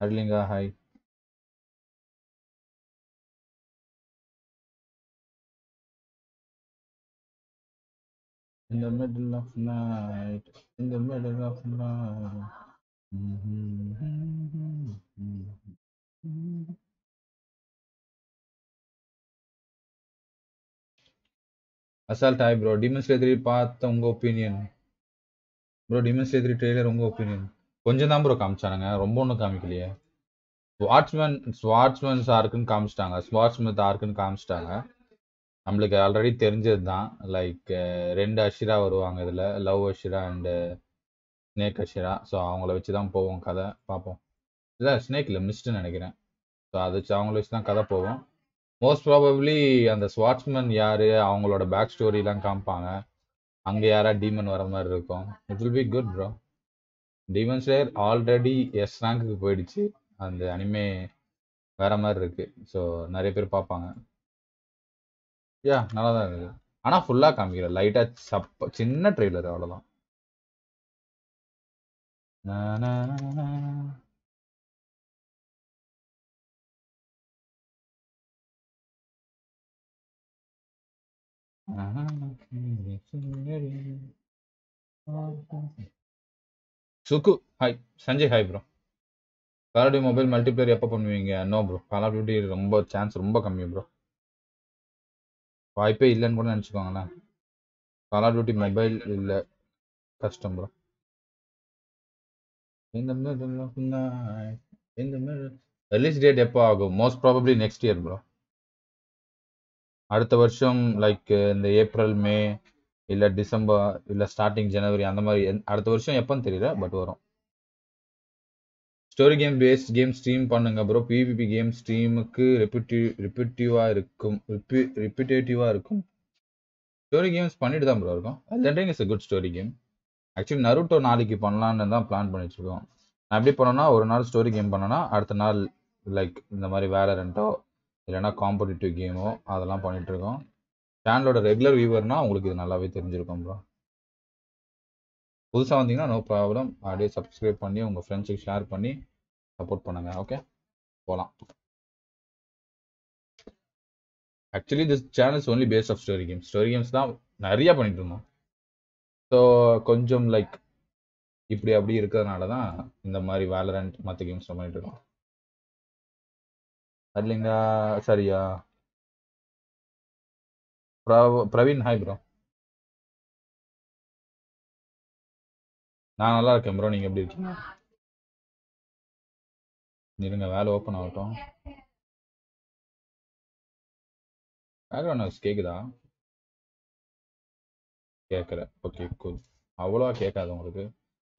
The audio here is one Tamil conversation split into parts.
Hi In the middle of night, in the middle of night. அசால்ட் ஹாய் ப்ரோ டிமன்ஸ் த்ரீ பார்த்த உங்க opinion bro demons three trailer உங்க ஒப்பீனியன் கொஞ்சம் தான் ப்ரோ காமிச்சானுங்க. ரொம்ப ஒன்றும் காமிக்கலையே. ஸ்வாட்ச்மேன் ஸ்வாட்ச்மேன்ஸ் ஆர்க்குன்னு காமிச்சிட்டாங்க. ஸ்வாட்ச்மெத் ஆர்க்குன்னு காமிச்சிட்டாங்க. நம்மளுக்கு ஆல்ரெடி தெரிஞ்சது தான் லைக் ரெண்டு அஷிரா வருவாங்க இதில். Love Hashira and snake Hashira. So அவங்கள வச்சு தான் போவோம் கதை. பார்ப்போம். இல்லை ஸ்னேக் இல்லை மிஸ்ட்டுன்னு நினைக்கிறேன். ஸோ அதை வச்சு அவங்கள வச்சு தான் கதை போவோம். மோஸ்ட் ப்ராபப்ளி அந்த ஸ்வாட்ச்மேன் யார் அவங்களோட பேக் ஸ்டோரிலாம் காமிப்பாங்க. அங்கே யாராவது டீமன் வர மாதிரி இருக்கும். It will be good bro demon slayer already S ரேங்க்குக்கு போயிடுச்சு. அந்த அனிமே வேற மாதிரி இருக்கு. ஸோ நிறைய பேர் பார்ப்பாங்க. யா நல்லா தான் இருக்குது ஆனால் ஃபுல்லாக காமிக்கல. லைட்டாக சப்ப சின்ன ட்ரெய்லர் அவ்வளோதான் சுக்கு. Hi Sanjay hi bro call of mobile multiplayer எப்போ பண்ணுவீங்க? No bro call of duty ரொம்ப சான்ஸ் ரொம்ப கம்மி ப்ரோ வாய்ப்பே இல்லைன்னு கூட நினச்சிக்கோங்களேன். கால் ஆஃப் டியூட்டி மொபைல் இல்லை. கஷ்டம் ப்ரோ இந்த இந்த ரிலீஸ் டேட் எப்போ ஆகும்? Most probably next year bro அடுத்த வருஷம் லைக் இந்த ஏப்ரல் மே இல்லை டிசம்பர் இல்லை ஸ்டார்டிங் ஜனவரி அந்த மாதிரி அடுத்த வருஷம் எப்போன்னு தெரியல பட் வரும். Story game based game stream பண்ணுங்க ப்ரோ பிவிபி கேம் ஸ்ட்ரீமுக்கு ரிப்பிட்டிவ் ரிப்பிட்டிவாக இருக்கும். ரிப்பி ரிப்பிட்டேட்டிவாக இருக்கும். ஸ்டோரி கேம்ஸ் பண்ணிட்டு தான் ப்ரோ இருக்கும். Elden is a good story game actually Naruto நாளைக்கு பண்ணலான்னு தான் பிளான் பண்ணி இருக்கோம் நான் எப்படி பண்ணேன்னா ஒரு நாள் ஸ்டோரி கேம் பண்ணேன்னா அடுத்த நாள் லைக் இந்த மாதிரி வேலரண்ட்டோ இல்லைன்னா காம்படிட்டிவ் கேமோ அதெல்லாம் பண்ணிட்டு இருக்கோம் சேனலோட ரெகுலர் வியூவர்னா உங்களுக்கு இது நல்லாவே தெரிஞ்சிருக்கும் ப்ரோ புதுசாக வந்தீங்கன்னா நோ ப்ராப்ளம் அப்படியே சப்ஸ்கிரைப் பண்ணி உங்கள் ஃப்ரெண்ட்ஸுக்கு ஷேர் பண்ணி சப்போர்ட் பண்ணுங்க ஓகே போகலாம் actually this channels only based of story games story games தான் நிறைய பண்ணிட்டு இருந்தோம். ஸோ கொஞ்சம் லைக் இப்படி அப்படி இருக்கிறதுனால தான் இந்த மாதிரி வேலரண்ட் மற்ற கேம்ஸ் பண்ணிட்டு இருக்கோம். இல்லைங்களா சரியா? பிரவீன் ஹாய் ப்ரோ நான் நல்லா இருக்கேன் ப்ரோ நீங்கள் எப்படி இருக்கீங்க? இருங்க வேலை ஓப்பன் ஆகட்டும். பேக்ரவுண்ட் நாய்ஸ் கேக்குதா? கேட்குற ஓகே கூல் அவ்வளோவா கேட்காது உங்களுக்கு.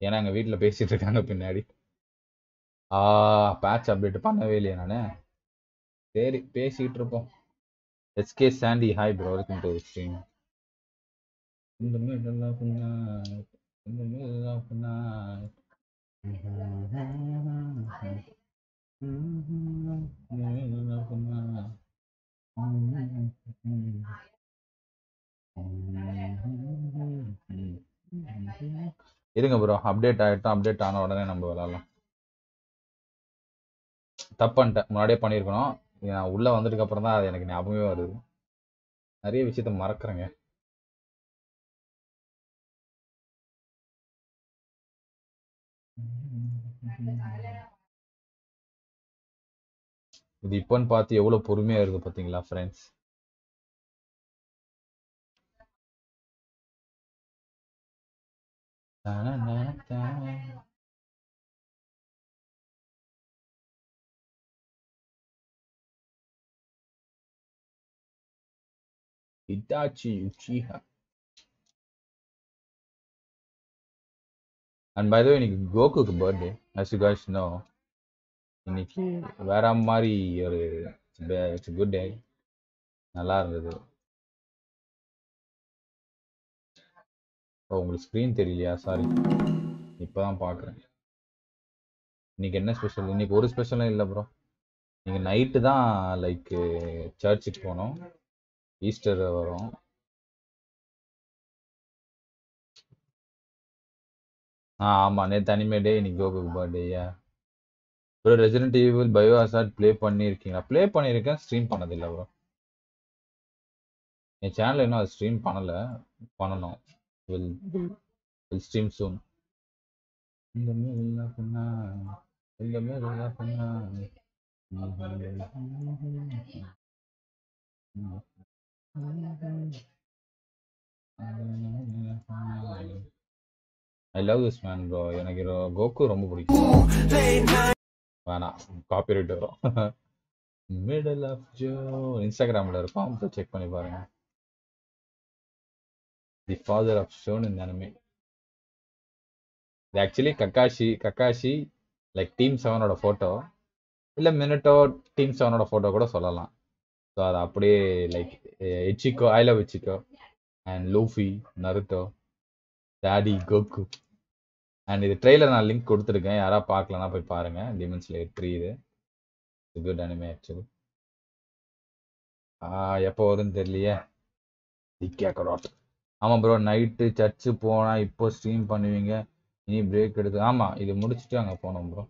ஏன்னா எங்கள் வீட்டில் பேசிட்டு இருக்காங்க பின்னாடி. ஆ பேட்ச் அப்டேட் பண்ணவே இல்லையா நான். சரி பேசிக்கிட்டு இருப்போம். SK Sandy hi bro welcome to stream இந்த middle இருங்க ப்ரோ அப்டேட் ஆகிட்டோம் அப்டேட் ஆன உடனே நம்ம விளாட்லாம் தப்பு பண்ணிட்டேன். முன்னாடியே பண்ணியிருக்கணும். உள்ளே வந்ததுக்கு அப்புறம் தான் அது எனக்கு ஞாபகமே வருது. நிறைய விஷயத்த மறக்கிறேங்க. இது இப்போன்னு பார்த்து எவ்வளோ பொறுமையாக இருக்குது பார்த்தீங்களா friends Itachi Uchiha and by the இன்னைக்கு கோகுக்கு birthday as you guys know இன்னைக்கு வேற மாதிரி ஒரு இட்ஸ் குட் டே நல்லா இருந்தது. ஓ உங்களுக்கு ஸ்க்ரீன் தெரியலையா? சாரி இப்போதான் பார்க்குறேன் இன்னைக்கு என்ன ஸ்பெஷல் இன்னைக்கு ஒரு ஸ்பெஷலும் இல்லை ப்ரோ இன்னைக்கு நைட்டு தான் லைக் சர்ச்சுக்கு போனோம். ஈஸ்டர் வரும். ஆ ஆமாம் நேற்று அனிமே டே இன்னைக்கு கோகுக்கு பர்த்டேயா bro resident evil biohazard play பண்ணியிருக்கீங்களா ப்ளே பண்ணியிருக்கேன் ஸ்ட்ரீம் பண்ணதில்லை ப்ரோ என் சேனல் இன்னும் அது ஸ்ட்ரீம் பண்ணலை. பண்ணணும். வில் வில் ஸ்ட்ரீம் சூன் இந்த மேல பண்ணா இந்த மேல பண்ணா I love this man bro எனக்கு கோகு ரொம்ப பிடிக்கும். வேணாம். காப்பிரைட் வரும். மிடில் ஆஃப் ஜோ இன்ஸ்டாகிராமில் இருக்கும். போய் செக் பண்ணி பாருங்க. தி ஃபாதர் ஆஃப் ஷோன் இந்த அனிமே இது actually Kakashi Kakashi like team செவனோட photo இல்லை மினிட்டோ டீம் செவனோட ஃபோட்டோ கூட சொல்லலாம். ஸோ அது அப்படியே like Ichigo I love Ichigo. And Luffy Naruto daddy Goku and இது ட்ரெய்லர் நான் லிங்க் கொடுத்துருக்கேன். யாராவது பார்க்கலனா போய் பாருங்க. லைட் த்ரீ இது. குட் அனிமே ஆக்சுவலி எப்போ வரும்னு தெரியலையே. கேட்கறோம் ஆமாம் ப்ரோ நைட்டு சர்ச்சு போனால் இப்போ ஸ்ட்ரீம் பண்ணுவீங்க. இனி பிரேக் எடுத்து ஆமாம் இது முடிச்சுட்டு அங்கே போனோம் ப்ரோ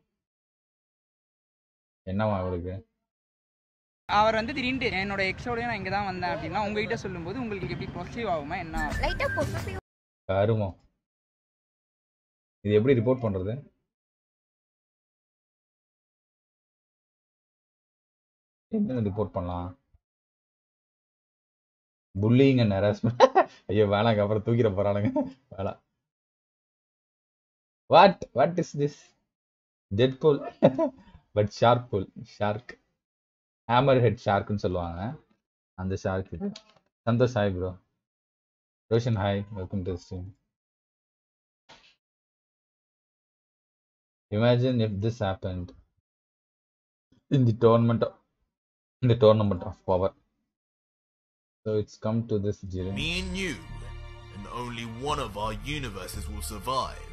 என்னவா அவருக்கு அவர் வந்து திடீர்னு என்னோட எக்ஸோடய நான் இங்கே தான் வந்தேன் அப்படின்னா உங்ககிட்ட சொல்லும்போது உங்களுக்கு எப்படி ப்ரொசீவ் ஆகுமா என்ன கருமம் இது எப்படி ரிப்போர்ட் பண்றது? என்ன ரிப்போர்ட் பண்ணலாம்? புல்லிங் அண்ட் ஹராஸ்மெண்ட் ஐயோ வேணாங்க அப்புறம் தூக்கிட போறானுங்க. வேணாம் what what is this dead bull but shark bull shark hammerhead ஷார்க்னு சொல்லுவாங்க அந்த ஷார்க் இது Santhosh hi bro Roshan hi welcome to stream Imagine if this happened in the tournament of, in the tournament of power. So it's come to this Jiren. Me and you, and only one of our universes will survive.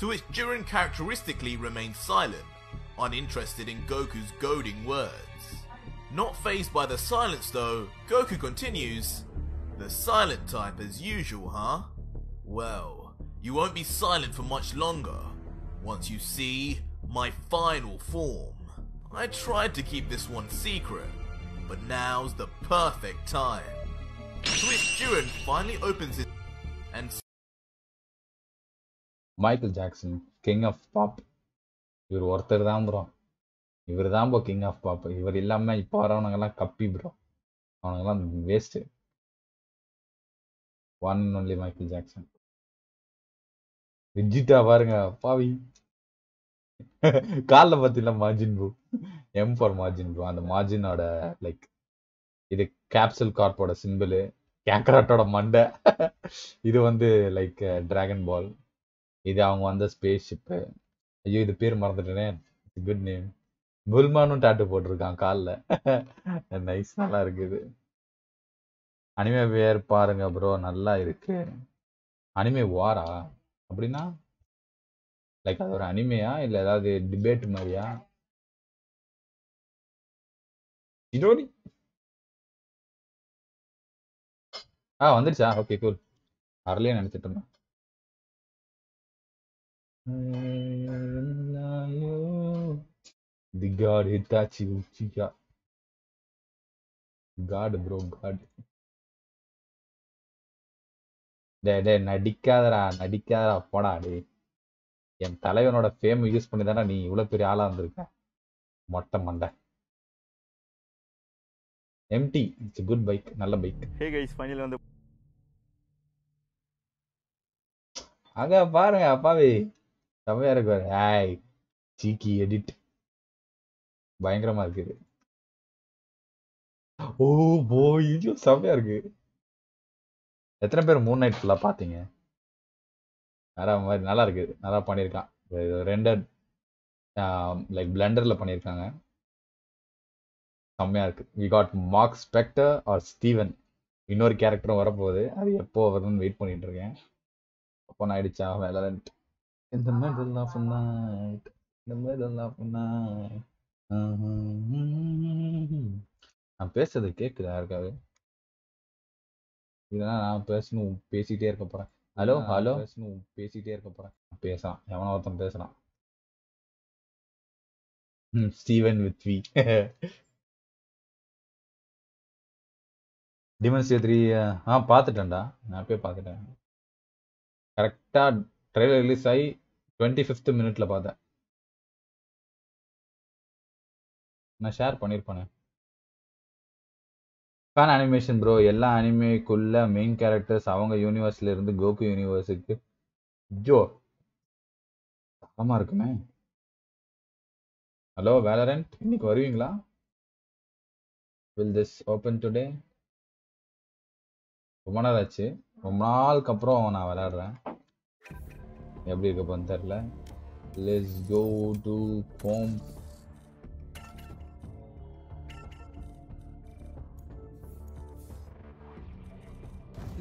To which Jiren characteristically remains silent, uninterested in Goku's goading words. Not phased by the silence though, Goku continues, The silent type as usual, huh? Well, you won't be silent for much longer once you see my final form. I tried to keep this one secret, but now's the perfect time. To which Jiren finally opens his and Michael Jackson king of pop இவர் ஒருத்தர் தான் ப்ரோ இவர் தான் இப்போ கிங் ஆஃப் பாப் இவர் இல்லாம இப்போ வரவனுங்கெல்லாம் கப்பி bro அவனுங்கெல்லாம் waste one only Michael Jackson Vegeta பாருங்க பாவி. காலில் பார்த்தீங்களா margin bro M for margin bro அந்த மார்ஜினோட லைக் இது கேப்சல் கார்ப்போட சிம்பிளு கேக்கராட்டோட மண்டை. இது வந்து லைக் டிராகன் பால் இது அவங்க வந்த ஸ்பேஸ் ஷிப்பு ஐயோ இது பேர் மறந்துட்டேனே. குட் நேம் புல்மானும் டாட்டு போட்டிருக்கான் காலில். நைஸ் நல்லா இருக்குது. அனிமே வேர் பாருங்க ப்ரோ நல்லா இருக்கு. அனிமே வாரா அப்படின்னா லைக் அது ஒரு அனிமையா இல்ல ஏதாவது டிபேட் மாதிரியா? இதோடி ஆ வந்துருச்சா? ஓகே கூல் வரலையே நினைச்சிட்டு இருந்தேன். The god Itachi Uchiha god bro god டே டே நடிக்காதடா நடிக்காதடா போடா டே என் தலைவனோட ஃபேம் யூஸ் பண்ணி தானே நீ இவ்வளவு பெரிய ஆளா இருந்திருக்க மொட்டை மண்டை. எம்டி இட்ஸ் குட் பைக் நல்ல பைக் ஹே கைஸ் ஃபைனல் வந்து அங்க பாருங்க அப்பாவி. செம்மையா இருக்கு. ஏய் சீக்கி எடிட் பயங்கரமா இருக்குது. ஓ போய் இது செம்மையா இருக்கு. எத்தனை பேர் மூணு நைட் ஃபுல்லா பாத்தீங்க? வேற மாதிரி நல்லா இருக்குது நல்லா பண்ணியிருக்கான். ரெண்டட் லைக் பிளண்டர்ல பண்ணியிருக்காங்க. செம்மையா இருக்கு. We got Mark Spector or Steven இன்னொரு கேரக்டரும் வரப்போகுது. அது எப்போ வருதுன்னு வெயிட் பண்ணிட்டு இருக்கேன். அப்போ ஆயிடுச்சா? வேலண்ட் இந்த மாதிரி இந்த மாதிரி நான் பேசுறது கேக்குதா யாருக்காவது? இல்லைன்னா நான் பேசணும் பேசிட்டே இருக்க போறேன். ஹலோ ஹலோ பேசணும் பேசிட்டே இருக்க போறேன். பேசலாம். எவனோ ஒருத்தன் பேசுறான். Steven with we demons the three ஆ பார்த்துட்டேன்டா. நான் அப்பயே பார்த்துட்டேன். கரெக்டாக ட்ரெயிலர் ரிலீஸ் ஆகி டுவெண்ட்டி ஃபிஃப்த் மினிட்ல பார்த்தேன். நான் ஷேர் பண்ணியிருப்பேனே ஃபேன் அனிமேஷன் ப்ரோ எல்லா அனிமேக்குள்ள மெயின் கேரக்டர்ஸ் அவங்க யூனிவர்ஸ்ல இருந்து கோகு. யூனிவர்ஸுக்கு ஜோ தரமா இருக்குமே. ஹலோ வேலரண்ட் இன்னைக்கு வருவீங்களா? வில் திஸ் ஓப்பன் டுடே ரொம்ப நாள் ஆச்சு. ரொம்ப நாளுக்கு அப்புறம் நான் விளையாடுறேன். எப்படி இருக்க போன்னு தெரில let's go to home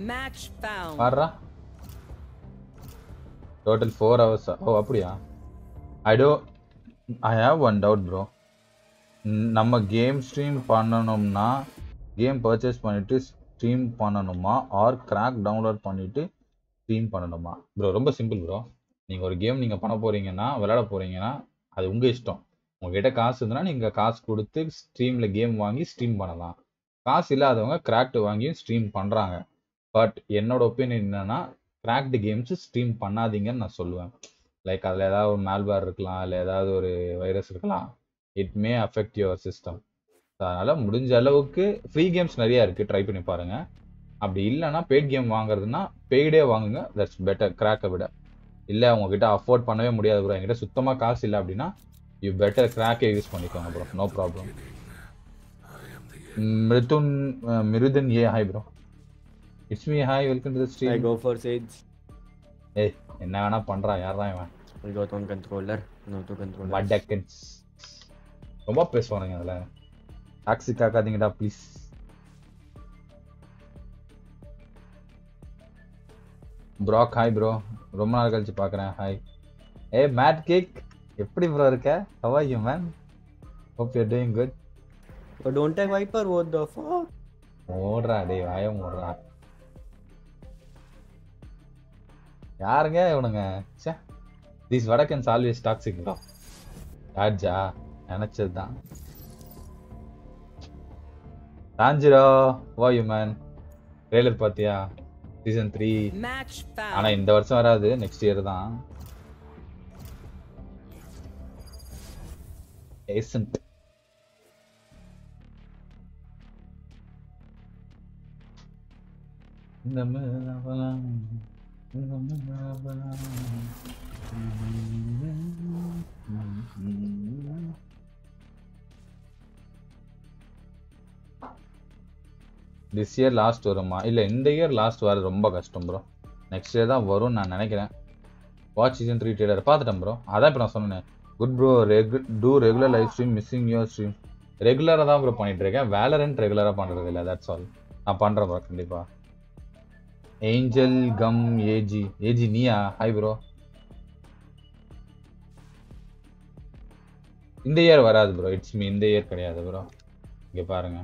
Match found. பாடுறா டோட்டல் ஃபோர் ஹவர்ஸ் ஓ அப்படியா? I do I have one doubt bro நம்ம கேம் ஸ்ட்ரீம் பண்ணணும்னா கேம் பர்ச்சேஸ் பண்ணிட்டு ஸ்ட்ரீம் பண்ணணுமா? ஆர் கிராக் டவுன்லோட் பண்ணிட்டு ஸ்ட்ரீம் பண்ணணுமா? ப்ரோ ரொம்ப சிம்பிள் ப்ரோ நீங்கள் ஒரு கேம் நீங்கள் பண்ண போறீங்கன்னா விளையாட போறீங்கன்னா அது உங்கள் இஷ்டம். உங்ககிட்ட காசு இருந்ததுன்னா நீங்கள் காசு கொடுத்து ஸ்ட்ரீமில் கேம் வாங்கி ஸ்ட்ரீம் பண்ணலாம். காசு இல்லாதவங்க கிராக்ட் வாங்கியும் ஸ்ட்ரீம் பண்ணுறாங்க பட் என்னோட ஒப்பீனியன் என்னன்னா கிராக்டு கேம்ஸ் ஸ்ட்ரீம் பண்ணாதீங்கன்னு நான் சொல்லுவேன். லைக் அதில் ஏதாவது ஒரு மேல்வேர் இருக்கலாம் இல்லை ஏதாவது ஒரு வைரஸ் இருக்கலாம் it may affect your system அதனால் முடிஞ்ச அளவுக்கு ஃப்ரீ கேம்ஸ் நிறையா இருக்குது ட்ரை பண்ணி பாருங்கள் அப்படி இல்லைன்னா பெய்ட் கேம் வாங்குறதுன்னா பெய்டே வாங்குங்க தட்ஸ் பெட்டர் கிராக்கை விட. இல்லை உங்ககிட்ட அஃபோர்ட் பண்ணவே முடியாது ப்ரோ என்கிட்ட சுத்தமாக காசு இல்லை அப்படின்னா யூ பெட்டர் கிராக்கே யூஸ் பண்ணிக்கோங்க bro no problem Mrudhun Mrudhan A hi bro it's me hi welcome to the stream go for Sage. ஏய் என்ன வேணா பண்றான் யாரா இவன் I got one controller. No two controllers. வடக்கன்ஸ் ரொம்ப பேசுவானுங்க அதுல டாக்ஸிக் ஆக்காதீங்கடா ப்ளீஸ் ப்ராக் ஹாய் ப்ரோ ரொம்ப நாள் கழிச்சு பார்க்குறேன் ஹாய் ஏ மேட் கேக் எப்படி ப்ரோ இருக்க how are you man hope you doing good don't I Viper? What the fuck? ஓடுறா டேய் வாயம் ஓடுறா யாருங்க இவனுங்க? ச்சே. தீஸ் வடக்கன்ஸ் ஆல்வேஸ் டாக்ஸிக் ப்ரோ ராஜா நினைச்சதுதான். தாஞ்சிரோ வா யூ மேன் ட்ரெய்லர் பாத்தியா சீசன் த்ரீ Match ஆனா found. இந்த வருஷம் வராது. நெக்ஸ்ட் இயர் தான். ஏசன்ட் இந்த. திஸ் இயர் லாஸ்ட் வருமா? இல்லை இந்த இயர் லாஸ்ட் வர ரொம்ப கஷ்டம் ப்ரோ நெக்ஸ்ட் இயர் தான் வரும்னு நான் நினைக்கிறேன். வாட்ச் சீசன் த்ரீ ட்ரெய்லர் பார்த்துட்டேன் ப்ரோ அதான் இப்போ நான் சொன்னேன். Good bro ரெகு do regular live stream missing your stream ரெகுலராக தான் ப்ரோ பண்ணிகிட்ருக்கேன் இருக்கேன். வேலரண்ட் ரெகுலராக பண்ணுறது இல்லை தட்ஸ் ஆல் நான் பண்ணுறேன் ப்ரோ கண்டிப்பாக ஏஞ்சல் கம் ஏஜி. ஏஜி நீயா? ஹாய் ப்ரோ இந்த இயர் வராது ப்ரோ இட்ஸ் மீ இந்த இயர் கிடையாது ப்ரோ இங்கே பாருங்க.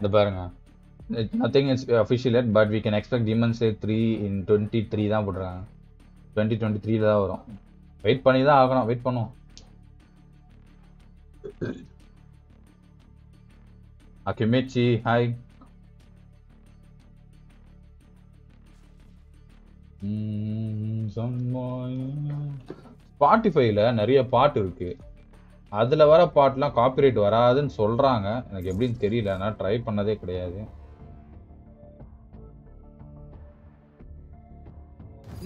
இந்த பாருங்க. Nothing is official yet but we can expect demon slayer three in twenty three தான் போட்டுருக்காங்க டுவெண்ட்டி டுவெண்ட்டி த்ரீல தான் வரும். வெயிட் பண்ணி தான் ஆகணும் வெயிட் பண்ணுவோம். அகிமேச்சி ஹாய் ஸ்பாட்டிஃபைல நிறைய பாட்டு இருக்கு. அதில் வர பாட்டுலாம் காப்பிரைட் வராதுன்னு சொல்கிறாங்க எனக்கு எப்படின்னு தெரியல நான் ட்ரை பண்ணதே கிடையாது.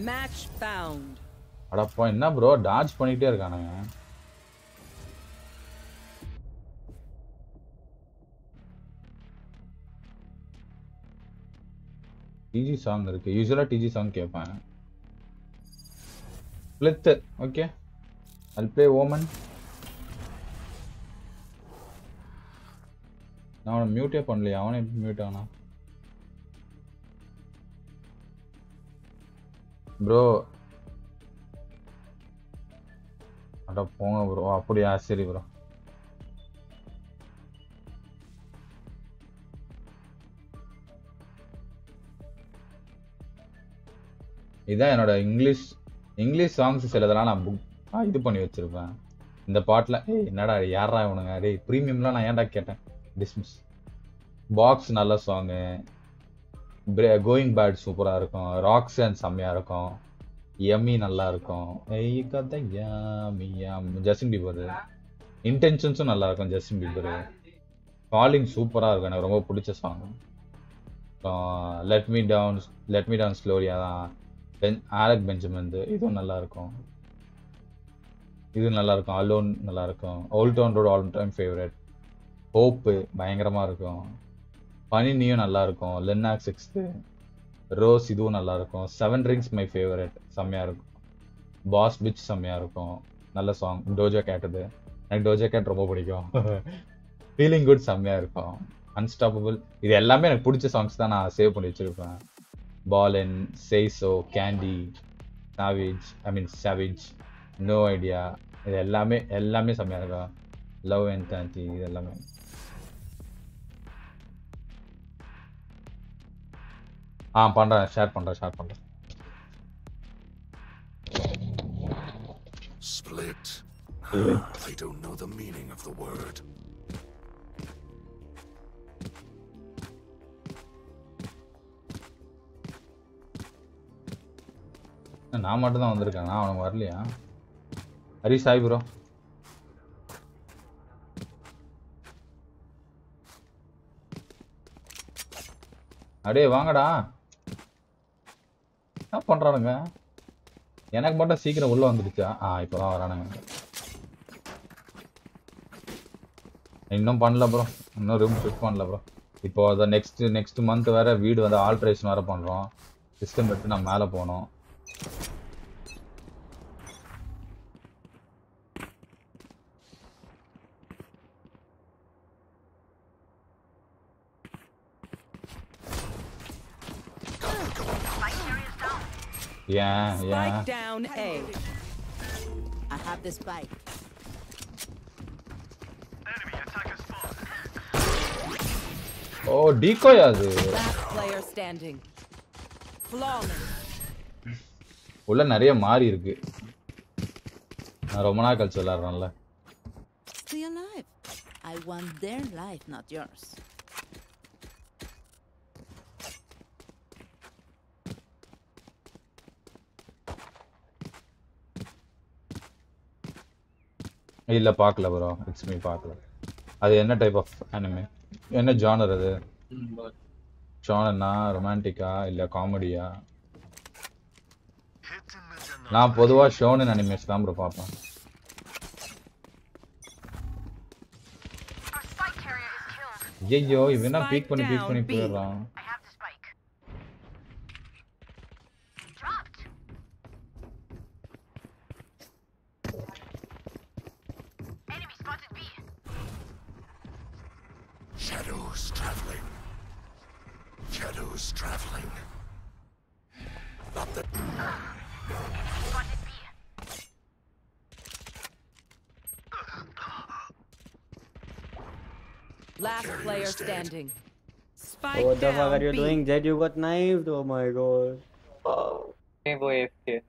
Match found. அடப்பா என்ன ப்ரோ டார்ஜ் பண்ணிட்டே இருக்கானுங்க. டிஜி சாங் இருக்கு. யூஸ்வலாக டிஜி சாங் கேட்பேன். ஸ்பிளித் ஓகே அல் ப்ளே ஓமன் நான் அவனை மியூட்டே பண்ணலையா. அவனே மியூட் ஆனா? ப்ரோ அட போங்க ப்ரோ அப்படியா சரி ப்ரோ இதான் என்னோட இங்கிலீஷ் இங்கிலீஷ் சாங்ஸ் சிலதெல்லாம் நான் புக் இது பண்ணி வச்சிருப்பேன். இந்த பாட்டில் ஏய் என்னடா யாரா இவனுங்க? டேய் ப்ரீமியம்லாம் நான் ஏன்டா கேட்டேன்? டிஸ்மிஸ் பாக்ஸ் நல்ல சாங்கு கோயிங் பேட் சூப்பராக இருக்கும். ராக்ஸ் அண்ட் செம்மையாக இருக்கும். எம்மி நல்லா இருக்கும். ஏய் கதை யாமி யாம். Justin Bieber. இன்டென்ஷன்ஸும் நல்லா இருக்கும் ஜஸ்டின் பீபர். காலிங் சூப்பராக இருக்கும். எனக்கு ரொம்ப பிடிச்ச song let me down let me down ஸ்லோரியா தான் பென் ஆலக் பெஞ்சமின் இதுவும் நல்லா இருக்கும். இது நல்லா இருக்கும். அலோன் நல்லா இருக்கும். Old town road all time favourite hope பயங்கரமாக இருக்கும். பனினியும் நல்லா இருக்கும் லென்னாக் சிக்ஸ்த்து ரோஸ் இதுவும் நல்லா இருக்கும் செவன் ரிங்ஸ் மை ஃபேவரட் செம்மையாக இருக்கும். பாஸ் பிச் செம்மையாக இருக்கும். நல்ல சாங் டோஜா கேட்டது எனக்கு டோஜா கேட் ரொம்ப பிடிக்கும். ஃபீலிங் குட் செம்மையாக இருக்கும். அன்ஸ்டாப்பபிள் இது எல்லாமே எனக்கு பிடிச்ச சாங்ஸ் தான் நான் சேவ் பண்ணி வச்சிருப்பேன். பாலன் சேசோ candy savage I mean savage no idea இது எல்லாமே எல்லாமே செம்மையாக இருக்கும். லவ் அண்ட் தாண்டி இது எல்லாமே. ஆ பண்றேன். ஷேர் பண்றேன் ஷேர் பண்றேன். Split. I don't know the meaning of the word. நான் மட்டும் தான் வந்திருக்கேன். நான் அவனுக்கு வரலையா? ஹரி சாய் ப்ரோ அடே வாங்கடா. என்ன பண்ணுறானுங்க எனக்கு மட்டும் சீக்கிரம் உள்ளே வந்துடுச்சா. ஆ இப்பதான் வரானுங்க. இன்னும் பண்ணல ப்ரோ இன்னும் ரூம் ஷிஃப்ட் பண்ணல ப்ரோ இப்போ அதை நெக்ஸ்ட் நெக்ஸ்ட் மந்த் வேற வீடு வந்து ஆல்ட்ரேஷன் வேற பண்ணுறோம் சிஸ்டம் எடுத்து நான் மேலே போகணும் ஏன் ஏன் Spike down A. I have the spike. ஓ டீகோயா அது Last player standing. Flawless. உள்ள நிறைய மாறி இருக்கு நான் ரொம்ப நாள் கழிச்சு விளாடுறேன்ல Stay alive. I want their life, not yours. இல்ல பார்க்கல ப்ரோ இட்ஸ் மீ பார்க்கல அது என்ன டைப் ஆஃப் அனிமே என்ன ஜானர் அது? ஜானர்னா ரொமான்டிக்கா இல்ல காமெடியா நான் பொதுவா ஷோனன் அனிமேஸ் தான் ப்ரோ பார்ப்பேன். ஐயோ இவன் பீக் பண்ணி பீக் பண்ணி. போயிடுறான்? Last player standing. Spike What the down fuck are you B. doing? Jet, you got knifed. Oh my god. वो AFK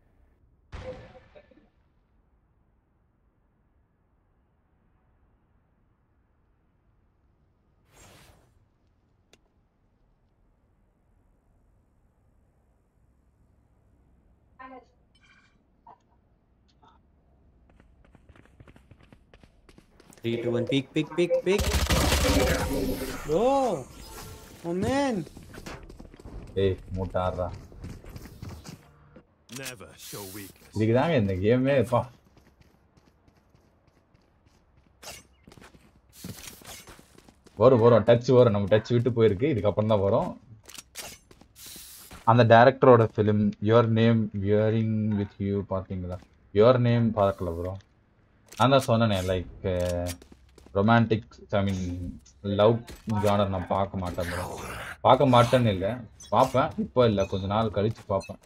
Three, two, one. Peek, peek, peek, peek. Bro. Oh man. ஏய் மூட்டாடுறா Never show weakness. இதுக்கு தாங்க இந்த கேமே பா வரும் வரும் டச் வரும் நம்ம டச் விட்டு போயிருக்கு இதுக்கப்புறம் தான் வரும் அந்த டேரக்டரோட film your name weathering with you பார்த்தீங்களா யுவர் நேம் பார்க்கல ப்ரோ நான் தான் சொன்னேனே like romantic I mean love genre நான் பார்க்க மாட்டேன் பார்க்க மாட்டேன்னு இல்லை. பார்ப்பேன். இப்போ இல்லை. கொஞ்ச நாள் கழித்து பார்ப்பேன்.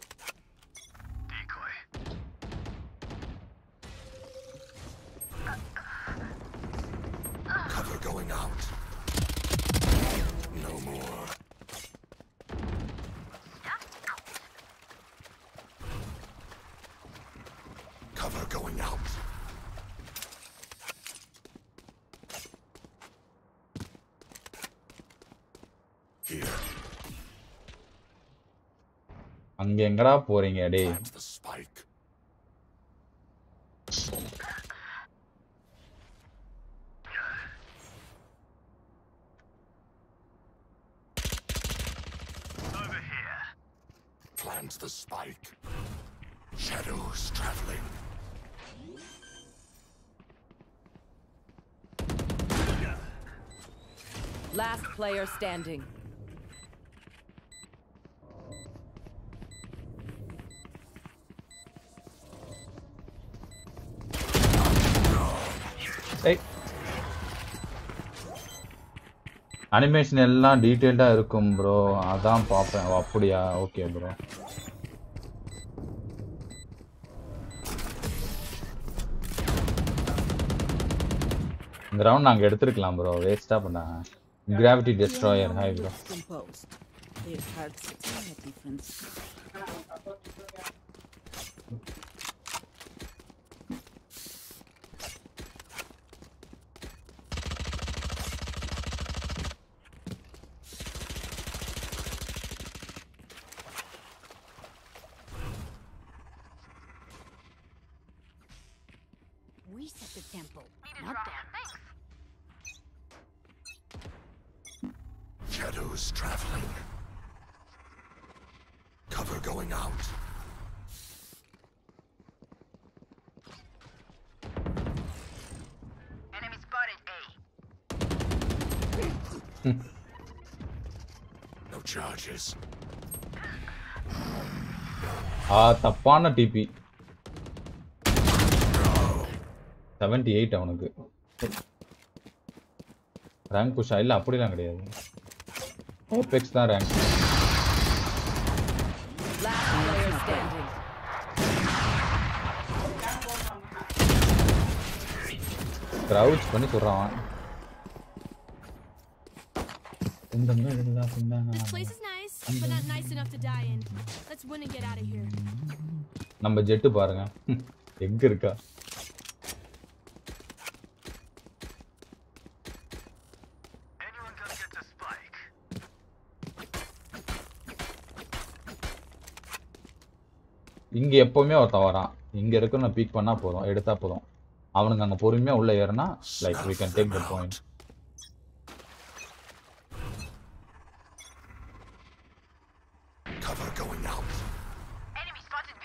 எங்கடா போறீங்க டேய் plant the spike. Plant the spike. Shadows traveling. Last player standing. Animation எல்லாம் டீட்டெயில்டாக இருக்கும் ப்ரோ அதான் பார்ப்பேன். அப்படியா? ஓகே ப்ரோ இந்த ரவுண்ட் நாங்கள் எடுத்துருக்கலாம் ப்ரோ வேஸ்ட்டாக பண்ணாங்க gravity destroyer hi bro Composed. Their hearts tell a difference. We set the tempo, not them. Shadows traveling. Cover going out. Enemy spotted No charges. ஆ தப்பான டிபி செவன்டி எயிட் அவனுக்கு. ரேங்க் புஷா இல்லை அப்படிலாம் கிடையாது. ஓபெக்ஸ் தான் ரேங்க் க்ரௌச் பண்ணி சொல்றான் இந்த மாதிரி தான் but not nice enough to die in. Let's win and get out of here. நம்ம ஜெட்டு பாருங்க. எங்க இருக்கா? இங்க எப்பவுமே ஒருத்தன் வரான். இங்க இருக்க நான் பீக் பண்ணா போதும். எடுத்தா போதும். அவனுங்க அங்க பொறுமையா உள்ள ஏறினா like we can take the point Cover going out. Enemy spotted B.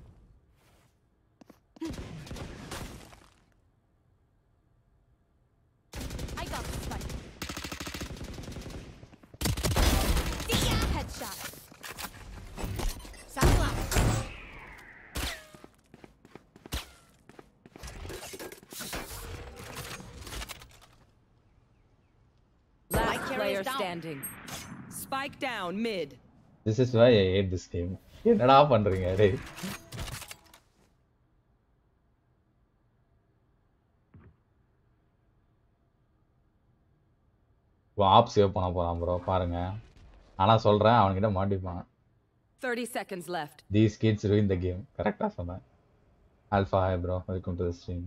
mid. This is why I hate this game என்னடா பண்றீங்க டேய் ஆப் சேவ் பண்ண போறான் ப்ரோ பாருங்க ஆனா சொல்றேன் அவன்கிட்ட மாட்டிப்பான் 30 seconds left. These kids ruin the game கரெக்டா சொன்னேன் Alpha hi bro welcome to the stream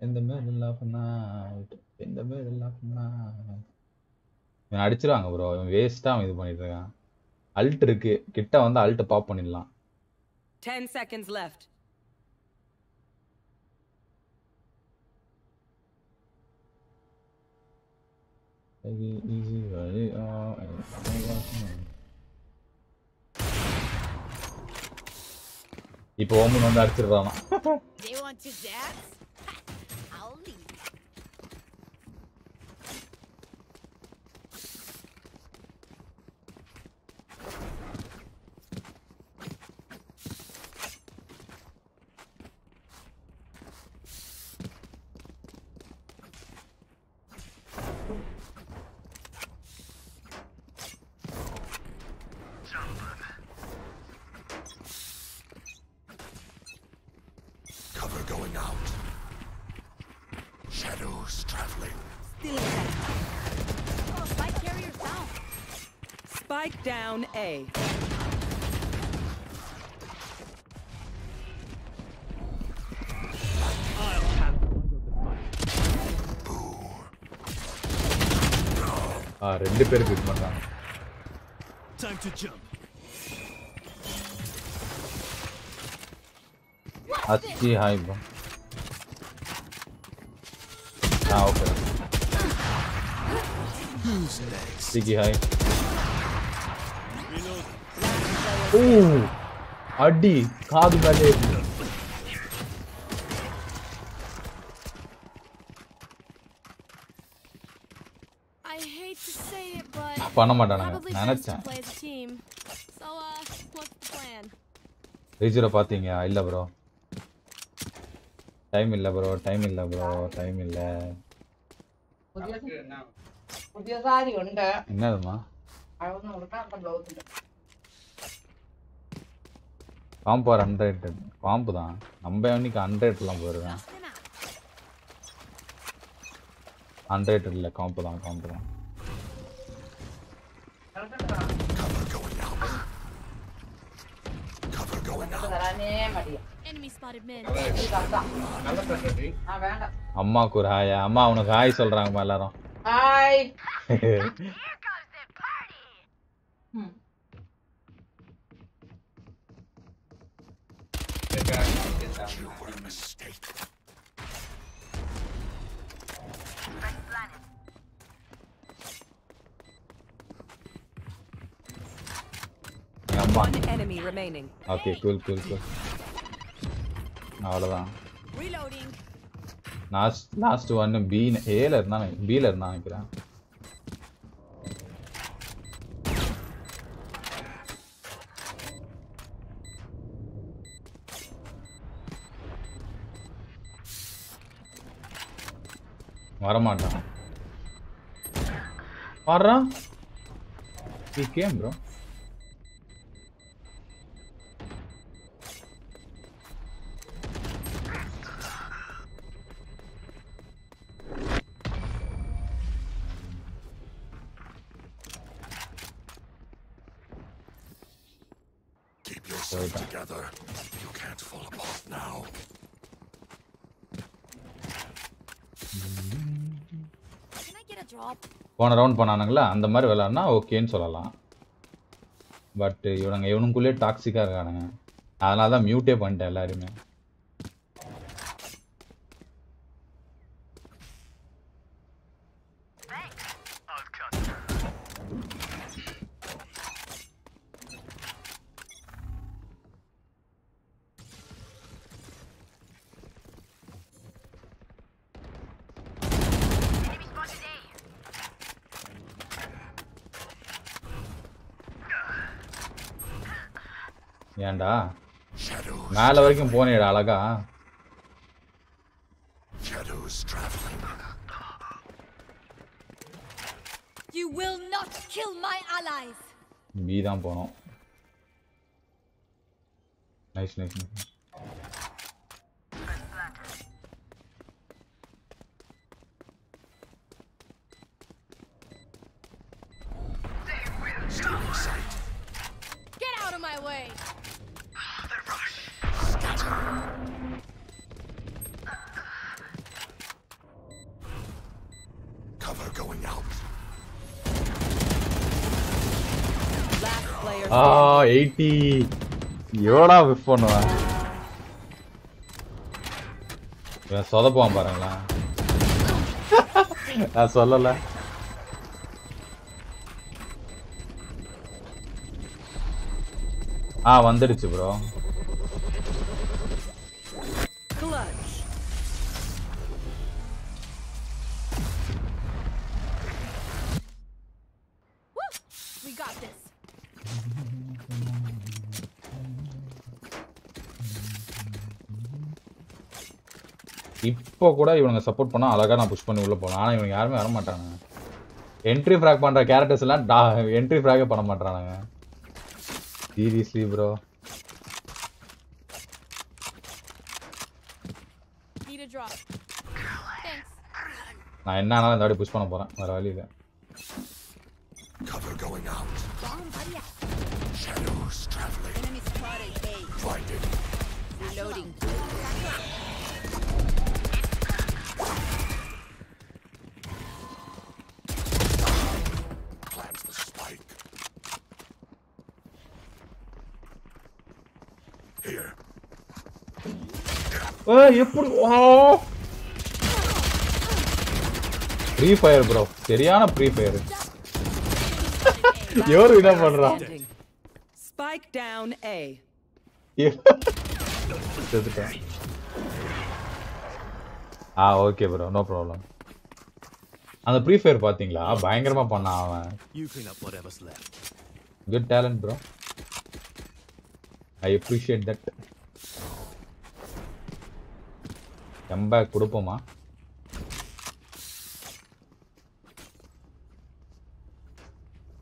in the middle of the night in the middle of the night இவன் அடிச்சிருவாங்க ப்ரோ இவன் வேஸ்டா அவன் இது பண்ணிட்டு இருக்கான். அல்ட் இருக்கு. கிட்ட வந்து அல்ட் பாப் பண்ணிடலாம். 10 seconds left. Oh, இப்போ ஓமன் வந்து அடிச்சிடுறானா They want to dance? I'll leave. Cover going out. Shadows traveling. Still ahead. Oh, spike carrier down. Spike down A. ஆ ரெண்டு பேருக்கு இது பண்றாங்க Time to jump. அச்சி ஹாய் ப்ரோ ஆ ஓகே Who's next? சிக்கி ஹாய் ஓ அடி காது மேலே பண்ண மாட்டானுங்க நினைச்சேன். ரீஜரை பார்த்தீங்க இல்லை ப்ரோ டைம் இல்லை ப்ரோ டைம் இல்லை ப்ரோ டைம் இல்லை. என்னதுமா பாம்பு ஆர் ஹண்ட்ரட் பாம்பு தான். நம்ம இன்னைக்கு ஹண்ட்ரட்லாம் போயிருவேன் ஹண்ட்ரட் இல்லை காம்பு தான் காம்பு தான். அம்மாக்கு ஒரு ஹாயா அம்மா உனக்கு ஹாய் சொல்றாங்கம்மா எல்லாரும். Hi Hi You were a mistake. எங்க அம்மா One enemy remaining. Okay cool cool cool அவ்வளோதான் Reloading. லாஸ்ட் லாஸ்ட் ஒன்று பி ஏல இருந்தான் பியில் இருந்தான் நினைக்கிறேன் வரமாட்டான். வர்றான்? He ப்ரோ போன ரவுண்ட் பண்ணானுங்களா அந்த மாதிரி விளாட்னா ஓகேன்னு சொல்லலாம். பட் இவனுங்க இவனுக்குள்ளே டாக்ஸிக்காக இருக்கானுங்க. அதனால தான் மியூட்டே பண்ணிட்டேன் எல்லாருமே ஏன்டா Shadows. மேலே வரைக்கும் போனேடா அழகா Shadows traveling. You will not kill my allies. B தான் போனோம் நைஸ் நைஸ் நைஸ் எயிட்டி எவ்வளோ விஃப் பண்ணுவேன் சொதப்போம் சொதப்புவான் பாருங்களேன் நான் சொல்லல. ஆ வந்துடுச்சு ப்ரோ இப்போ கூட இவனுங்க சப்போர்ட் பண்ணா அழகா நான் புஷ் பண்ணி உள்ள போகலாம் ஆனா இவங்க யாருமே வர மாட்டாங்க என்ட்ரி ஃப்ராக் பண்ற கேரக்டர்ஸ் எல்லாம் என்ட்ரி ஃப்ராகே பண்ண மாட்டானுங்க seriously bro Need a drop. Thanks. நான் என்ன ஆனாலும் இந்த வாட்டி புஷ் பண்ண போறேன் வேற வழி இல்லை Cover going out. Bomb buddy. Shadows traveling. Enemy spotted A. Blinded. Reloading. Plants the spike. Here. ஏய், எப்படி? ஃப்ரீ ஃபயர் ப்ரோ சரியான ஃப்ரீ ஃபயர் எவரு என்ன. Spike down A. செத்துட்டேன். ஆ ஓகே ப்ரோ நோ ப்ராப்ளம் அந்த ஃப்ரீ ஃபயர் பாத்தீங்களா? பயங்கரமா பண்ணான் அவன். Good talent bro I appreciate that எம்பேக் கொடுப்போமா?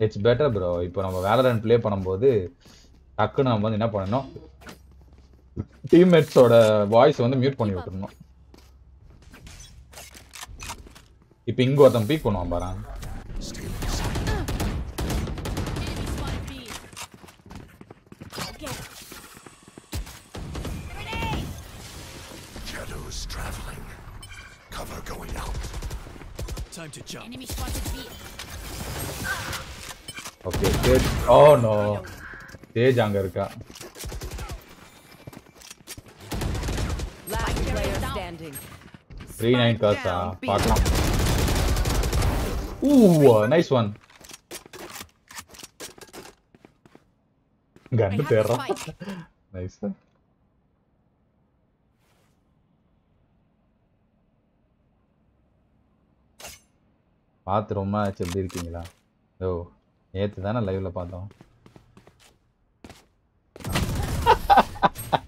இட்ஸ் பெட்டர் ப்ரோ இப்போ நம்ம வேலரன் ப்ளே பண்ணும்போது டக்குன்னு நம்ம வந்து என்ன பண்ணணும்? டீம்மேட்ஸோட வாய்ஸ் வந்து மியூட் பண்ணி விட்டுறணும். இப்போ இங்க ஒருத்தன் பீக் பண்ணுவான் பாரு. ஓ நோ தேஜ் அங்க இருக்கா Last player standing. Three nine Spike காசா down B. பார்க்கலாம் ஊ நைஸ் ஒன் கண்டு தேடுறான் நைஸ் பார்த்து ரொம்ப ஆச்சு எப்படி இருக்கீங்களா ஓ நேற்று தானே லைவ்ல பார்த்தோம்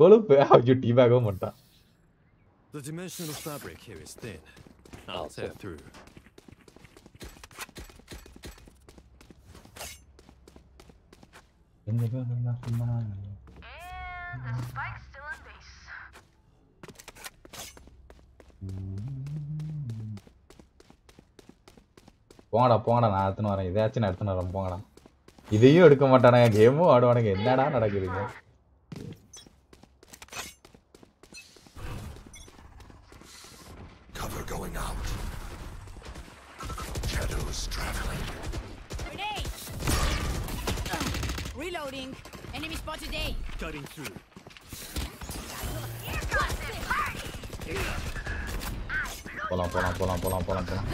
கொழுப்பு ஐயோ டீ பேக்கவும் மாட்டான் The dimensional fabric here is thin. I'll tear through. போங்கடா போங்கடா நான் எடுத்துன்னு வரேன். இதையாச்சும் நான் எடுத்துன்னு வரேன். போங்கடா. இதையும் எடுக்க மாட்டானுங்க. கேமும் ஆடுவானுங்க. என்னடா நடக்குதுங்க Cover going out. Shadows traveling. Grenade. Reloading. Enemy spotted A. Cutting through. போலாம் போலாம் போலாம் போலாம் போலாம் போலாம்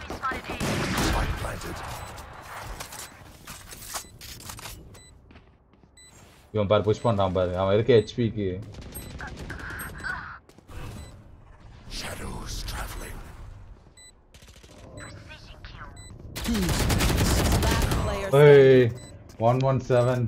Spike planted. இவன் பாரு புஷ் பண்றான் பாரு அவன் இருக்க ஹெச்பிக்கு Shadows traveling. Last player ஏய் standing. ஒன் ஒன் செவன்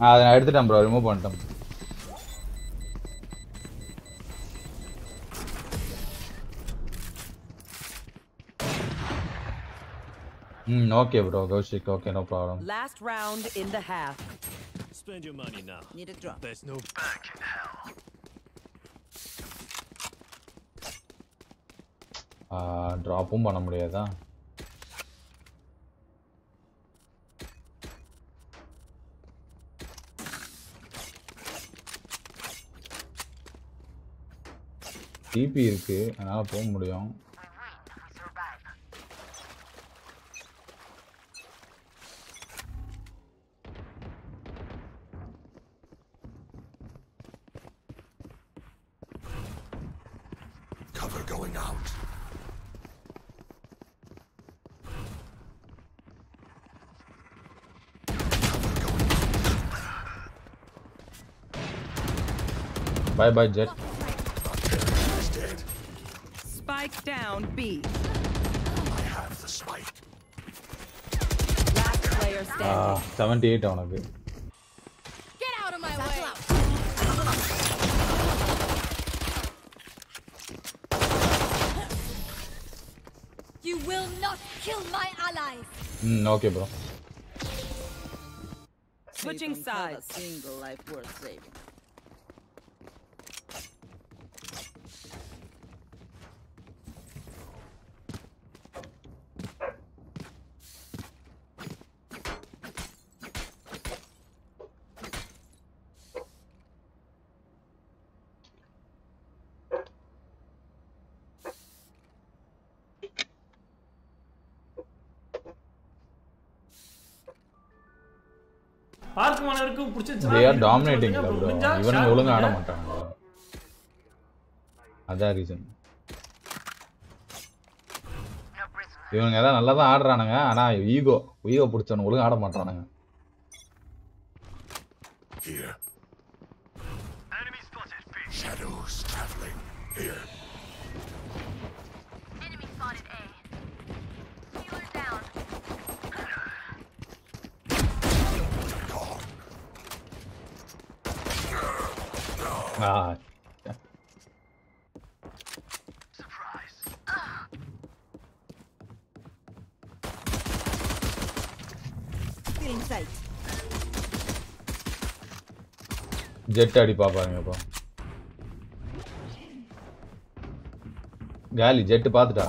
அதை நான் எடுத்துட்டேன் ப்ரோ ரிமூவ் பண்ணிட்டேன் ம் okay bro Kaushik okay no problem Last round in the half. Spend your money now. Need a drop. There's no back in hell. ட்ராப்பும் பண்ண முடியாதா டிபி இருக்கு அதனால போக முடியும் Bye bye, Jet. Spike down, B. I have the spike. Last player standing. Ah, 78 on a bit. Get out of my way. You will not kill my allies. Mm, okay, bro. Switching sides. Single life worth saving. பிடிச்சிருச்சுன்னா தே ஆர் டாமினேட்டிங் ப்ரோ ஒழுங்கா ஆட. மாட்டாங்க அதான் ரீசன் இவனுங்க எல்லாம் நல்லா தான் ஆடுறானுங்க. ஆனா ஈகோ ஈகோ பிடிச்சவனு ஒழுங்கா ஆட மாட்டானுங்க Here. Enemy spotted. Shadows traveling. Here. Enemy spotted A. Healer down. ஆ Feeling sight. ஜெட் அடி பாப்பாருங்க இப்போ காலி ஜெட் பாத்துட்டா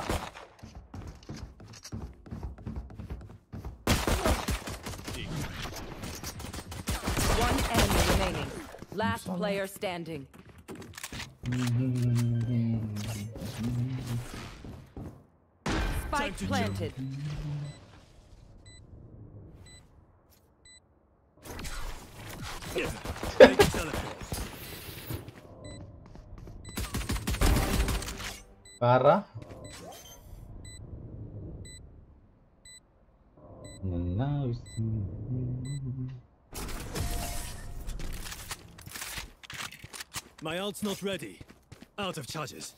One enemy remaining. Last player standing. Spike planted. now. My ult's not ready. Out of charges.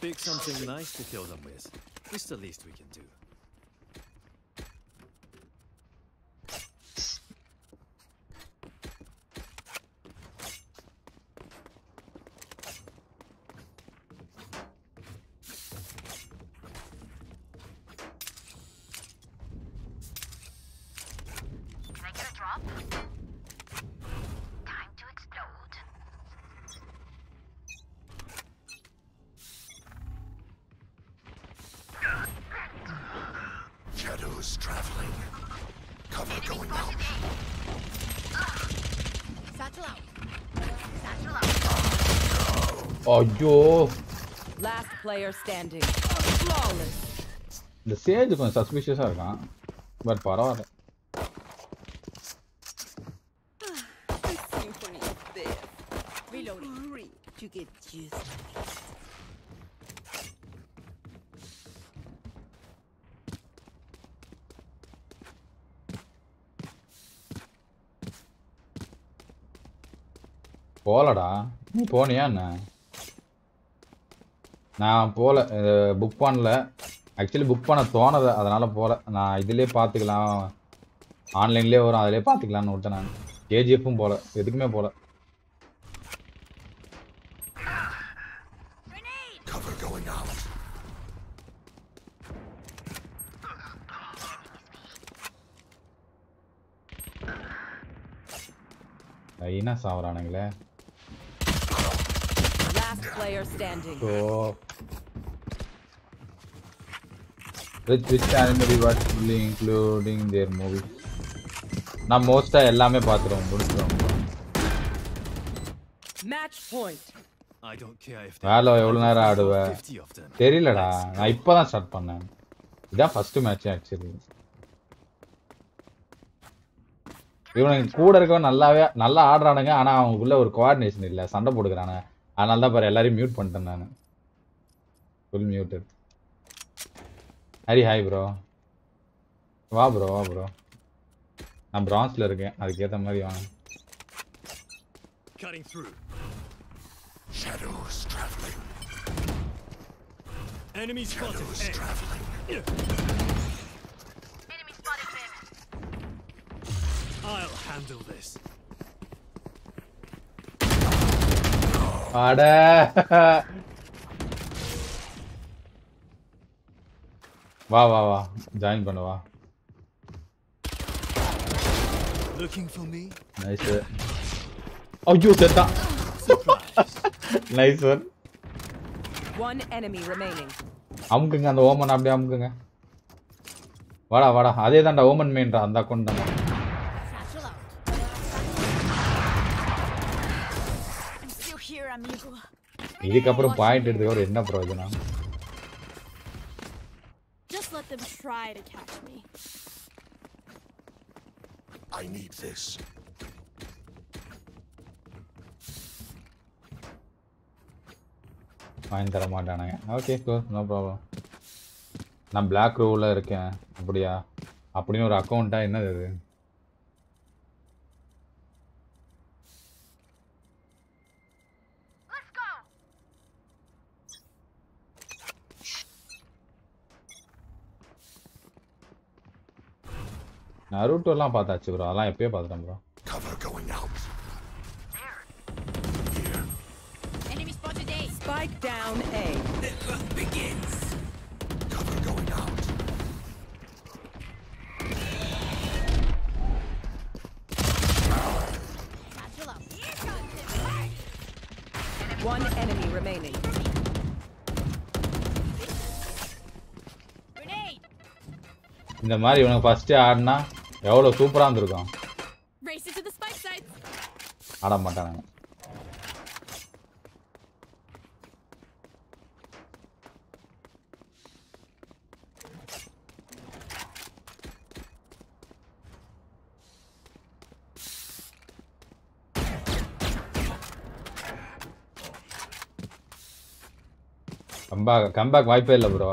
Pick something nice to kill them with. It's the least we can do. ஐயோ Last player standing. Flawless. இந்த சேஜ் கொஞ்சம் சஸ்பிஷியஸா இருக்கான் பட் பரவாயில்ல A symphony of death. Reloading. Hurry to get used to it. போகலடா நீ போனியா என்ன நான் போகல புக் பண்ணல. ஆக்சுவலி புக் பண்ண தோணலை அதனால போகல நான் இதுலேயே பார்த்துக்கலாம் ஆன்லைன்லேயே வரும் அதிலே பார்த்துக்கலாம்னு விட்டேன் நான். கேஜிஎஃப்பும் போகல எதுக்குமே போகல. லைனா சாவறானுங்களே player standing. O which which anime watch fully including their movie நான் மோஸ்டா எல்லாமே பார்த்துருவோம் முடிச்சிருவோம் Match point. I don't care if வேலை எவ்வளவு நேரம் ஆடுவ 50 of them. தெரியலடா நான் இப்பதான் ஸ்டார்ட் பண்ணேன் இதான் ஃபர்ஸ்ட் மேட்ச் ஆக்சுவலி இவனுக்கு கூட இருக்கவன் நல்லாவே நல்லா ஆடுறானுங்க ஆனா அவங்களுக்குள்ள ஒரு கோஆர்டினேஷன் இல்ல சண்டை போடுக்கிறானுங்க அதனால தான் பாரு எல்லாரையும் மியூட் பண்ணிட்டேன் நான் full muted Hari hi bro வா ப்ரோ வா ப்ரோ நான் பிரான்ஸ்ல இருக்கேன் அதுக்கேத்த மாதிரி வாங்க Cutting through. Shadows traveling. Enemy spotted. Shadows A. traveling. I'll handle this. அட. வா வா வா. ஜாயின் பண்ணு வா. Looking for me? நைஸ் ஐயோ செத்தான் nice one One enemy remaining. அமுக்குங்க அந்த ஓமன் அப்படியே அமுக்குங்க. வாடா வாடா. அதே தான்டா ஓமன் மெயின்டா அந்த அக்கௌண்ட் தான் இதுக்கப்புறம் பாயிண்ட் எடுத்துக்க என்ன பிரயோஜனம்? Just let them try to catch me. I need this. வாங்கி தர மாட்டானுங்க. Okay cool. நோ ப்ராப்ளம் நான் பிளாக் ரோவில் இருக்கேன். அப்படியா? அப்படின்னு ஒரு அக்கௌண்ட்டா என்னது அது நருட்டோலாம் பார்த்தாச்சு ப்ரோ அதெல்லாம் எப்பயோ பார்த்துட்டேன் bro Cover going out. Enemy spotted A. Spike down A. begins. Cover going out. Satchel out. One enemy remaining. Grenade. இந்த மாதிரி இவனுக்கு ஃபர்ஸ்டே ஆடினா எவ்வளோ சூப்பராக இருந்திருக்கும். ஆட மாட்டானுங்க. கம்பேக் கம்பேக் வாய்ப்பே இல்லை bro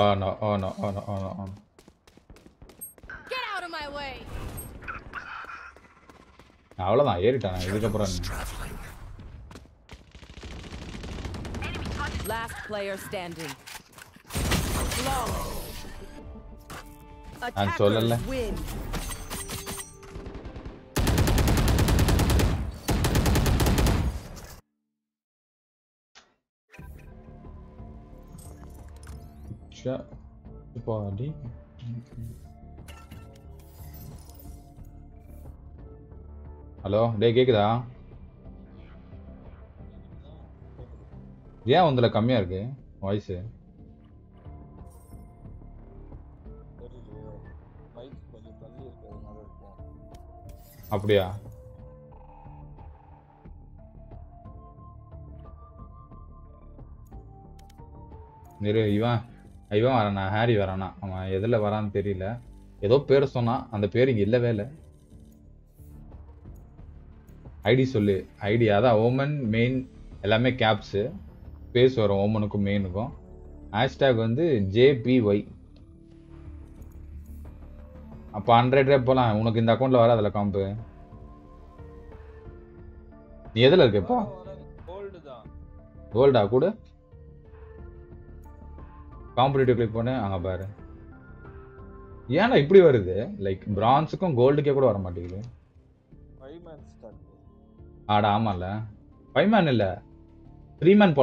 Oh no oh no oh no oh no oh no Get out of my way. அவ்வளோதான் ஏறிட்டானே இதுக்கப்புறம் என்ன? Traveling. Last player standing. Long. நான் சொல்லல Attackers win. பாடி ஹலோ டேய் கேக்குதா ஏன் உந்துல கம்மியா இருக்கு வாய்ஸ் அப்படியா இரு இவன் இவன் வரானா ஹாரி வரானா? அவன் எதுல வரான்னு தெரியல. ஏதோ பேர் சொன்னான். அந்த பேர் இங்க இல்லவே இல்லை. ஐடி சொல்லு. ஐடி அதான் ஓமன் மெயின் எல்லாமே கேப்ஸு பேஸ் வரும் ஓமனுக்கும் மெயினுக்கும் ஹேஷ்டேக் வந்து ஜேபிஒய் அப்போ ஹண்ட்ரட் ரேப் போகலாம் உனக்கு இந்த அக்கௌண்ட்டில் வர அதில் காம்பு நீ எதில் இருக்க இப்போ? கோல்டா கூட. காம்படிட்டிவ் கிளிக் பண்ணு அங்க பாரு. ஏன்டா இப்படி வருது? லைக் பிரான்ஸுக்கும் கோல்டுக்கே கூட வர மாட்டேங்குது ஆடா ஆமால ஃபைவ் மேன் இல்ல. த்ரீ மேன்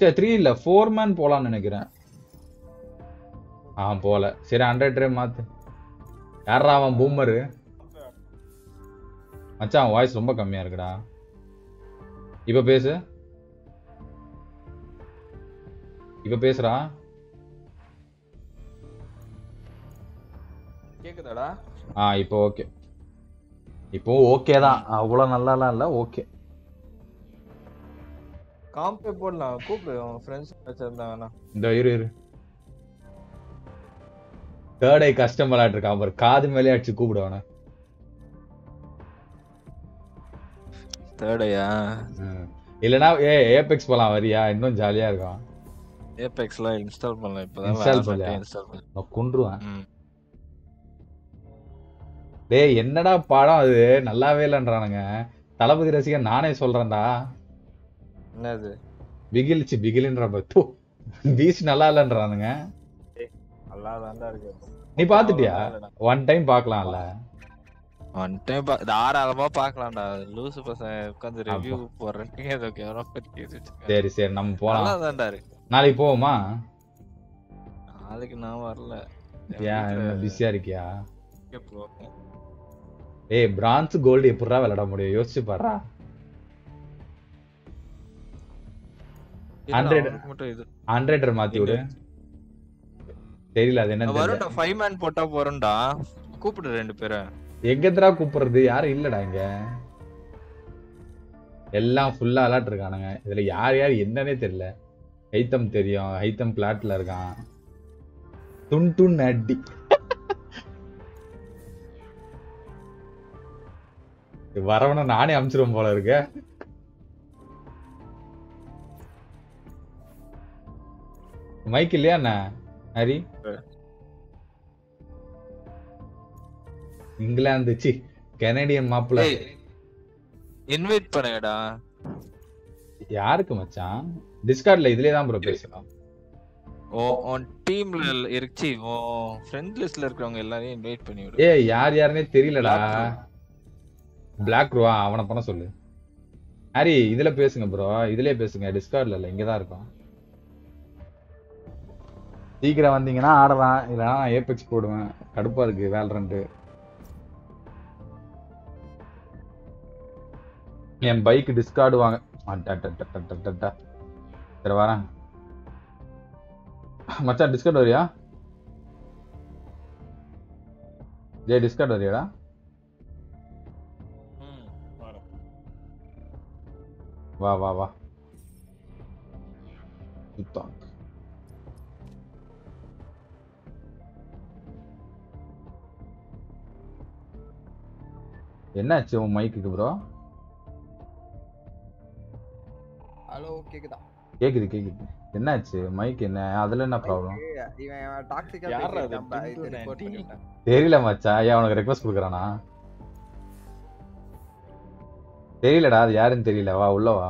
சரி த்ரீ இல்ல. ஃபோர் மேன் போலாம்னு நினைக்கிறேன். ஆ போல. சரி ஹண்ட்ரட் ட்ரே மாத்து. யாரா அவன் பூமரு மச்சான் வாய்ஸ் ரொம்ப கம்மியா இருக்குடா. இப்ப பேசு. இப்ப பேசுறா? கேக்குதாடா? ஆ இப்போ ஓகே. இப்போ ஓகே தான். அவ்வளோ நல்லாலாம் இல்லை ஓகே. காம்பே போடலாம். கூப்பிடு அவன் ஃப்ரெண்ட்ஸ் வச்சிருந்தாங்கன்னா இந்த இரு இரு. தேர்ட் ஐ கஸ்டமர் ஆட்டு இருக்கான் பாரு. காது மேலே அடிச்சு கூப்பிடுவானே தேர்டையா இல்லனா ஏ ஏபெக்ஸ் போலாம் வரியா? இன்னும் ஜாலியா இருக்கும் ஏபெக்ஸ்லாம் இன்ஸ்டால் பண்ணல இப்பதான் இன்ஸ்டால் பண்ணல இன்ஸ்டால் பண்ணல நான் கொன்றுவேன். டேய் என்னடா படம் அது? நல்லாவே இல்லைன்றானுங்க. தளபதி ரசிகன் நானே சொல்றேன்டா. என்னது? பிகிலிச்சு பிகிலின்ற பத்து பீச் நல்லா இல்லைன்றானுங்க. நல்லா தான்டா இருக்கு. நீ பாத்துட்டியா ஒன் டைம் பார்க்கலாம்ல. ஒன் டைம் தாராளமா பாக்கலாம்டா லூசு பசங்க உட்காந்து ரிவ்யூ போடுறேன் சரி சரி நம்ம நல்லா போலாம். தான்டா இருக்கு. நாளைக்கு போவோமா? நாளைக்கு நான் வரல. ஏன் பிஸியா இருக்கியா? ஏய் பிரான்ஸ் கோல்டு எப்படிடா விளையாட முடியும்? யோசிச்சு பாடுறா ஹண்ட்ரட் மாத்தி விடு. தெரியல அது என்ன வரும்டா ஃபைவ் மேன் போட்டா போறோம்டா கூப்பிடு ரெண்டு பேரை. எங்கத்ரா கூப்பிடுறது? யாரும் இல்லடா இங்க. எல்லாம் ஃபுல்லா அலாட் இருக்கானுங்க. இதுல யார் யார் என்னன்னே தெரியல. ஹைத்தம் தெரியும் ஹைத்தம் பிளாட்ல இருக்கான். துன் துன் அடி. வரவன நானே அமிச்சிருவேன் போல இருக்க. மைக் இல்லையா என்ன ஹரி? இங்கிலாந்து சி கனடியன் மாப்பிள்ள. இன்வைட் பண்ணுங்கடா. யாருக்கு மச்சான்? டிஸ்கார்ட்ல இதுலயே தான் ப்ரோ பேசலாம் ஓ உன் டீம்ல இருச்சி ஓ ஃப்ரெண்ட் லிஸ்ட்ல இருக்கிறவங்க எல்லாரையும் இன்வைட் பண்ணி விடு. ஏய் யார் யாருன்னே தெரியலடா. பிளாக் ரோவா அவனை பண்ண சொல்லு. ஹரி இதுல பேசுங்க ப்ரோ இதுலயே பேசுங்க. டிஸ்கார்ட்ல இல்ல இங்க தான் இருக்கோம். சீக்கிரம் வந்தீங்கன்னா ஆடலாம். இல்லைன்னா ஏபெக்ஸ் போடுவேன். கடுப்பா இருக்கு வேல்ரண்ட் என் பைக் டிஸ்கார்டு வாங்க. சரி வரேன் மச்சான் டிஸ்கார்ட் வரியா? ஜே டிஸ்கார்ட் வரியாடா? வா வா வா. சுத்தம். என்னாச்சு உன் மைக்குக்கு ப்ரோ ஹலோ கேக்குதா? கேக்குது கேக்குது. என்னாச்சு? மைக் என்ன? அதுல என்ன ப்ராப்ளம் இவன் டாக்ஸிக்கா? பேசிட்டான் தெரியல மச்சான் ஏன் உனக்கு ரெக்வஸ்ட் கொடுக்குறானா? தெரியலடா அது யாருன்னு தெரியல. வா உள்ள வா.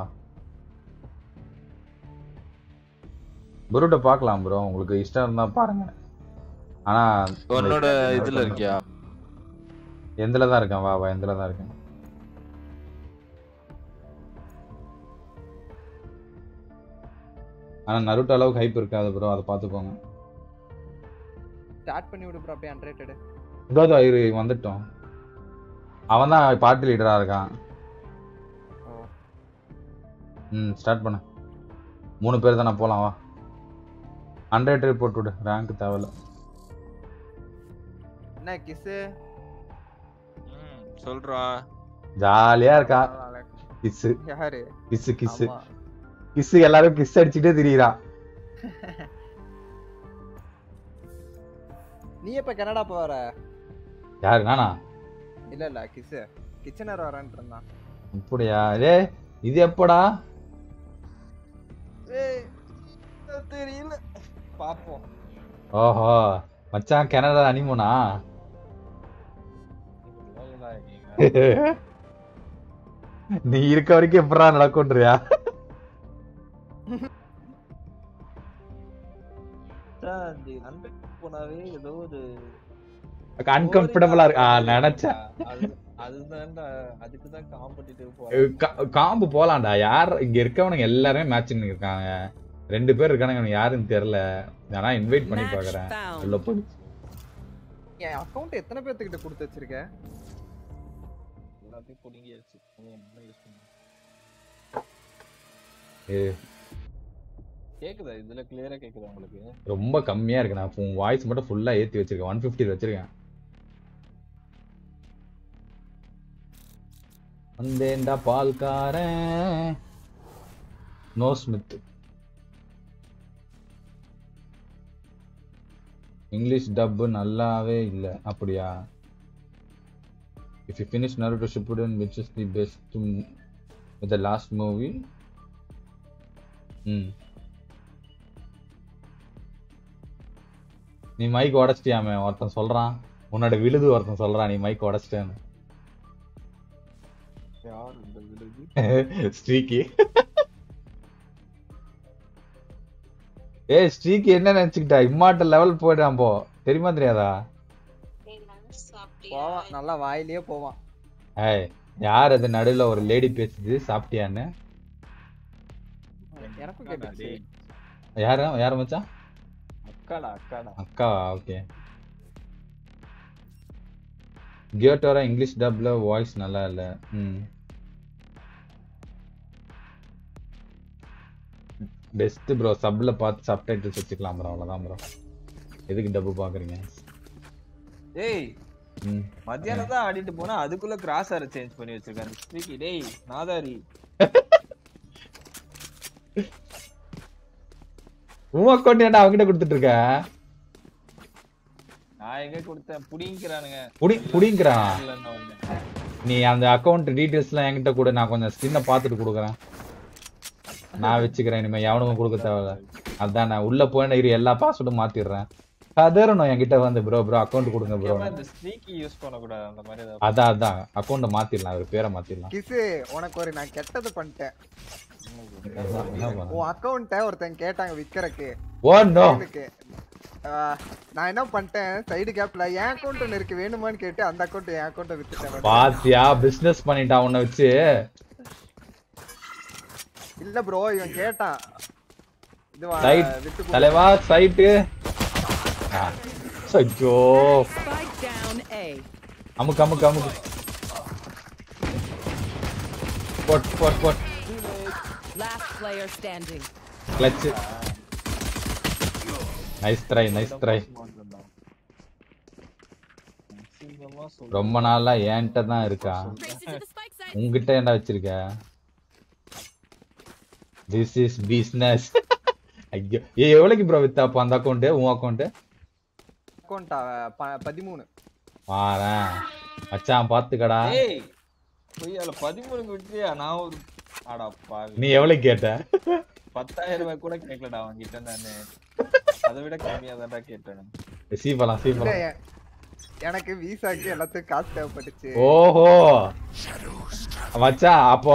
புருட்ட பார்க்கலாம் ப்ரோ உங்களுக்கு இஷ்டம் இருந்தா பாருங்க. ஆனா உன்னோட இதுல இருக்கியா? எந்தில தான் இருக்கேன்? வா வா எந்தில தான் இருக்கேன்? ஆனா நருட்டோ அளவுக்கு ஹைப் இருக்காது ப்ரோ அதை பார்த்துக்கோங்க ஸ்டார்ட் பண்ணி விடு ப்ரோ அப்படியே அன்ரேட்டட் இதோ இரு வந்துட்டோம். அவன் தான் பார்ட்டி லீடரா இருக்கான். ம் ஸ்டார்ட் பண்ணு. மூணு பேர் தானே போலாம் வா. ஹண்ட்ரட் போட்டு விடு ரேங்க் தேவையில்ல. என்ன கிஸ் சொல்றா. ஜாலியா இருக்கா? கிஸ் யாரு? கிஸ் கிஸ் ஆமா. கிஸ் எல்லாரும் கிஸ் அடிச்சுட்டே திரியிறான் நீ எப்ப கனடா போற யாரு நானா? இல்ல இல்ல கிஸ் கிச்சனர் வரேன்ட்டு இருந்தான் அப்படியா? டே இது எப்படா? தெரியல. பாப்போம். ஓஹோ மச்சான் கனடா அனிமோனா நீ இருக்க வரைக்கும் எப்படா நடக்கும்ன்றியா? போனாவே ஏதோ ஒரு அன்கம்ஃபர்டபுளா இருக்கு. நினைச்சேன். அது- அதுதான்டா. அதுக்கு தான் காம்படிட்டிவ் காம்பு போலாம்டா. யார் இங்க இருக்கவனுங்க எல்லாருமே மேட்ச் இருக்காங்க ரெண்டு பேர் இருக்கானுங்க எனக்கு யாருன்னு தெரியல. ஆனா இன்வைட் பண்ணி பாக்குறேன். உள்ள போய் என் அக்கவுண்ட் எத்தனை பேர்த்துக்கிட்ட கொடுத்து வச்சிருக்க? எல்லாத்தையும் புடுங்கியாச்சு. ஏ, கேக்குதா? இதுல கிளியரா கேக்குதா உங்களுக்கு? ரொம்ப கம்மியா இருக்கு. நான் உன் வாய்ஸ் மட்டும் ஃபுல்லா ஏத்தி வச்சிருக்கேன். ஒன் ஃபிஃப்டி வச்சிருக்கேன். வந்தேன்டா பால்காரன். நோ ஸ்மித் இங்கிலீஷ் டப்பு நல்லாவே இல்லை. அப்படியா? If you finish Naruto Shippuden which is the best with the last movie ம். நீ மைக் உடச்சிட்டியாமே ஒருத்தன் சொல்றான். உன்னோட விழுது ஒருத்தன் சொல்றான் நீ மைக் உடச்சிட்டேன்னு. ஸ்ரீக்கி ஏய் ஸ்ரீக்கி என்ன நினைச்சுக்கிட்டா? இம்மார்டல் லெவல் போயிடான் போ. தெரியுமா தெரியாதா? போவான் நல்லா வாயிலேயே போவான். ஏய் யார் அது நடுவுல ஒரு லேடி பேசுது? சாப்பிட்டியான்னு? எனக்கும் கேட்டுச்சு. யாரு யார் மச்சான்? அக்காடா அக்காடா. அக்கா ஓகே கியோட்டோரா இங்கிலீஷ் டப்ல வாய்ஸ் நல்லா இல்ல. ம். பெஸ்ட் ப்ரோ சப்ல பார்த்து சப்டைட்டில்ஸ் வச்சுக்கலாம் ப்ரோ அவ்வளவுதான் ப்ரோ எதுக்கு டப்பு பாக்குறீங்க? ம். மத்தியானம் தான் ஆடிட்டு போனா அதுக்குள்ள கிராஸ் ஆர சேஞ்ச் பண்ணி வச்சிருக்காங்க ஸ்பீக்கி டேய் நாதாரி. உன் அக்கௌண்ட் ஏன்டா அவங்கிட்ட கொடுத்துட்டு இருக்க நான் எங்க கொடுத்தேன்? புடிங்கிறானுங்க புடி புடிங்கிறான். நீ அந்த அக்கௌண்ட் டீடைல்ஸ்லாம் என்கிட்ட கூட நான் கொஞ்சம் ஸ்கின்னை பார்த்துட்டு கொடுக்குறேன். நான் வச்சுக்கிறேன் இனிமே எவனுக்கும் கொடுக்க தேவையில்ல. அதான் நான் உள்ள போய் இரு எல்லா பாஸ்வேர்டும் மாத்திடுறேன். கதறணும் என்கிட்ட வந்து ப்ரோ ப்ரோ அக்கௌண்ட் கொடுங்க ப்ரோ யூஸ் பண்ணக்கூடாது அந்த மாதிரி அதான் அதான். அக்கௌண்ட்டை மாத்திடலாம் அவர் பேரை மாத்திடலாம். கிசு உனக்கு ஒரு நான் கெட்டது பண்ணிட்டேன். பண்ண? உன் அக்கௌண்ட்டை ஒருத்தன் கேட்டாங்க விக்கிறக்கு. நான் என்ன பண்ணிட்டேன்? சைடு கேப்ல என் அக்கௌண்ட் ஒன்று இருக்கு வேணுமான்னு கேட்டு அந்த அக்கௌண்ட் என் அக்கௌண்ட்டை வித்துட்டேன் பாத்தியா பிசினஸ் பண்ணிட்டான் உன்னை வச்சு. இல்ல ப்ரோ இவன் கேட்டான். இது. தலைவா சைட்டு ஐயோ. அமுக்கு அமுக்கு அமுக்கு. போட் போட் போட். Last player standing. Clutch nice try nice try. ரொம்ப நாளா என்கிட்ட தான் இருக்கா? உங்ககிட்ட என்ன வச்சிருக்க? திஸ் இஸ் பிசினஸ் ஐயோ. ஏ எவ்வளவுக்கு ப்ரோ வித்தா? அப்போ அந்த அக்கௌண்ட் உன் அக்கௌண்ட் அக்கௌண்டா பதிமூணு. பாரேன். மச்சான் பாத்துக்கடா ஏய் பதிமூணுக்கு விட்டியா நான் ஒரு நீ எவ்வளவு கேட்ட? பத்தாயிரம் ரூபாய் கூட கேட்கலடா அவன்கிட்ட நானு. அதை விட கம்மியா தான்டா கேட்டேன். சீப்பலாம் எ- எனக்கு விசாக்கு எல்லாத்துக்கும் காசு தேவைப்பட்டுச்சு. ஓஹோ. மச்சான் அப்போ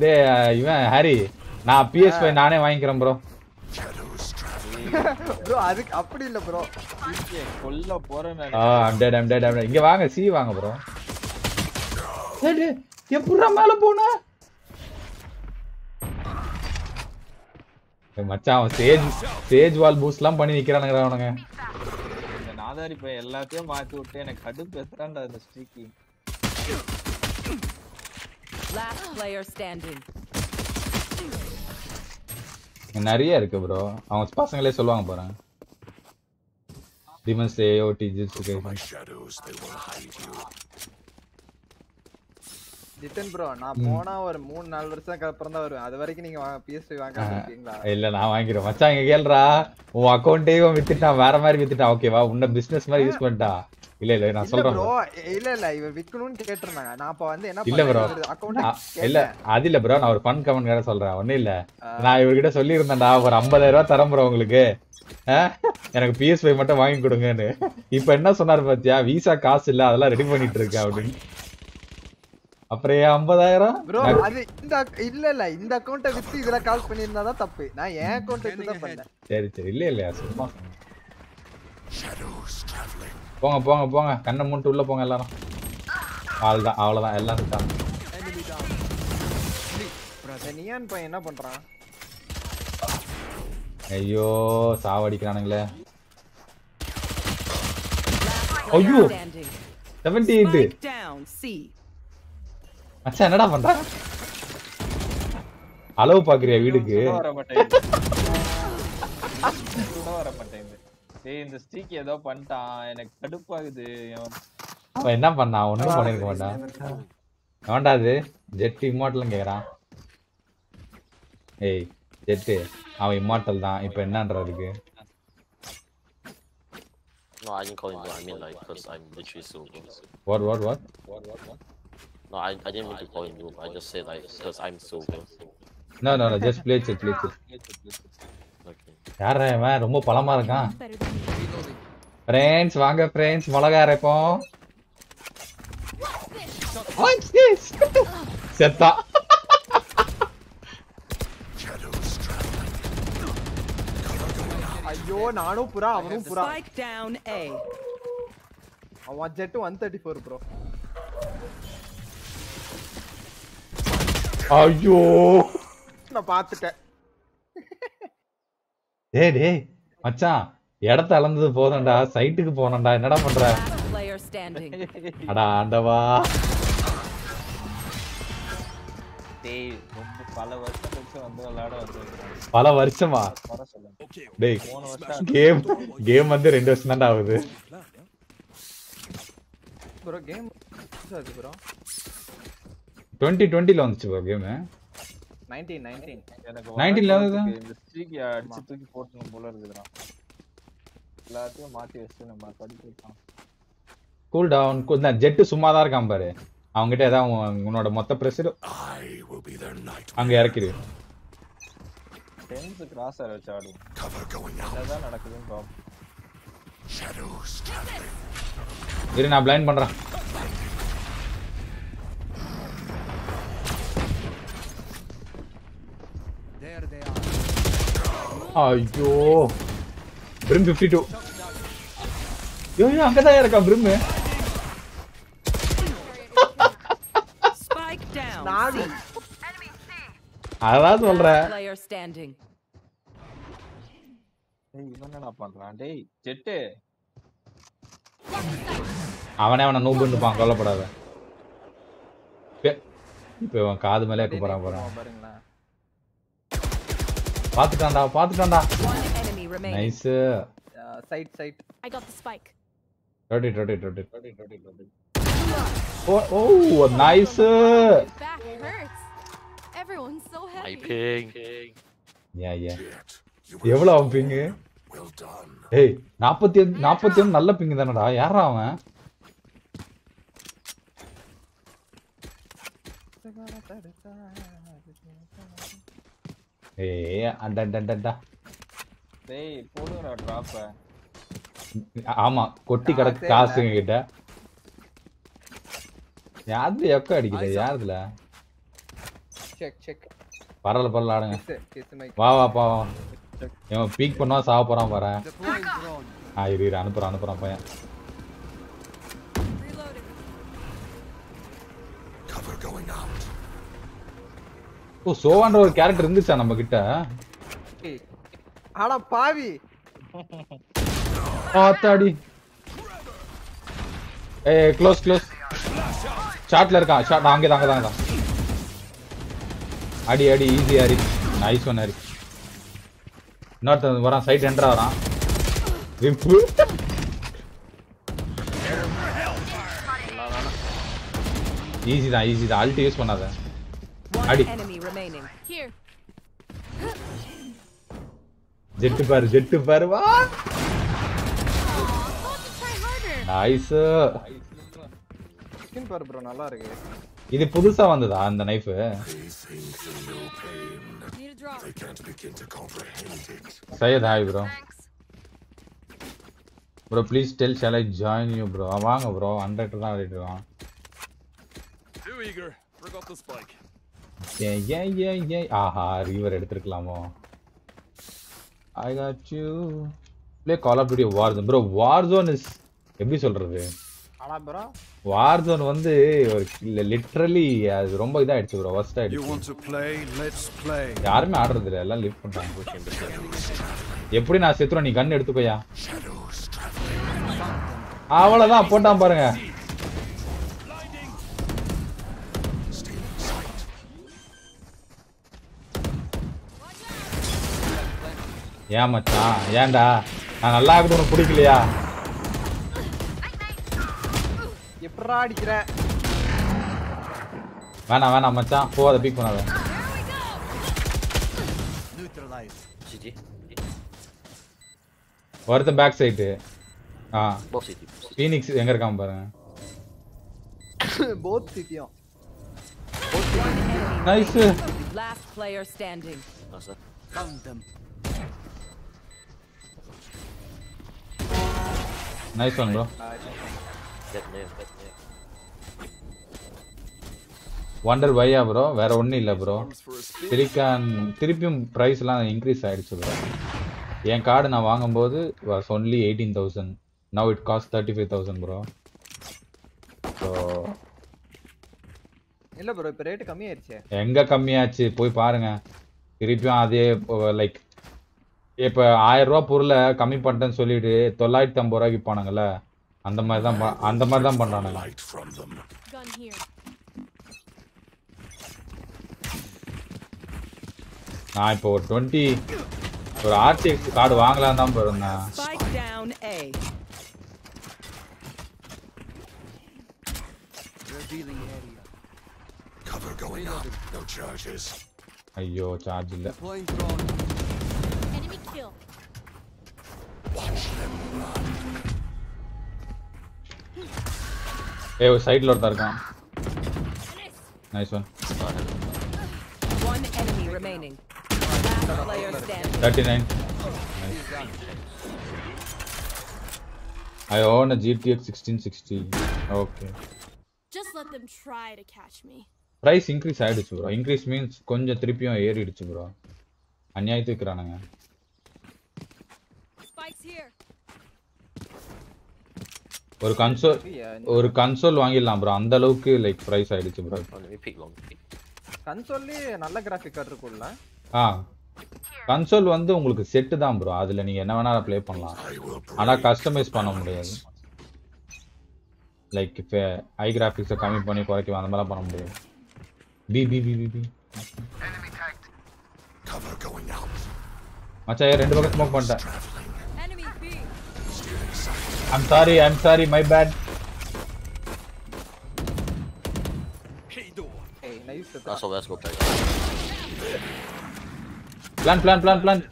டேய் இவன் ஹாரி நான் பிஎஸ் ஃபைவ் நானே வாங்கிக்கிறேன் ப்ரோ ப்ரோ அதுக்கு அப்படி இல்ல ப்ரோ கொல்ல போறேன் ஆ டேட் டேட் டேட் இங்க வாங்க சி வாங்க ப்ரோ எப்படா மேல போன? மச்சான் அவன் சேஜ் சேஜ் வால் பூஸ்ட்லாம் பண்ணி நிக்கிறானுங்கடா அவனுங்க. இந்த நாதாரி பையன் எல்லாத்தையும் மாத்தி விட்டு எனக்கு கடுப்பு பேசுறான்டா இந்த ஸ்ட்ரீக்கி. Player standing. இங்க நிறைய இருக்கு ப்ரோ அவங்க பசங்களே சொல்லுவாங்க போறேன் டிமன்ஸ் ஏஓடி ஜிட்ஸுக்கு Shadows, they will hide you. Jithan bro நான் போனா ஒரு மூணு நாலு வருஷம் அப்புறம் தான் வருவேன். அது வரைக்கும் நீங்க பிஎஸ்பி வாங்க இருக்கீங்களா இல்ல நான் வாங்கிக்கிறேன் மச்சான் இங்க கேளுடா. உன் அக்கௌண்ட்டையும் வித்துட்டான். வேற மாதிரி வித்துட்டான். ஓகேவா உன்ன பிசினஸ் மாதிரி யூஸ் பண்ணிட்டா. இல்ல இல்ல நான் சொல்றேன் ப்ரோ. இல்ல இல்ல. இவன் விக்கணும்னு கேட்டிருந்தாங்க. நான் அப்ப வந்து என்ன இல்ல ப்ரோ அக்கௌண்ட் இல்ல. அது இல்ல ப்ரோ நான் ஒரு ஃபன் கமெண்ட் வேற சொல்றேன். ஒண்ணும் இல்ல. நான் இவர்கிட்ட சொல்லி இருந்தேன்டா ஒரு 50000 ரூபாய் தரேன் ப்ரோ உங்களுக்கு? எனக்கு பிஎஸ் ஃபைவ் மட்டும் வாங்கி கொடுங்கன்னு. இப்ப என்ன சொன்னாரு பாத்தியா? விசா காசு இல்ல. அதெல்லாம் ரெடி பண்ணிட்டு இருக்கேன் அப்படின்னு. அப்புறம் ஏன் ஐம்பதாயிரம்? ப்ரோ அது இந்த இல்ல இல்ல. இந்த அக்கௌண்ட்டை வித்து இதுல கால் பண்ணியிருந்தா தான் தப்பு. நான் என் அக்கௌண்ட் வச்சு தான் பண்ணேன். சரி சரி. இல்ல இல்லையா? சும்மா. போங்க. போங்க போங்க கண்ணை மூட்டு உள்ள போங்க எல்லாரும். அவ்வளவுதான் அவ்வளவுதான் எல்லாம் அந்த நியான் பையன்? என்ன பண்றான்? ஐயோ சாவடிக்கிறானுங்களே. ஐயோ. Seventy eight. மச்சான் என்னடா பண்ற? அளவு பாக்குறியா வீடுக்கு? வர மாட்டேங்குது. சுட வர மாட்டேங்குது. டேய் இந்த ஸ்ட்ரீக் ஏதோ பண்ணிட்டான். எனக்கு கடுப்பாகுது. அவன் என்ன பண்ணான் ஒண்ணும் பண்ணிருக்க மாட்டான் அவன்டா அது? ஜெட் இம்மார்டல் கேக்குறான். ஏய் ஜெட்டு அவன் இம்மார்டல் தான். இப்ப என்னன்றதுக்கு No, I didn't call him. No, I mean like because I'm literally so good. What what what No, I, I didn't mean to call him noob. I just said like because I'm so good. No no no just play set play set Okay. யாரா இவன் ரொம்ப பலமா இருக்கான் ஃப்ரெண்ட்ஸ் வாங்க ஃப்ரெண்ட்ஸ் மிளகா அரைப்போம் What's this? செத்தா ஐயோ நானும் புறா அவனும் புறா Spike down A. அவன் Jett one thirty four bro ஐயோ. நான் பார்த்துட்டேன். டேய் டேய் மச்சான் இடத்த அளந்தது போதும்டா சைட்டுக்கு போனேன்டா என்னடா பண்ற. அடா ஆண்டவா. டேய் ரொம்ப பல வருஷம் டேய் கேம் கேம் வந்து ரெண்டு வருஷம் தான்டா ஆகுது. ப்ரோ கேம் அது ப்ரோ. டுவெண்ட்டி டுவெண்ட்டில வந்துச்சு ப்ரோ கேமு நைன்டீன் நைன்டீன் எனக்கு 19 ல வரதுக்கு வந்து இந்த ஸ்ட்ரீக் அடிச்சு தூக்கி போட்டுணும் போல இருக்குதுடா. எல்லாத்தையும் மாத்தி வச்சு நம்ம படிக்கலாம் கூல் டவுன் இந்த ஜெட்டு சும்மா தான் இருக்கான் பாரு. அவங்ககிட்ட ஏதாவது உன்- உன்னோட மொத்த ப்ரெஷர். அங்க இறக்கிடு டென்ஸ் கிராஸ் ஆர் வச்சு out. என்னதான் நடக்குதுன்னு பாப்போம். இரு நான் பிளைண்ட் பண்றேன். ஐயோ. பிரிம் 52 ஐயோ ஐயோ, அங்கதான் இருக்கான் பிரிம். அதான் சொல்றேன் பண்றான்? டேய் ஜெட்டு. அவனே அவனை நூபுன்னு கொல்லப்படாத இப்ப- இவன் காது மேலே இருக்க போறான் போறான். பாத்துட்டான்டா பாத்துட்டான்டா. Nice site site I got the spike. Rotate rotate rotate O O nice. Everyone's so I happy. ping. Yeah yeah Yet, you எவ்வளவு அவன் done. ஏய் நாற்பத்தி நாற்பத்தி ஒன்று நல்ல பிங்கு தானடா யாரா அவன் ஏய் அடடடடா டேய் போடுங்கடா டிராப்ப ஆமா கொட்டி கிடக்கு காசுங்க கிட்ட யாருல எக்க அடிக்குது? யாருதுல? செக் செக் பரவாயில்ல பரவாயில்ல ஆடுங்க. வா வா பா. இவன் பீக் பண்ணுவா சாவ போறான் பாரு. ஆ இரு இரு அனுப்புறான் அனுப்புறான் பையன். Reloading. Cover going out. ஓ சோவான்ற ஒரு கேரக்டர் இருந்துச்சா நம்ம கிட்ட ஆனா பாவி. ஆத்தாடி ஏய் க்ளோஸ் க்ளோஸ் ஷாட்ல இருக்கான் ஷாட் அங்கே தாங்க தாங்க அடி அடி ஈஸி அடி நைஸ் ஒன் அடி இன்னொருத்தன் வரான் சைட் என்ட்ரா வரான். ரிப்பு ஈஸி தான் ஈஸி தான். அல்ட் யூஸ் பண்ணாத. அடி. ஜெட்டு பாரு ஜெட்டு பாரு வா. நைஸ் ஸ்கின் பாரு ப்ரோ நல்லா இருக்கு இது புதுசா வந்ததா அந்த knife. Syed hi bro bro please tell shall I join you bro வாங்க ப்ரோ ஹண்ட்ரட் தான் ஆடிட்டு இருக்கான் Too eager. Forgot the spike. ஏய் ஏய் ஏய் ஏய் ஆஹா river எடுத்துருக்கலாமோ? I got you play call of duty warzone bro warzone is எப்படி சொல்றது? ஆனா ப்ரோ வார் ஜோன் வந்து ஒரு லிட்ரலி அது ரொம்ப ப்ரோ You ஆயிடுச்சு. Want to play? Let's play. யாருமே ஆடுறது இல்லை எல்லாம் லிவ் பண்றாங்க. எப்படி நான் செத்துறேன் நீ கன் எடுத்துக்கோயா. அவ்வளவுதான் போட்டான் பாருங்க. ஏன் மச்சான்? ஏன்டா? நான் நல்லா இருக்குது உனக்கு பிடிக்கலையா? எப்படா அடிக்கிற? வேணாம் வேணாம் மச்சான். போ அதை பிக் பண்ணாத. GG. ஒருத்தன் பேக் சைடு ஆ. ஃபீனிக்ஸ் எங்க இருக்கான் பாருங்க both சிட்டியும் nice Last player standing. Nice, one bro Dead near, dead near. வண்டர் பையா ப்ரோ வேற ஒண்ணும் இல்ல ப்ரோ சிலிக்கான் திருப்பியும் பிரைஸ் எல்லாம் இன்க்ரீஸ் ஆயிடுச்சு ப்ரோ என் கார்டு நான் வாங்கும்போது was only eighteen thousand now it cost thirty five thousand bro so இல்ல ப்ரோ இப்ப ரேட் கம்மியாயிருச்சே. எங்க கம்மியாச்சு? போய் பாருங்க. திருப்பியும் அதே லைக் இப்போ ஆயிரம் ரூபா பொருளை கம்மி பண்ணிட்டேன்னு சொல்லிட்டு தொள்ளாயிரத்தி ஐம்பது ரூபாய்க்கு போனாங்கல்ல அந்த மாதிரி தான் அந்த மாதிரி தான் here. நான் இப்போ ஒரு டுவெண்ட்டி ஒரு ஆர்டிஎக்ஸ் கார்டு வாங்கலாம் தான் போயிருந்தேன். ஐயோ சார்ஜ் இல்ல. ஏ ஒரு சைடுல ஒருத்தன் இருக்கான். Nice one One enemy remaining. Last player standing. தேர்ட்டி nine I own GTX sixteen sixty okay Just let them try to catch me. Price increase ஆயிடுச்சு ப்ரோ இன்க்ரீஸ் மீன்ஸ் கொஞ்சம் திருப்பியும் ஏறிடுச்சு ப்ரோ அநியாயத்துக்கு ஒரு கன்சோல் ஒரு கன்சோல் வாங்கிடலாம் ப்ரோ அந்த அளவுக்கு லைக் ப்ரைஸ் ஆயிடுச்சு ப்ரோ. கன்சோல்லி நல்ல கிராஃபிக் கார்டு இருக்கும்ல? ஆ. கன்சோல் வந்து உங்களுக்கு செட்டு தான் ப்ரோ அதுல நீங்க என்ன வேணாலும் ப்ளே பண்ணலாம். ஆனா கஸ்டமைஸ் பண்ண முடியாது. லைக் இப்போ ஐ கிராஃபிக்ஸை கம்மி பண்ணி குறைக்க அந்த மாதிரிலாம் பண்ண முடியாது. B B B B B ஏன் ரெண்டு பக்கம் ஸ்மோக் பண்ணிட்டேன். I'm sorry I'm sorry my bad ஏய் nice That's all, let's go play. Plant plant plant plant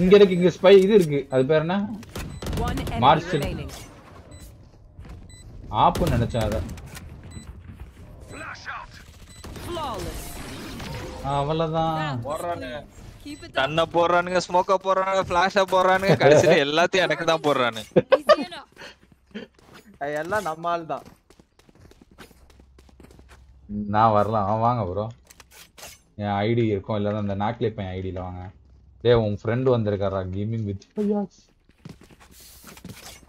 இங்க இருக்கு இங்க ஸ்பை இது இருக்கு. அது பேர் என்ன? Remaining. ஆப்புன்னு நினைச்சேன் அதை. Flawless. அவ்வளவுதான் கண்ணை போடுறானுங்க ஸ்மோக்க போடுறானுங்க பிளாஷா போடுறானுங்க கடைசியில எல்லாத்தையும் எனக்கு தான் போடுறானு. Easy enough. ஏய், எல்லாம் நம்ம ஆள் தான். நான் வரலாம் ஆ, வாங்க ப்ரோ என் ஐடி இருக்கும் இல்லைன்னா அந்த நாக்லே பையன் ஐடியில் வாங்க. டேய் உன் ஃப்ரெண்டு வந்திருக்காரா கேமிங் வித்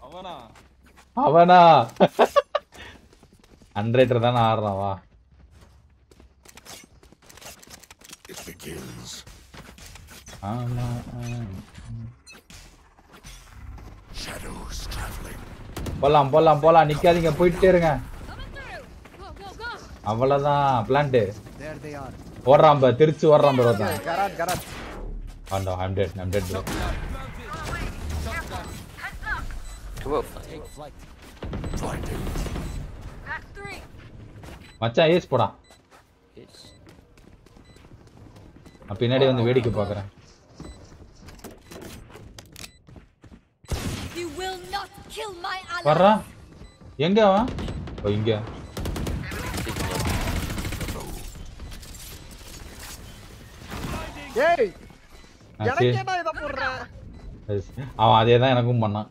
அவனா? அவனா? அன்ரைட்டர் தானே ஆடுறான் வா It begins. ஆமா ஆ. Shadows traveling. போலாம் போலாம் போலாம். நிக்காதீங்க போயிட்டே இருங்க. அவ்வளவுதான் are. ஓடுறான் பா திருச்சி ஓடுறான் ப்ரோ தான் கராட் கராட் ஆண்டோ I'm dead I'm dead bro. மச்சான் ஏஸ் போடா பின்னாடி வந்து வேடிக்கை பார்க்கறேன் You will not kill my ally. வர்றா. எங்க அவன்? ஓ இங்க. ஏய் அவன் அதே தான் எனக்கும் பண்ணான்.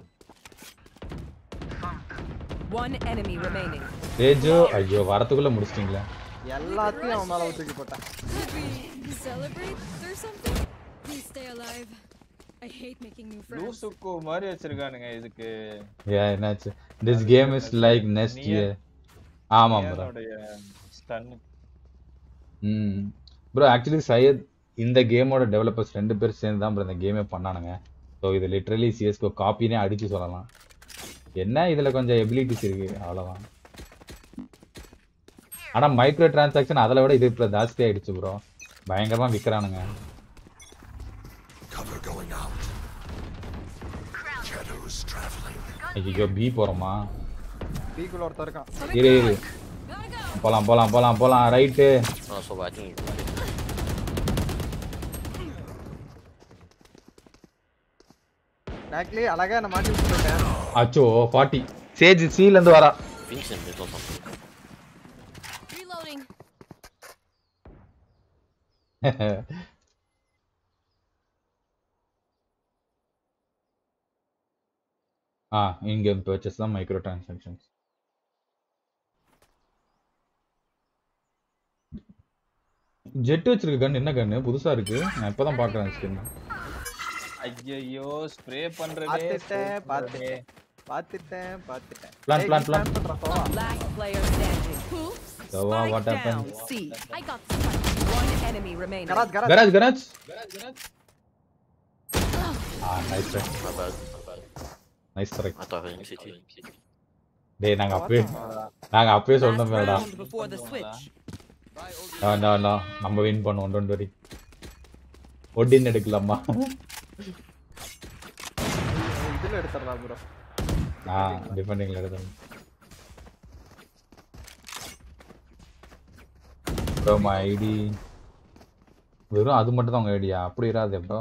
தேஜோ ஐயோ வரத்துக்குள்ள முடிச்சிட்டீங்களே. எல்லாத்தையும் அவன் மேல தூக்கி போட்டான் I hate making new friends. லூசுக்கு மாதிரி வச்சிருக்கானுங்க இதுக்கு. ஏ என்னாச்சு? This game is like next year ஆமாம் ப்ரோ ஸ்டன் ம். ப்ரோ ஆக்சுவலி சையத் இந்த கேமோட டெவலப்பர்ஸ் ரெண்டு பேர் சேர்ந்து தான் ப்ரோ இந்த கேமே பண்ணானுங்க. ஸோ இது லிட்ரலி சிஎஸ்கோ காப்பினே அடிச்சு சொல்லலாம். என்ன இதுல கொஞ்சம் எபிலிட்டிஸ் இருக்கு? அவ்வளவுதான். ஆனா மைக்ரோ டிரான்சாக்ஷன் அதில் விட இது இப்போ ஜாஸ்தி ஆயிடுச்சு ப்ரோ பயங்கரமா விற்கிறானுங்க ஐயோ பி போறோமா? பீக்குள்ள ஒருத்தர் இருக்கான். இரு இரு. போலாம் போலாம் போலாம் போலாம். ரைட்டு ஆக்சுவலி அழகா நான் மாட்டி விட்டுட்டேன். அச்சோ ஃபார்ட்டி சேஜ் சீல இருந்து வரா. Something. ஆ இங்க பர்ச்சேஸ் தான் மைக்ரோ டிரான்சாக்ஷன்ஸ் ஜெட் வச்சிருக்க கன் என்ன கன்னு புதுசா இருக்கு. நான் இப்பதான் பாக்குறேன் ஸ்கின் ஐயோ ஸ்ப்ரே பண்றதே. So, uh, what happened? C. I got One enemy remaining. Garage, garage. Garage garage ah nice my bad. Nice city. டேய் நாங்க அப்பவே நாங்க அப்பவே Last சொன்னோம் மேடா. round before the switch. வேண்டாம் வேண்டாம் நம்ம வின் பண்ணுவோம். டோன்ட் வரி ஒட்டின் எடுக்கலாமா? இதுல எடுத்துறா ப்ரோ ஆ டிஃபெண்டிங்ல எடுத்தோம் ப்ரோ மை ஐடி வெறும் அது மட்டும் தான் உங்க ஐடியா அப்படி இராது ப்ரோ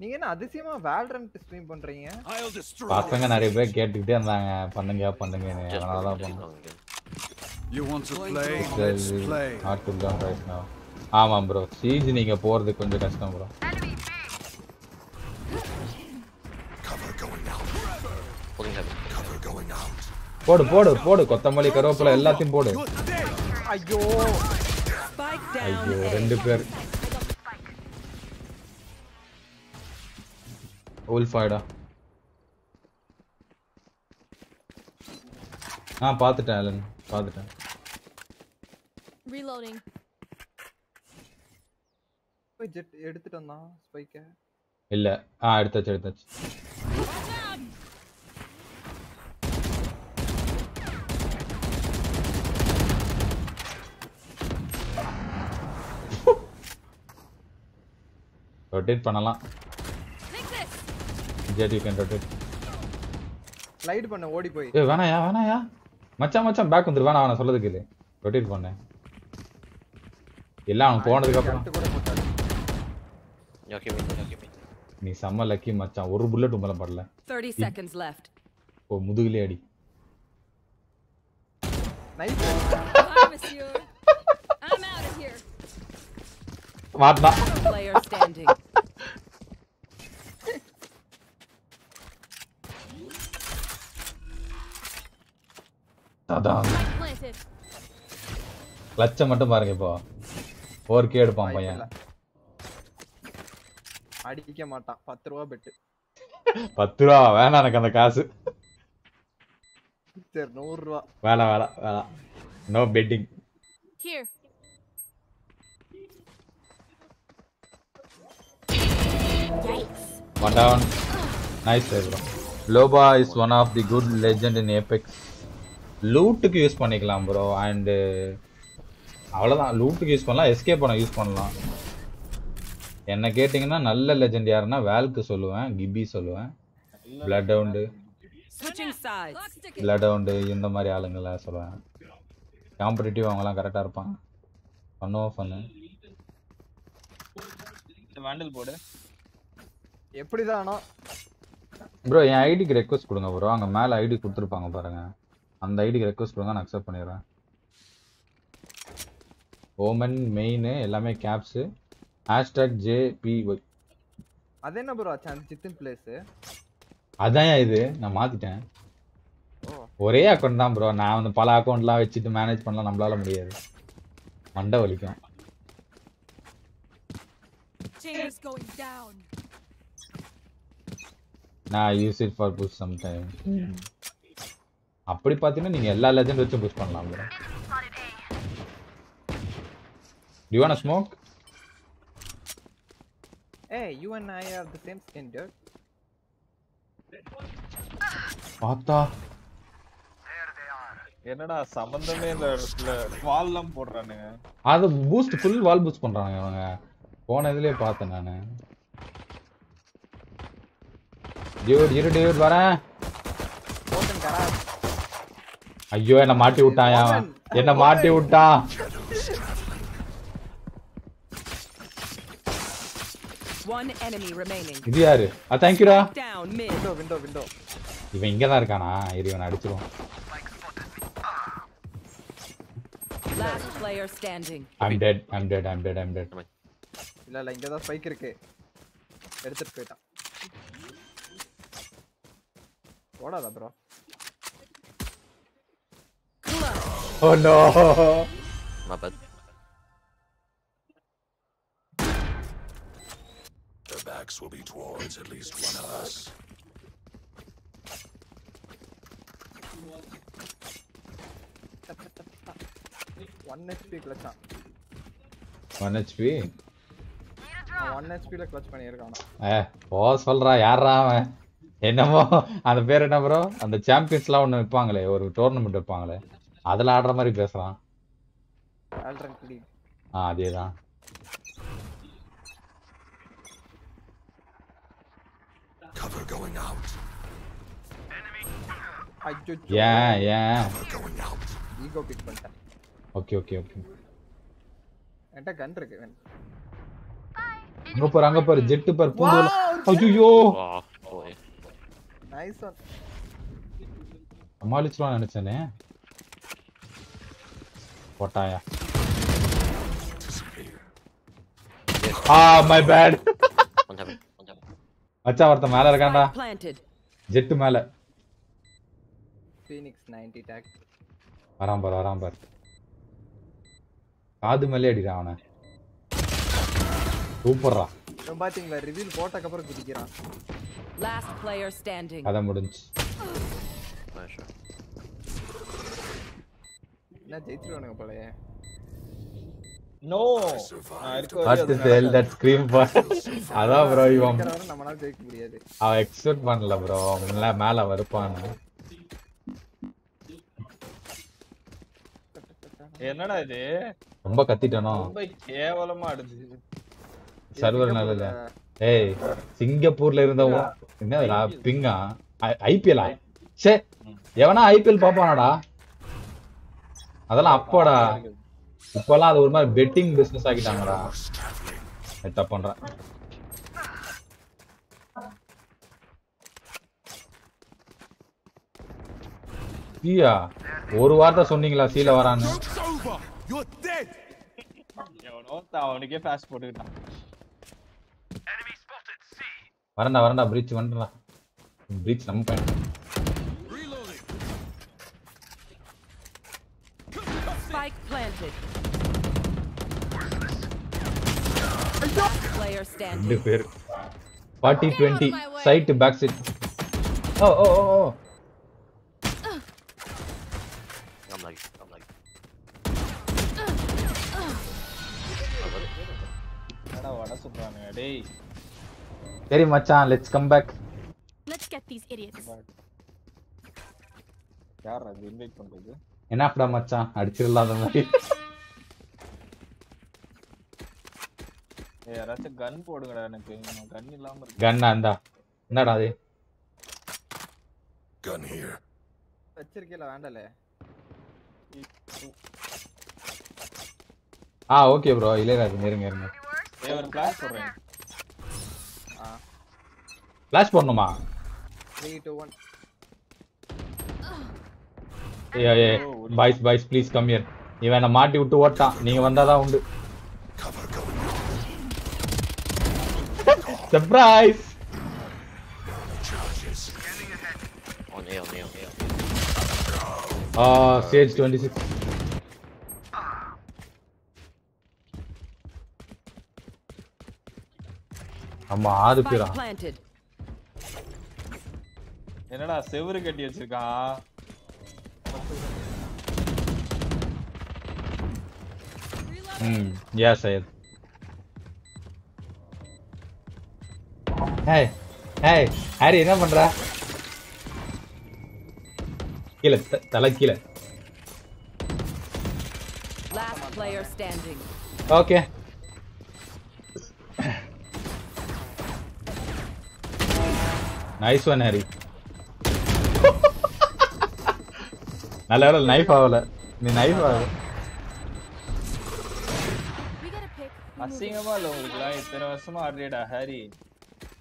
நீங்க என்ன அதிசயமா வேல்ரன்ட் ஸ்ட்ரீம் பண்றீங்க பசங்க நிறைய பேர் கேட்டுக்கிட்டே இருந்தாங்க பண்ணுங்க பண்ணுங்கன்னு அதனால தான் பண்ணோம் You want to play? Let's play. Hard to down right now ஆமாம் ப்ரோ சீஜ் நீங்க போறது கொஞ்சம் கஷ்டம் bro Cover going out. Pulling heaven. Cover going out. போடு போடு போடு கொத்தமல்லி கருவேப்பிலை எல்லாத்தையும் போடு ஐயோ down. ஐயோ. ரெண்டு பேர் உல்ஃபாய்டா ஆ? பார்த்துட்டேன் அலன். பார்த்துட்டேன். Reloading. போய் ஜெட் எடுத்துட்டு வந்தான் ஸ்பைக்க இல்ல. ஆ எடுத்தாச்சு எடுத்தாச்சு. ரொட்டேட் பண்ணலாம். Jett you can rotate slide பண்ண ஓடி போய். ஏ வேணாயா வேணாயா மச்சான் மச்சான் பேக் வந்துரு. வேணாம் அவனை சொல்றதுக்கு இல்லை ரொட்டேட் பண்ணேன் எல்லாம் அவன் போனதுக்கு அப்புறம். நீ செம்ம லக்கி மச்சான். ஒரு புல்லட் மேல படல. 30 seconds left. ஓ முதுகுலே அடி. Nice. I'm out of here. மாட்டா Player standing. அதான். லட்சம் மட்டும் பாருங்க இப்போ ஃபோர் கே எடுப்பான் பையன் அடிக்க மாட்டான் பத்து ரூபா பெட்டு பத்து ரூபா வேணாம் எனக்கு அந்த காசு சரி நூறு ரூபா வேணாம் வேணாம் வேணாம் no betting Here. One down. Nice bro. Loba is one of the good legend in Apex. லூட்டுக்கு யூஸ் பண்ணிக்கலாம் ப்ரோ அண்டு அவ்வளோதான் லூட்டுக்கு யூஸ் பண்ணலாம் எஸ்கேப் பண்ண யூஸ் பண்ணலாம். என்ன கேட்டிங்கன்னா நல்ல லெஜெண்ட் யாருன்னா வேல்க்கு சொல்லுவேன் கிபி சொல்லுவேன். Blood sides. பிளட் டவுண்டு இந்த மாதிரி ஆளுங்களை சொல்லுவேன். காம்படிட்டிவ் அவங்கலாம் கரெக்டாக இருப்பாங்க. பண்ணுவோம் பண்ணு வாண்டல் போடு. எப்படிதானோ ப்ரோ என் ஐடிக்கு ரெக்வஸ்ட் கொடுங்க ப்ரோ அங்கே மேலே ஐடி கொடுத்துருப்பாங்க பாருங்க. அந்த ஐடிக்கு ரெக்வஸ்ட் கொடுங்க நான் அக்செப்ட் பண்ணிடுறேன். ஓமன் மெயின் எல்லாமே கேப்ஸு ஹேஷ்டாக் ஜேபிஒய் அது என்ன ப்ரோ ஆச்சு? அந்த சித்தின் பிளேஸ் அதான் இது நான் மாத்திட்டேன். ஒரே அக்கௌண்ட் தான் ப்ரோ நான் வந்து பல அக்கௌண்ட்லாம் வச்சுட்டு மேனேஜ் பண்ணலாம் நம்மளால முடியாது. மண்டை வலிக்கும். நான் use it for push some time அப்படி பார்த்தீங்கன்னா நீங்க எல்லா லெஜண்ட் வச்சும் புஷ் பண்ணலாம் bro do want smoke Hey, you and I have the same skin, dude. பார்த்தா என்னடா சம்பந்தமே இந்த இடத்துல வால்லாம் போடுறானுங்க. அது பூஸ்ட் ஃபுல் வால் பூஸ்ட் பண்றாங்க அவங்க போன இதுலயே பார்த்தேன் நானு. டியூட் இரு டியூட் வரேன். ஐயோ என்ன மாட்டி விட்டான் அவன் என்ன மாட்டி விட்டான். இது யாரு? ஆ down mid. Window window window. இவன் இங்க தான் இருக்கானா? இரு இவன் அடிச்சிருவான் Last player standing. I'm dead I'm dead I'm dead I'm dead இல்ல இல்ல இங்க தான் ஸ்பைக் இருக்கு. எடுத்துட்டு போயிட்டான். ஓடாதா bro oh no My bad. Their backs will be towards at least one of us. One HP கிளச்சான் one HP one ஹெச்பில கிளச் பண்ணியிருக்கான் ஏ போ சொல்றா யாரா அவன்? என்னமோ அந்த பேர் என்ன ப்ரோ அந்த சாம்பியன்ஸ்லாம் ஒன்று வைப்பாங்களே ஒரு டோர்னமெண்ட் வைப்பாங்களே. அதில் ஆடுற மாதிரி பேசுறான். ஆ அதே தான் Cover going out. Going pick பண்ணிட்டேன். Okay okay okay. என்கிட்ட கன் இருக்கு வேணும் அங்க பாரு அங்க பாரு ஜெட்டு பாரு பூண்டு ஐயோ Wow, boy. நைஸ் ஒன் நினைச்சேனே. போட்டாயா ஆ மை பேட். மச்சான் ஒருத்தன் மேல இருக்கான்டா. ஜெட்டு மேல ஃபீனிக்ஸ் 90 டாக் வரான் பாரு வரான் பாரு காது மேலே அடிக்கிறான் அவனை சூப்பர்ரா பாத்தீங்களா ரிவீல் போட்டக்கு அப்புறம் குதிக்கிறான் Last player standing. கதை முடிஞ்சு. என்ன ஜெயிச்சிருவானுங்க போலயே. No is hell that scream for அதான் ப்ரோ இவன் நம்மளால ஜெயிக்க முடியாது. அவன் எக்ஸ்பெக்ட் பண்ணல ப்ரோ மேல மேல வருப்பான்னு. என்னடா இது? ரொம்ப கத்திட்டனோ? ரொம்ப கேவலமா ஆடுது. சர்வர் நல்லது. ஏய் சிங்கப்பூர்ல இருந்த உ- என்னதுடா பிங்கா? ஐபிஎல்லா சே எவனா ஐபிஎல் பாப்பானாடா அதெல்லாம் அப்போடா. இப்பெல்லாம் அது ஒரு மாதிரி பெட்டிங் பிசினஸ் ஆக்கிட்டாங்கடா. அது தப்பு பண்றேன். சீயா ஒரு வார்த்தை சொன்னீங்களா சீல வரான்னு? அவனுக்கே ஃபாஸ்ட் போட்டுக்கிட்டான். வரண்டா வரண்டா பிரீச் வந்துடா பிரீச் நம்ம பையன். planted. Player standing. ரெண்டு பேர் forty twenty side back side oh oh oh oh I'm like, I'm like. என்னடா வடை சுடுறானுங்க டேய் சரி மச்சான் let's come back Let's get these idiots. யார் அது இன்வைட் பண்றது என்னடா மச்சான்? அடிச்சிடலாம் அந்த மாதிரி யாராச்சும் கன் போடுங்கடா எனக்கு. கன் இல்லாம இருக்கு. கண்ணா இந்தா. என்னடா அது. Gun here. வச்சிருக்கீல வேண்டல ஆ ஓகே ப்ரோ இளையராஜ் இருங்க இருங்க. ஏய் ஒரு கிளாஸ் போடுறேன். ஆ. ஃபிளாஷ் போடணுமா? 3 2 1 ஏ ஏ boys boys please come here இவன் என்ன மாட்டி விட்டு ஓட்டான். நீங்க வந்தாதான் உண்டு. சர்ப்ரைஸ். ஆ ஸ்டேஜ் 26 ஆமா ஆறு பேரா. என்னடா செவுரு கட்டி வச்சிருக்கான்? ம் yeah Syed hey hey Harry என்ன பண்ற கீழே த- தலை கீழே Last player standing. Okay nice one Hari நல்ல வேலை நைஃப் ஆகல. நீ நைஃப் ஆகல அசிங்கமா இல்ல உங்களுக்குலாம். இத்தனை வருஷமா ஆடுறியடா ஹாரி.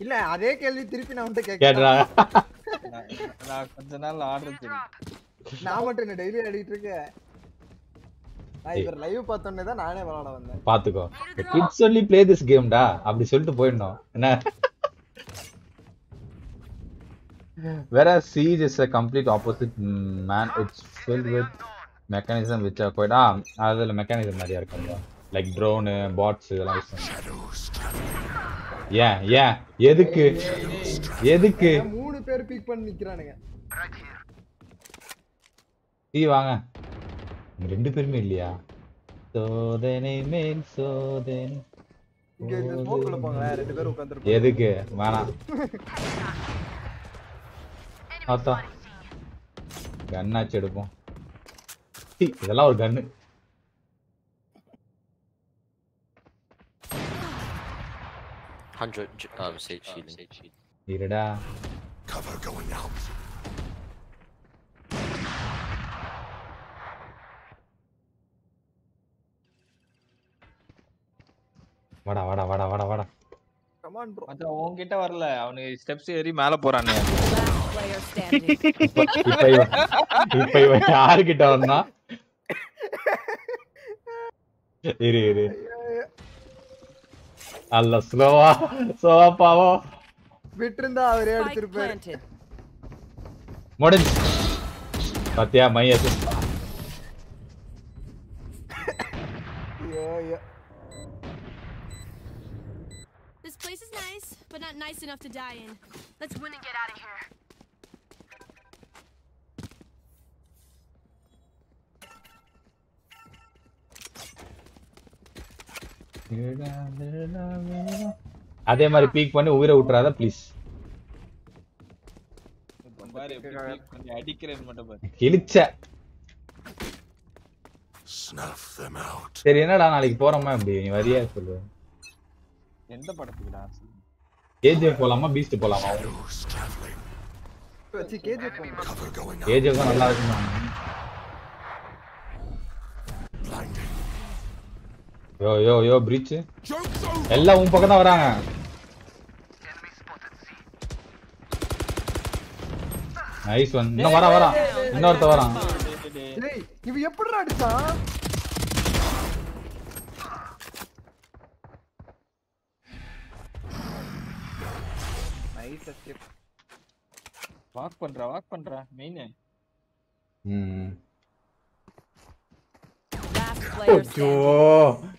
இல்ல அதே கேள்வி திருப்பி நான் கேட்றா. கேட்கிறேன் நான் நான் கொஞ்ச நாள் ஆடுறது நான் மட்டும் என்ன டெய்லி ஆடிட்டு இருக்கேன். நான் இவர் லைவ் பார்த்தோன்னே தான் நானே விளையாட வந்தேன். பாத்துக்கோ. கிட்ஸ் ஒன்லி ப்ளே திஸ் கேம்டா அப்படி சொல்லிட்டு போயிடணும். என்ன? வேற siege is a complete opposite man it's filled with mechanism which are quite ah அதுல மெக்கானிசம் நிறைய இருக்கும் லைக் ட்ரோனு பாட்ஸ் இதெல்லாம் ஏன் ஏன் எதுக்கு? எதுக்கு? மூணு பேர் பிக் பண்ணி நிக்கிறானுங்க. டீ வாங்க. ரெண்டு பேருமே இல்லையா? சோதனை மேல் சோதனை. எதுக்கு? வேணாம். ஆத்தா கன்னாச்சு எடுப்போம். இதெல்லாம் ஒரு gun. Hundred um sage shielding. இருடா. Cover going out. வாடா வாடா வாடா வாடா வாடா. கமான் ப்ரோ மச்சான் உன்கிட்ட வரல. அவனுக்கு ஸ்டெப்ஸ் ஏறி மேல போறானே. இப்ப இப்ப இவன் இப்ப இவன் யாருகிட்ட வந்தா இரு இரு அல்ல ஸ்லோவா ஸ்லோவா பாவம் விட்டிருந்தா அவரே Spike எடுத்திருப்பாரு planted. முடிஞ்சு பாத்தியா மை assist. ஐயோ ஐயோ This place is nice, but not nice enough to die in. Let's win and get out of here. அதே மாதிரி பீக் பண்ணி உயிரை விட்டுறாத ப்ளீஸ் கிழிச்ச. சரி என்னடா நாளைக்கு போறோமா இப்படி? நீ வரியா சொல்லு. எந்த படத்துக்குடா? கேஜிஎஃப் போலாமா பீஸ்ட் போலாமா? Shadows traveling. வச்சு யோ யோ யோ பிரீச் எல்லாம் உன் பக்கம் தான் வராங்க. நைஸ் ஒன் இன்னும் வரா வரா இன்னொருத்த வரான். டேய் இவன் எப்படிடா அடிச்சான்? நைஸ் எஸ்கேப் வாக் பண்றா வாக் பண்றா மெயின் ம் ஐயோ standing.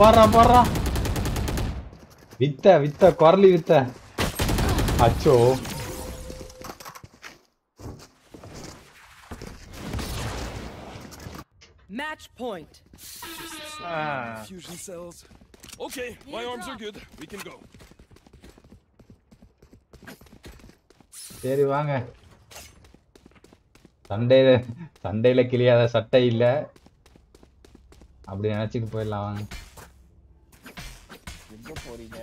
பாடுறா பாடுறா வித்த வித்த குரலி வித்த அச்சோ Match point. Ah. Fusion cells. Okay, my arms are good. We can go. சரி வாங்க சண்டையில சண்டையில கிளியாத சட்டை இல்ல அப்படி நினைச்சுக்கு போயிடலாம் வாங்க எங்க போறீங்க.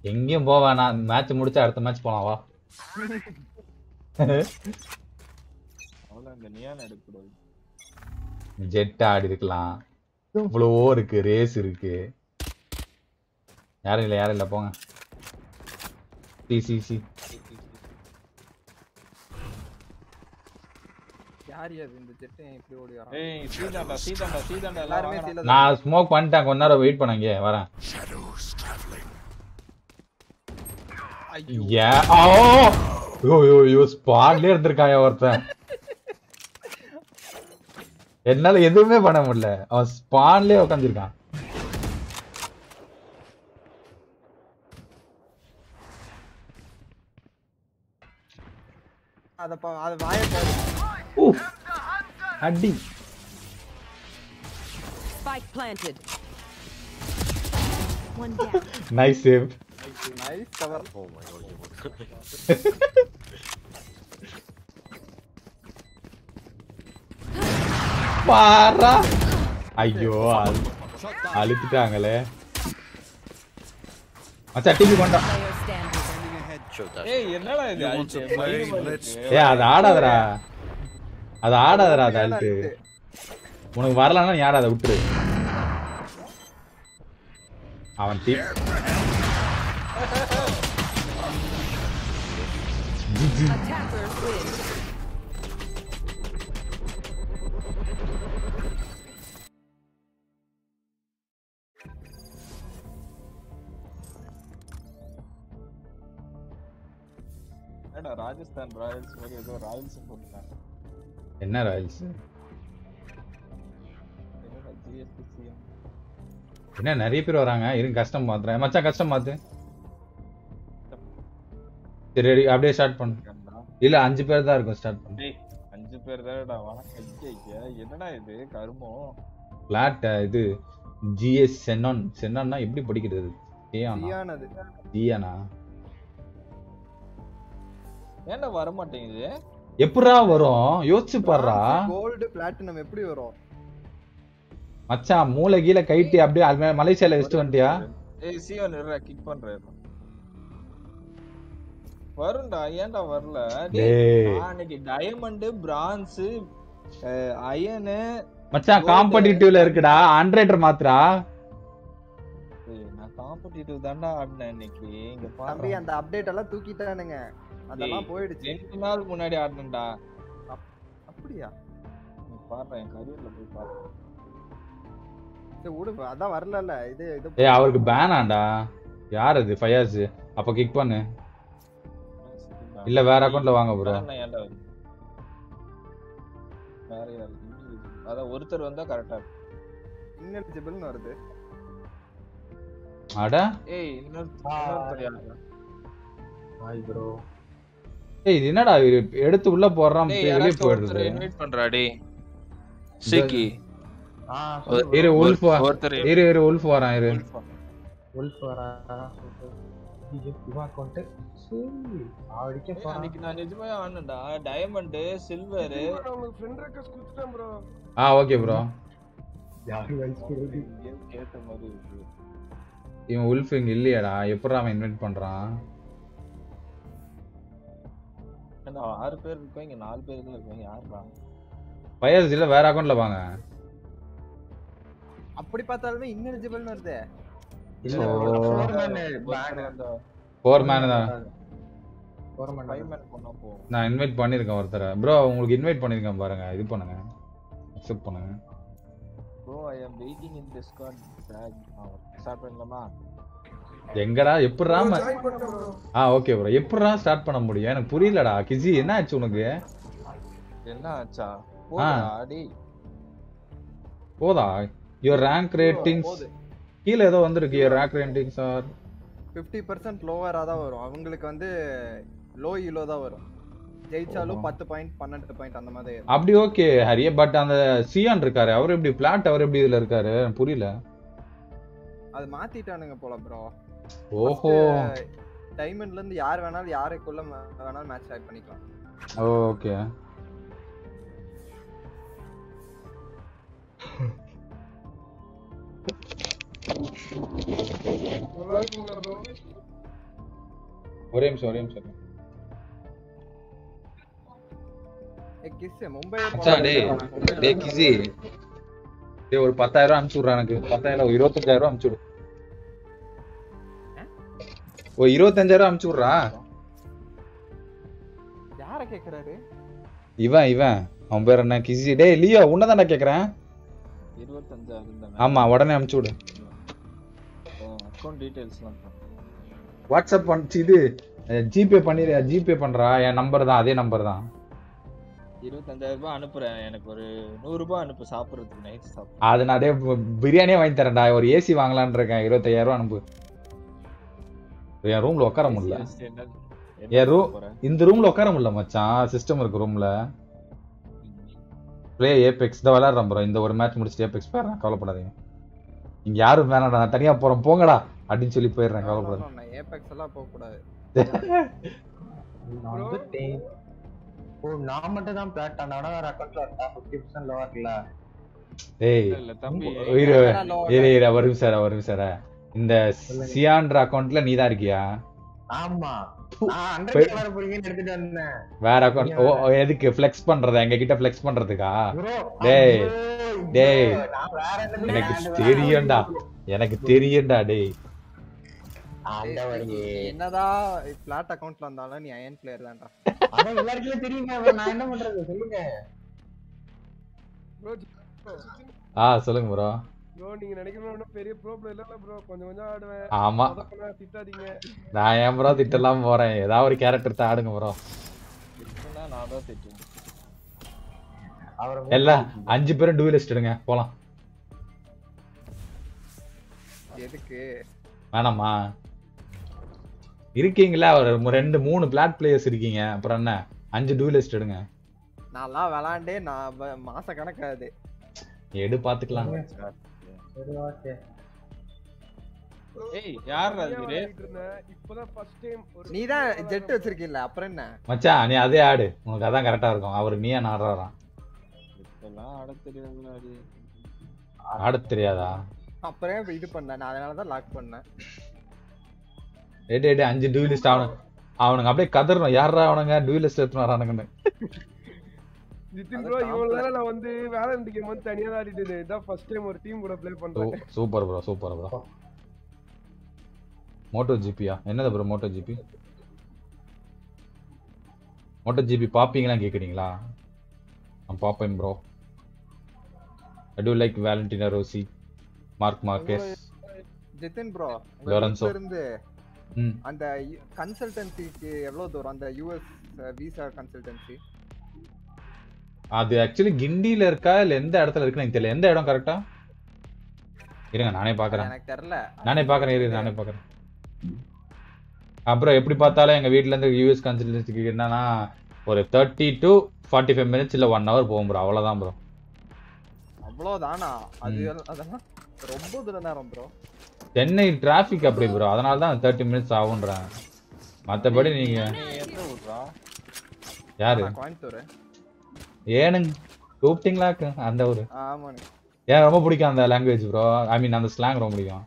எங்கேயும் போக வேணாம். மேட்ச் முடிச்சா அடுத்த மேட்ச் போலாம் வா. நியான் எடுக்கக்கூடாது ஜெட் ஆடி இருக்கலாம். இவ்வளவோ இருக்கு ரேஸ் இருக்கு. யாரும் இல்லை யாரும் இல்லை போங்க. C C C. யார் அது இந்த ஜெட் இப்படி ஓடி வரான்? ஏய் சீதாண்டா சீதாண்டா சீதாண்டா எல்லாம் எல்லாருமே வாங்கடா. சீல நான் ஸ்மோக் பண்ணிட்டேன் கொஞ்ச நேரம் வெயிட் பண்ணங்க வரேன். Shadows traveling. ஏன் ஓ யோ யோ யோ ஸ்பாட்லயே இருந்திருக்காயா ஒருத்தன். என்னால எதுவுமே பண்ண முடியல. அவன் ஸ்பான்லயே உட்காந்துருக்கான் அத பா அத வாய பாரு. அடி Spike planted. One down. Nice save nice cover Oh my god. பாரா ஐயோ அழுத்திட்டாங்களே மச்சான் டிவி கொண்டா. ஏய் என்னடா இது You want to ult? play? மயிறு Let's இருக்கு. ஏ அது ஆடாதடா அது ஆடாதடா அது அழுத்து. உனக்கு வரலன்னா நீ ஆடாத விட்டுரு அவன். என்னடா ராஜஸ்தான் ராயல்ஸ் மாதிரி ஏதோ ராயல்ஸ் போட்டுருக்காங்க. என்ன சிஎம் என்ன நிறைய பேர் வராங்க. இருங்க கஷ்டம் மாத்துறேன். மச்சான் கஷ்டம் மாத்து. சரி ready, அப்படியே ஸ்டார்ட் பண்ணு. இல்ல அஞ்சு பேர் தான் இருக்கும் ஸ்டார்ட் பண்ணு. அஞ்சு பேர் தானடா. என்னடா இது? கருமம் பிளாட் இது? ஜிஎஸ் சென்னான் சென்னான்னா எப்படி படிக்கிறது? சியானது ஜியானா ஏன்டா வர மாட்டேங்குது எப்படிரா வரும்? யோசிச்சு பாடுறா கோல்டு பிளாட்டினம் எப்படி வரும்? மச்சான் மூளை கீழே கைட்டி அப்படியே அது மேல மலேசியால வச்சுட்டு வந்துட்டியா? ஏய் சிவன் இருடா கிக் பண்றேன். வரும்டா ஏன்டா வரல? அன்னைக்கு டயமண்ட் பிரான்ஸ் அயனு மச்சான் காம்படிட்டிவ்ல இருக்குடா. ஹண்ட்ரட் மாத்துறா நான் காம்படிட்டிவ் தான்டா ஆடினேன் இன்னைக்கு. இங்க பாரு. அந்த அப்டேட் எல்லாம் தூக்கிட்டானுங்க. அதெல்லாம் போயிடுச்சு. ரெண்டு நாள் முன்னாடி ஆடினேன்டா. அப்படியா? நீ பாரு என் கரியர்ல போய் பாரு சரி விடு அதான் வரலல்ல. இது இது ஏய் அவருக்கு பேனாண்டா யார் அது? ஃபயாஸ். அப்ப கிக் பண்ணு. இல்ல வேற அக்கவுண்ட்ல வாங்க ப்ரோ? வேற யாரு? அதான் ஒருத்தர் வந்தா கரெக்டா இருக்கும். இன்எலிஜிபிள்னு வருது. அட. ஏய் இன்னொரு? ஹாய் ப்ரோ ஏய் இது என்னடா இது? எடுத்து உள்ள போடுறான் டேய், வெளியே போயிடுது invite பண்றா, டேய். சிக்கி. ஆ ஒரு- இரு உல்ஃப் வா. ஒருத்தர் இரு இரு உல்ஃப் வரான் இரு. உல்ஃப் வரா இவன் அக்கௌண்ட் சரி அடிக்க ஏய், அன்னைக்கு நான் நிஜமே ஆனேன்டா டயமண்ட் சில்வர் ஆ ஓகே ப்ரோ யாரு வயசு கேட்ட மாதிரி இருக்கு. இவன் உல்ஃப் இங்க இல்லையாடா. எப்படா அவன் இன்வைட் பண்றான்? ஆறு பேர் இருக்கோம் இங்க நாலு பேர் தான் இருக்கோம் யாருடா ஃபயர்ஸ் இல்ல வேற அக்கவுண்ட்ல வாங்க. அப்படி பார்த்தாலுமே இன்எலிஜிபிள்னு வருது. இல்ல ஃபோர் மேன் தான் ஃபைவ் மேன் பண்ணா போகும் நான் இன்வைட் பண்ணிருக்கேன் ஒருத்தரை. ப்ரோ உங்களுக்கு இன்வைட் பண்ணிருக்கேன் பாருங்க. இது பண்ணுங்க. அக்செப்ட் பண்ணுங்க. Bro I am waiting in Discord take start பண்ணலாமா எங்கடா எப்படிரா ஆ ஓகே ப்ரோ எப்படிரா ஸ்டார்ட் பண்ண முடியும்? எனக்கு புரியலடா. கிஜி என்ன ஆச்சு உனக்கு? என்ன ஆச்சா? போதா? Your rank ratings. கீழே ஏதோ வந்திருக்கு your rank ratings are fifty percent லோவராக தான் வரும். அவங்களுக்கு வந்து லோ இலோ தான் வரும். ஜெயிச்சாலும். பத்து பாயிண்ட் பன்னெண்டு பாயிண்ட் அந்த மாதிரி. அப்படி ஓகே ஹரிய பட் அந்த சியான் இருக்காரு. அவர் எப்படி பிளாட் அவர் எப்படி இதுல இருக்காரு? புரியல. அது மாத்திட்டானுங்க போல ப்ரோ ஓஹோ. டைமண்ட்ல இருந்து யார் வேணாலும் யாருக்குள்ள ம- வேணாலும் மேட்ச் ஆட் பண்ணிக்கலாம். ஓகே. ஒரே நிமிஷம் ஒரே நிமிஷம். ஒரு பத்தாயிரம் அனுப்பிச்சு விட்றா எனக்கு. பத்தாயிரம் இருபத்தஞ்சாயிரம் அனுப்பிச்சு விடு. ஒரு இருபத்தஞ்சாயிரம் அனுப்பிச்சு விட்றா யார கேக்குறாரு? இவன் இவன். அவன் பேர் என்ன? கிசி. டேய் லியோ உன்னதான்டா கேக்குறேன். இருபத்தஞ்சாயிரம் தானே ஆமா உடனே அனுப்பிச்சு விடு அக்கௌண்ட் டீடைல்ஸ்லாம் வாட்ஸ்அப் பண்ணிச்சு இது ஜிபே பண்ணிடு ஜிபே பண்றா. என் நம்பர் தான் அதே நம்பர் தான். இருபத்தஞ்சாயிரம் ரூபாய் அனுப்புறேன். எனக்கு ஒரு நூறு ரூபாய் அனுப்பு சாப்பிடுறதுக்கு நைட் சாப்பிடு. அது நான் அப்படியே பி- பிரியாணியே வாங்கி தரேன்டா. ஒரு ஏசி வாங்கலாம்னு இருக்கேன். இருபத்தையாயிரம் ரூபா அனுப்பு. என் ரூம்ல உட்கார முடியல. என் ரூம் இந்த ரூம்ல உட்கார முடியல மச்சான். சிஸ்டம் இருக்கு ரூம்ல ப்ளே ஏபெக்ஸ் தான் விளையாடுறேன் ப்ரோ இந்த ஒரு மேட்ச் முடிச்சுட்டு ஏபெக்ஸ் போயிடுறேன். கவலைப்படாதீங்க. இங்க யாரும் வேணாம்டா நான் தனியா போறேன். போங்கடா அப்படின்னு சொல்லி போயிடுறேன். கவலைப்படாது ஏபெக்ஸ் எல்லாம் போக கூடாது. நான் மட்டும் தான் பிளாட் ஆனா வேற அக்கௌண்ட்ல இருக்கா ஃபிஃப்டி பர்சன்ட் லோவா இருக்குல்ல ஏய் இல்ல, தம்பி. இரு இரு ஒரு நிமிஷம் ஒரு நிமிஷம். இந்த சியான்ற அக்கௌண்ட்ல நீ தான் இருக்கியா? ஆமா. நான் போய்- 100 வர போறீங்கன்னு எடுத்துட்டு வந்தேன். வேற அக்கௌண்ட் ஓ ஓ, எதுக்கு ஃப்ளெக்ஸ் பண்றதா? எங்க கிட்ட ஃப்ளெக்ஸ் பண்றதுக்கா டேய் டேய். எனக்கு தெரியும்டா. எனக்கு தெரியும்டா டேய். என்னதான் பிளாட் அக்கவுண்ட்ல இருந்தாலும் நீ அயன் பிளேயர் தான்டா. அதான் எல்லாருக்கும் தெரியுங்க அப்புறம் நான் என்ன பண்றது? சொல்லுங்க. ப்ரோ ஆ சொல்லுங்க ப்ரோ ப்ரோ நீங்க நினைக்கிற பெரிய ப்ரோ இல்ல ப்ரோ கொஞ்சம் கொஞ்சம் ஆடுவேன். ஆமா. திட்டாதீங்க. நான் ஏன் ப்ரோ திட்டலாம் போறேன்? ஏதாவது ஒரு கேரக்டர் தான் ஆடுங்க ப்ரோ திட்டுனா நான் தான் திட்டுவேன். எல்லாம் அஞ்சு பேரும் டூலிஸ்ட் எடுங்க போலாம். எதுக்கு? வேணாமா? இருக்கீங்களா? ஒரு ரெண்டு மூணு பிளாட் பிளேயர்ஸ் இருக்கீங்க. அப்புறம் என்ன? அஞ்சு டூலிஸ்ட் எடுங்க. நான்லாம் விளாண்டே நான் மாச கணக்காது. எடு பாத்துக்கலாம். சரி ஓகே ஏய் யார் அது நான் வீரு? விளையாடிட்டு இருந்தேன். இப்பதான் ஃபர்ஸ்ட் டைம் ஒரு நீ தான் ஜெட் வச்சிருக்கீல்ல அப்புறம் என்ன? மச்சான் நீ அதே ஆடு. உனக்கு அதான் கரெக்டா இருக்கும். அவர் நீயா ஆடுறாராம் இப்பெல்லாம் ஆட தெரியாதுடா டேய். ஆட தெரியாதா? அப்புறம் இது பண்ணேன் நான் அதனால தான் லாக் பண்ணேன். எடு எடு அஞ்சு டூலிஸ்ட் அவனு அவனுங்க அப்படியே கதறணும். யாரா அவனுங்க? டூலிஸ்ட் எடுத்துன்னு வரானுங்கன்னு. ஜிதின் ப்ரோ இவ்வளவு நேரம் நான் வந்து வேலண்ட் கேம் வந்து தனியா தான் ஆடிட்டு இருந்தேன். இதான் ஃபர்ஸ்ட் டைம் ஒரு டீம் கூட ப்ளே பண்றேன். Super bro super bro Moto ஜிபியா என்னது bro Moto GP Moto GP பாப்பீங்களாம் கேக்குறீங்களா? நான் பாப்பேன் bro I do like Valentina Rossi Marc Marquez Jithin bro Lorenzo. இருந்து அந்த கன்சல்டன்சிக்கு எவ்வளவு தூரம்? அந்த யூஎஸ் விசா கன்சல்டன்சி அது ஆக்சுவலி கிண்டில இருக்கா இல்ல எந்த இடத்துல இருக்குன்னு எனக்கு தெரியல. எந்த இடம் கரெக்டா இருங்க நானே பாக்குறேன். எனக்கு தெரியல. நானே பாக்குறேன் இரு நானே பாக்குறேன். அப்புறம் எப்படி பார்த்தாலும் எங்க வீட்ல இருந்து யூஎஸ் கன்சல்டன்சிக்கு என்னன்னா ஒரு thirty to forty five minutes இல்ல ஒன் ஹவர் போகும் ப்ரோ அவ்வளவுதான் ப்ரோ அவ்வளவுதானா? அது அதெல்லாம் ரொம்ப தூரம் நேரம் ப்ரோ சென்னை டிராஃபிக் அப்படி ப்ரோ அதனால தான் தேர்ட்டி மினிட்ஸ் ஆகுன்றேன் மத்தபடி நீங்க நீ எந்த ஊர்ரா யாரு? கோயம்புத்தூர். ஏனுங்க கூப்பிட்டீங்களா அந்த ஒரு ஆமாண்ணே ஏன் ரொம்ப பிடிக்கும் அந்த லாங்குவேஜ் ப்ரோ ஐ மீன் அந்த ஸ்லாங் ரொம்ப பிடிக்கும்.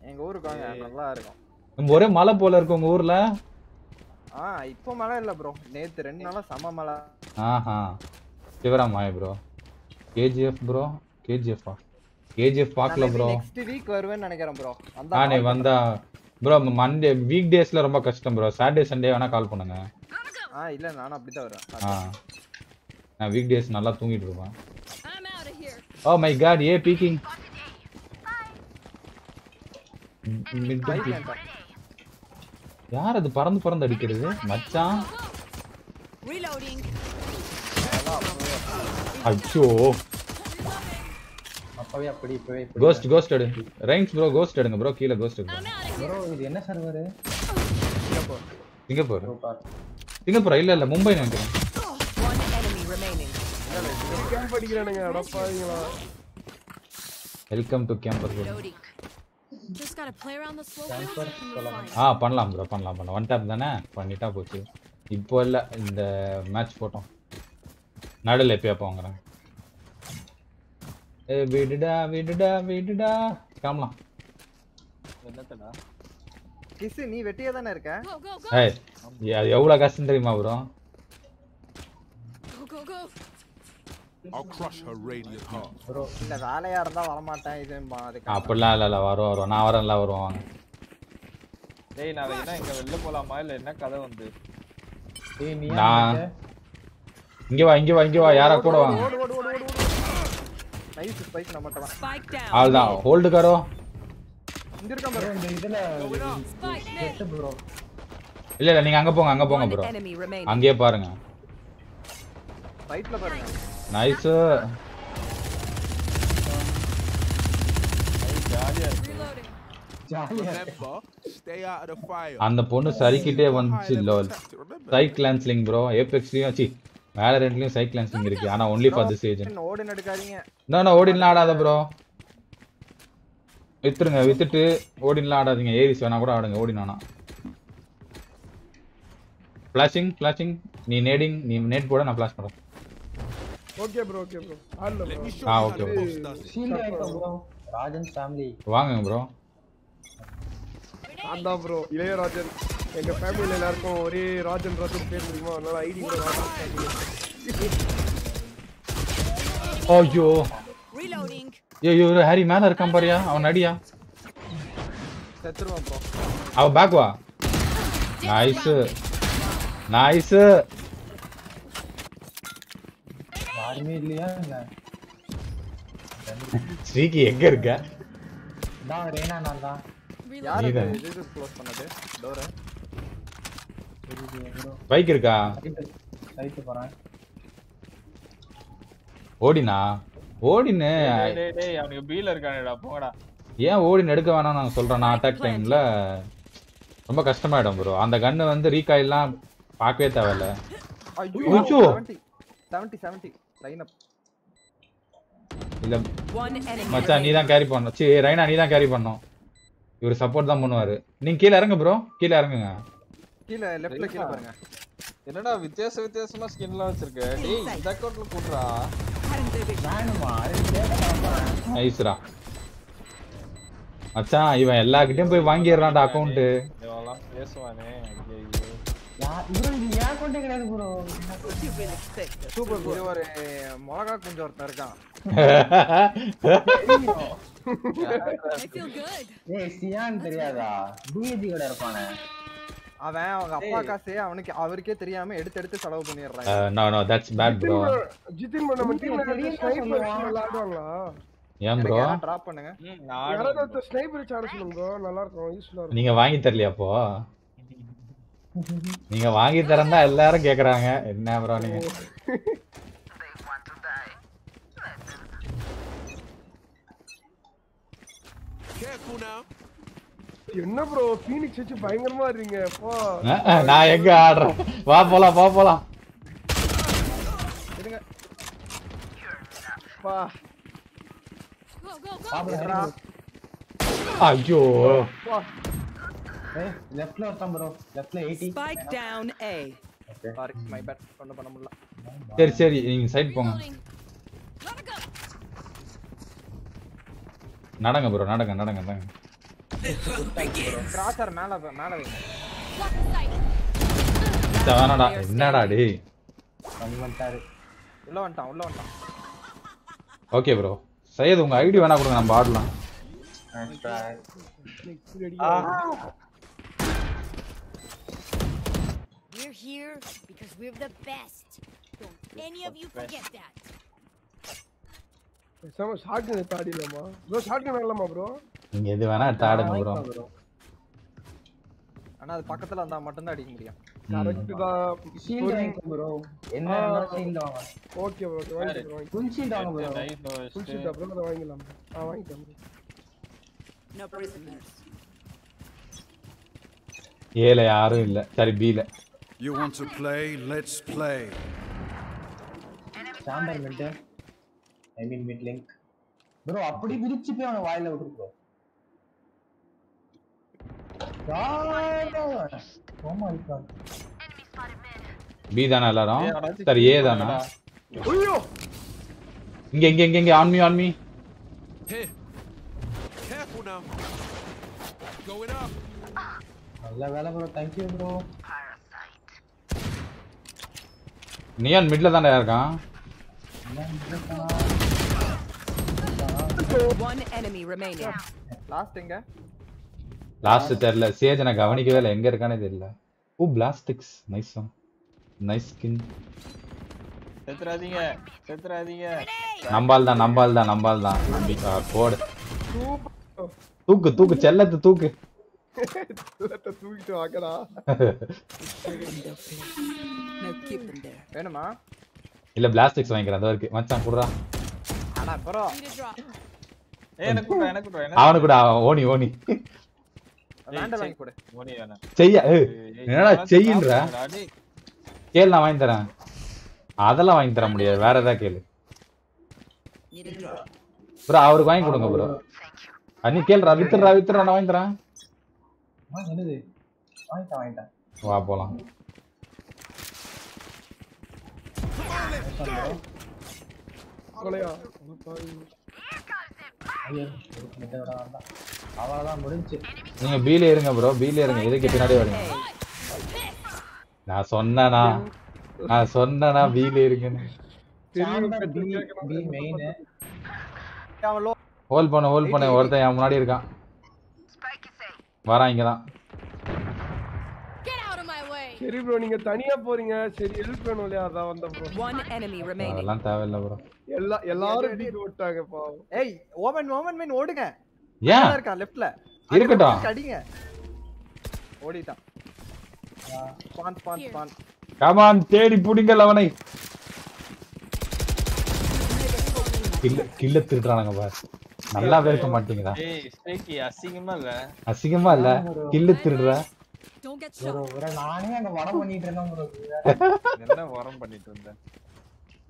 எங்க ஊருக்கு? வாங்க நல்லா இருக்கும் நம்ம ஒரே மலை போல இருக்கு உங்க ஊர்ல? ஆ இப்போ மழை இல்ல ப்ரோ நேத்து ரெண்டு நாளா செம மழை. ஆஹா. சிவராமாய ப்ரோ கேஜிஎஃப் ப்ரோ கேஜிஎஃப்பா கேஜிஎஃப் பார்க்கல ப்ரோ நெக்ஸ்ட் வீக் வருவேன்னு நினைக்கிறேன் ப்ரோ ஆ நீ வந்தா. ப்ரோ மண்டே வீக் டேஸ்ல ரொம்ப கஷ்டம் ப்ரோ சாட்டர்டே சண்டே வேணா கால் பண்ணுங்க. ஆ இல்ல நானும் அப்படிதான் வருவேன். ஆ. நான் வீக் டேஸ் நல்லா தூங்கிட்டு இருப்பேன். Oh my god A peeking. யார் அது பறந்து பறந்து அடிக்கிறது? மச்சான். அச்சோ. அப்பவே அப்படி இப்பவே கோஸ்ட் கோஸ்ட் எடு. ரைன்ஸ் ப்ரோ கோஸ்ட் எடுங்க ப்ரோ கீழே கோஸ்ட் எடுங்க. ப்ரோ இது என்ன சர்வர் சிங்கப்பூர். சிங்கப்பூர். இல்ல இல்ல மும்பை நினைக்கிறேன். அடப்பாவீங்களா welcome to campus Just play around the slow. ஆ பண்ணலாம் ப்ரோ பண்ணலாம் பண்ணலாம். ஒன் டேப் தானே? பண்ணிட்டா போச்சு. இப்போ இல்ல இந்த மேட்ச் போட்டோம். நடுவில் எப்பயா போங்கிறேன் ஏ விடுடா விடுடா விடுடா. கிளம்பலாம் என்னத்தடா? கிஸ் நீ வெட்டியா தானே இருக்க. ஏய் அது எவ்வளவு கஷ்டம் தெரியுமா go. I'll crush her radiant heart. Bro இல்ல வேலையா இருந்தா வரமாட்டேன். இதுமா அதுக்கு அப்படிலாம் இல்ல இல்ல வரும் வரும் நான் வரேன்ல வருவாங்க டேய் நாளைக்கு என்ன இங்க வெளில போலாமா? இல்ல என்ன கதை வந்து? ஏய் நீ நான் இங்க வா இங்க வா இங்க வா யாரா கூட வாங்க. ஓடு நைஸ் ஸ்பைக் நம்ம மட்டும் Spike down. அவ்வளவுதான் ஹோல்டு காரோ இங்க இருக்க bro. பாரு இந்த இதுல. செட் ப்ரோ இல்ல இல்ல நீங்க அங்க போங்க அங்க போங்க ப்ரோ. அங்கேயே பாருங்க. ரைட்ல பாருங்க. Of the fire. அந்த பொண்ணு சரிக்கிட்டே வந்துச்சு லோல் சைக் லான்ஸ்லிங் ப்ரோ ஏபெக்ஸ்லயும் சி வேற ரெண்டுலயும் சைக் லான்ஸ்லிங் இருக்கு. ஆனா ஒன்லி ஃபார் திஸ் ஏஜென்ட் ஓடு நடுக்காதீங்க நோ நோ ஓடிலாம் ஆடாத ப்ரோ வித்துருங்க வித்துட்டு ஓடின்லாம் ஆடாதீங்க. ஏரிஸ் வேணா கூட ஆடுங்க ஓடின் வேணாம் ஃபிளாஷிங் ஃபிளாஷிங் நீ நேடிங் நீ நேட் போட நான் ஃபிளாஷ் பண்றேன் okay bro okay bro bro ah, okay, bro. Shield ஆயிட்டோம் ப்ரோ ராஜன் ஃபேமிலி வாங்க ப்ரோ அதான் ப்ரோ இளையராஜன். எங்க ஃபேமிலில எல்லாருக்கும் ஒரே ராஜன் ராஜன் பேர் தெரியுமா? அதனால ஐடி கூட ராஜன். ஐயோ. ஐயோ ஹாரி மேல இருக்கான் பாரியா? அவன் அடியா செத்துருவான் ப்ரோ அவ பேக் வா? நைஸ் நைஸ் யாருமே இல்லையா ஸ்ரீகி எங்க இருக்க? தான் ரேனா நான் தான் யார் இது க்ளோஸ் பண்ணது? டோரை? பைக் இருக்கா? ரைட்டு போறேன். ஓடினா? ஓடினு டேய், அவனுக்கு பீல இருக்கானுடா போங்கடா. ஏன் ஓடின் எடுக்க வேணாம் நான் சொல்றேன் நான் அட்டாக் டைம்ல ரொம்ப கஷ்டமாயிடும் ப்ரோ அந்த கன்னு வந்து ரீகாயில்லாம் பார்க்கவே தேவையில்ல. ஐயோ ஐயோ. 70 70 70 லைன் அப் இல்ல. மச்சான் நீ தான் கேரி பண்ணணும். சரி ரைனா நீ தான் கேரி பண்ணணும். இவர் சப்போர்ட் தான் பண்ணுவாரு. நீங்க கீழே இறங்க ப்ரோ கீழே இறங்குங்க. கீழ லெஃப்ட்ல கீழ பாருங்க. என்னடா வித்தியாச வித்தியாசமா ஸ்கின்லாம் வச்சிருக்க? டேய் இந்த அக்கவுண்ட்ல போடுறா வேணுமா? நைஸ்ரா மச்சான் இவன் எல்லார்கிட்டயும் போய் வாங்கிடுறான்டா அக்கௌண்ட் இவன்லாம் பேசுவானே. ப்ரோ இது ஏன் கொண்டே கிடையாது ப்ரோ சூப்பர் ப்ரோ ஒரு மிளகா குஞ்சு ஒருத்தன் இருக்கான். I feel good. ஏய் சியான் தெரியாதா? கடை இருப்பானே. அவன் அவங்க அப்பா. காசே அவனுக்கு அவருக்கே தெரியாம எடுத்து எடுத்து செலவு பண்ணிடுறான். No no that's bad bro Jithin ஏன் ப்ரோ டிராப் பண்ணுங்க? யாராவது ஒருத்தர் ஸ்னைப்பர் சொல்லுங்க ப்ரோ நல்லா இருக்கும் யூஸ்ஃபுல்லா இருக்கும். நீங்க வாங்கி தரலையா அப்போ? நீங்க வாங்கி தரந்தா எல்லாரும் கேக்குறாங்க. என்ன ப்ரோ நீங்க. என்ன ப்ரோ ஃபீனிக்ஸ் வச்சு பயங்கரமா இருக்கீங்க அஹ், நான் எங்க ஆடுறேன்? வா போலாம் வா போலாம். இருங்க பா. Go, go, go. சாப்பிடுறா. ஐயோ. பா. லெஃப்ட்ல ஒருத்தன் ப்ரோ லெஃப்ட்ல 80 Spike down A. Sorry my bad ஒண்ணும் பண்ண முடியல. சரி சரி நீங்க சைட் போங்க. நடங்க ப்ரோ நடங்க நடங்க நடங்க. கிராச்சர் மேல மேல வைங்க. வேணாடா என்னடா டேய். பண்ணி வந்துட்டாரு உள்ள வந்துட்டான் உள்ள வந்துட்டான். ஓகே ப்ரோ சையது உங்க ஐடி வேணா கொடுங்க நம்ம ஆடலாம் We're here because we're the best. Don't any of you forget that. பேசாம ஷாட்கன் எடுத்து ஆடிடலாமா ப்ரோ ஷாட்கன் ஆடலாமா ப்ரோ நீங்க எது வேணா எடுத்து ஆடுங்க ப்ரோ ஆனா அது பக்கத்துல இருந்தா மட்டும் தான் அடிக்க முடியும். கரெக்ட் தான் ஷீல்ட் வாங்க ப்ரோ என்ன ஷீல்ட் வாங்க. ஓகே ப்ரோ ஃபுல் ஷீல்ட் வாங்க ஃபுல் ஆ. ஏல யாரும் இல்ல. சரி பில You want to play? Let's play. Chamber mid I mean mid link bro அப்படி பிரிச்சு போய் அவன வாயில விட்டு bro oh my god B தானே எல்லாரும் ஏய், யாராச்சும் சரி ஏ kill தானா பண்ணுங்கடா. ஐயோ இங்க இங்க இங்க இங்க on me on me Here. Careful now. Going up. நல்ல வேலை bro thank you bro Neon மிட்ல தானே இருக்கான். One enemy remaining. லாஸ்ட் எங்க? லாஸ்ட் தெரியல. சேஜ் நான் கவனிக்கவே இல்லை. எங்க இருக்கானே தெரியல. Oh plastics nice nice skin செத்துறாதீங்க. செத்துறாதீங்க. நம்பால் தான் நம்பால் தான் நம்பால் தான் நம்பிக்கை போடு தூக்கு தூக்கு. செல்லத்து தூக்கு. தூக்கிட்டு வாங்கடா. வேணுமா? இல்ல பிளாஸ்டிக்ஸ் வாங்கிக்கிறேன். அதோ இருக்கு. மச்சான் குடுறா. ஆனா ப்ரோ எனக்கு கூட எனக்கு கூட அவனு கூட அவன் ஓனி ஓனி. வேண்டாம் வாங்கி கொடு. மோனி வேணாம் செய்ய என்னடா செய்யுன்ற. கேளு நான் வாங்கி தரேன். அதெல்லாம் வாங்கி தர முடியாது. வேற ஏதாவது கேளு. ப்ரோ அவருக்கு வாங்கி கொடுங்க ப்ரோ அண்ணி கேளுடா. வித்துடுறா வித்துடுறா. நான் வாங்கி தரேன். என்னது வாங்கிட்டேன் வாங்கிட்டேன். வா போலாம். நீங்க பீல இருங்க ப்ரோ பீல இருங்க. எதுக்கு பின்னாடி வரீங்க? நான் சொன்னேனா? நான் சொன்னேனா பீல இருங்கன்னு. ஹோல்ட் பண்ண ஹோல்ட் பண்ண. ஒருத்தன் என் முன்னாடி இருக்கான். வரான் my way. சரி ப்ரோ நீங்க தனியா போறீங்க. சரி ஹெல்ப் வேணும் இல்லையா? அதான் வந்த ப்ரோ One enemy remaining. அதெல்லாம் தேவையில்ல ப்ரோ எல்லா எல்லாரும் பீட் விட்டாங்க பாவம் ஏய் ஓமன் ஓமன் மீன் ஓடுங்க. ஏன்? இருக்கான் லெஃப்ட்ல இருக்கட்டும். அடிங்க. ஓடிட்டான். ஸ்பான் ஸ்பான் ஸ்பான் கமான் தேடி புடிங்கள் அவனை. கில்ல கில்ல திருடுறானுங்க பார். நல்லா பேச மாட்டீங்களா அசிங்கமா இல்ல? அசிங்கமா இல்ல? கில்லு திருடுற? நானே அங்க வடம் பண்ணிட்டு இருந்தேன் ப்ரோ என்ன வரம் பண்ணிட்டு இருந்தேன்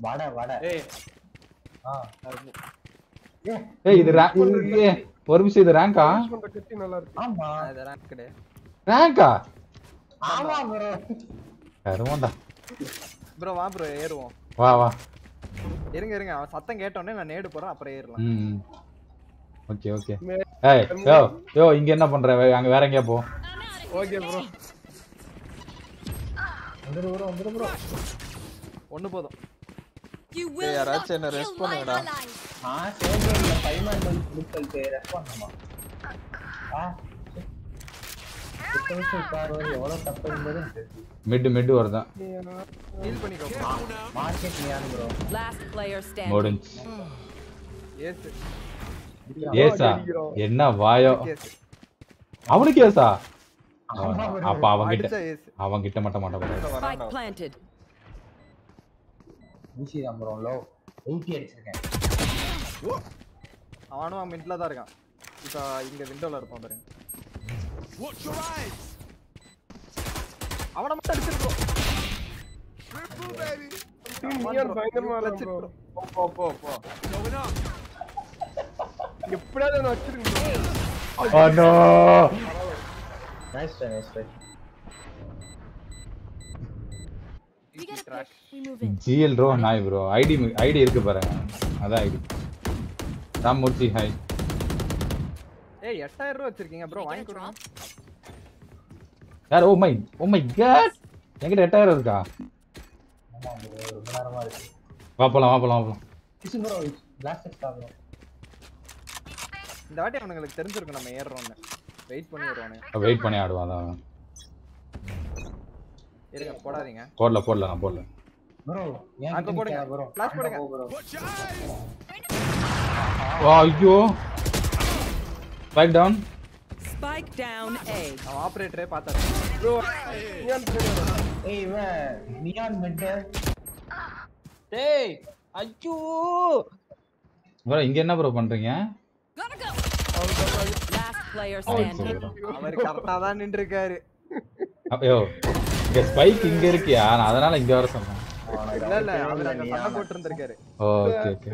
வடை வடை. ஏய். ஆ. ஏய் இது ஒரு நிமிஷம் இது ரேங்கா நல்லா இருக்கு. ஆமா. அது ரேங்க் கிடையாது. ரேங்கா ஆமா ப்ரோ கருமண்டா. ப்ரோ வா ப்ரோ ஏறுவோம். வா வா. இருங்க இருங்க. அவன் சத்தம் கேட்டோடனே நான் நேடு போறேன் அப்புறம் ஏறலாம். ஓகே ஓகே ஏய் யோ யோ இங்க என்ன பண்ற? வே- அங்க வேற எங்கேயா போ? ஓகே ப்ரோ வந்துரு ப்ரோ வந்துரு ப்ரோ ஒண்ணு போதும். யாராச்சும் என்ன ரெஸ்ட் பண்ணுங்கடா. நான் சேவன்ல ஃபைவ் மேன் கொடுத்து ரெஸ்பாண்ட் பண்ணுமா ஆ மிட் மிட் வருதான். ஹீல் பண்ணிக்கோ. Market Neon bro Last player standing. முடிஞ்சு ஏசு ஏசா என்ன வாயோ? அவனுக்கு ஏசா. அப்ப அவன் கிட்ட அவன் கிட்ட மட்டும் மாட்ட Spike planted. ஈஸி தான் ப்ரோ லோ 80 அடிச்சிருக்கேன் அவனும் அவன் மிட்ல தான் இருக்கான். இப்போ இங்க விண்டோல இருப்பான் பாருங்க. அவனை மட்டும் அடிச்சிருக்கோம் பயங்கரமா போ போ போ. எப்படியாவது வச்சிருங்க. Oh no! Nice try nice try. GL bro நாய் ப்ரோ ஐடி ஐடி இருக்கு பாருங்க. அதான் ஐடி ராமூர்த்தி ஹாய் ஏய் எட்டாயிரம் ரூபா வச்சிருக்கீங்க ப்ரோ வாங்கி கொடுங்க யார்? Oh my oh my god என்கிட்ட எட்டாயிரம் இருக்கா? ஆமா ப்ரோ ரொம்ப நேரமா இருக்கு. வா போலாம் வா போலாம் வா போலாம். Kiss bro blast extra bro இந்த வாட்டி அவனுங்களுக்கு தெரிஞ்சிருக்கும் நம்ம ஏறுறோம்னு. வெயிட் பண்ணி வருவானுங்க வெயிட் பண்ணி ஆடுவான் அதான் இருங்க போடாதீங்க. போடல போடல நான் போடல. ப்ரோ ஏன் அங்க போடுங்க. ப்ரோ ஃபிளாஷ் போடுங்க. ப்ரோ வா ஐயோ. Spike down Spike down A. அவன் ஆபரேட்டரே பார்த்தாரு. ப்ரோ ஏய் இவன் நியான் மிட் டேய் ஐயோ. ப்ரோ இங்க என்ன ப்ரோ பண்றீங்க? Oh. அவர் கரெக்டா தான் நின்று இருக்காரு ஐயோ இங்க ஸ்பைக் இங்க இருக்கியா? நான் அதனால இங்க வர சொன்னேன். இல்ல இல்ல அவர் அங்க சண்டை போட்டு இருந்திருக்காரு ஓகே ஓகே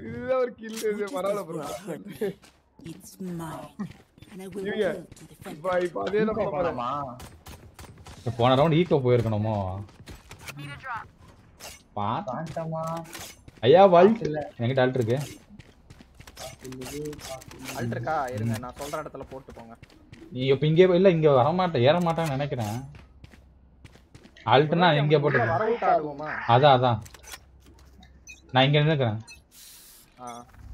இதுதான் ஒரு கில் இது ப்ரோ. And I will போன ரவுண்ட் ஈக்கோ போயிருக்கணுமோ? பாத்து. காண்டமா ஐயா வால்ட் என்கிட்ட ஆல்ட் இருக்கு. அல்ட் இருக்கா இருங்க நான் சொல்ற இடத்துல போட்டு போங்க. நீ இப்ப இங்கே இல்ல இங்க வர மாட்டேன் ஏற மாட்டான்னு நினைக்கிறேன். ஆல்ட்னா இங்க போட்டு அதான் அதான் நான் இங்க நின்னுக்கிறேன்.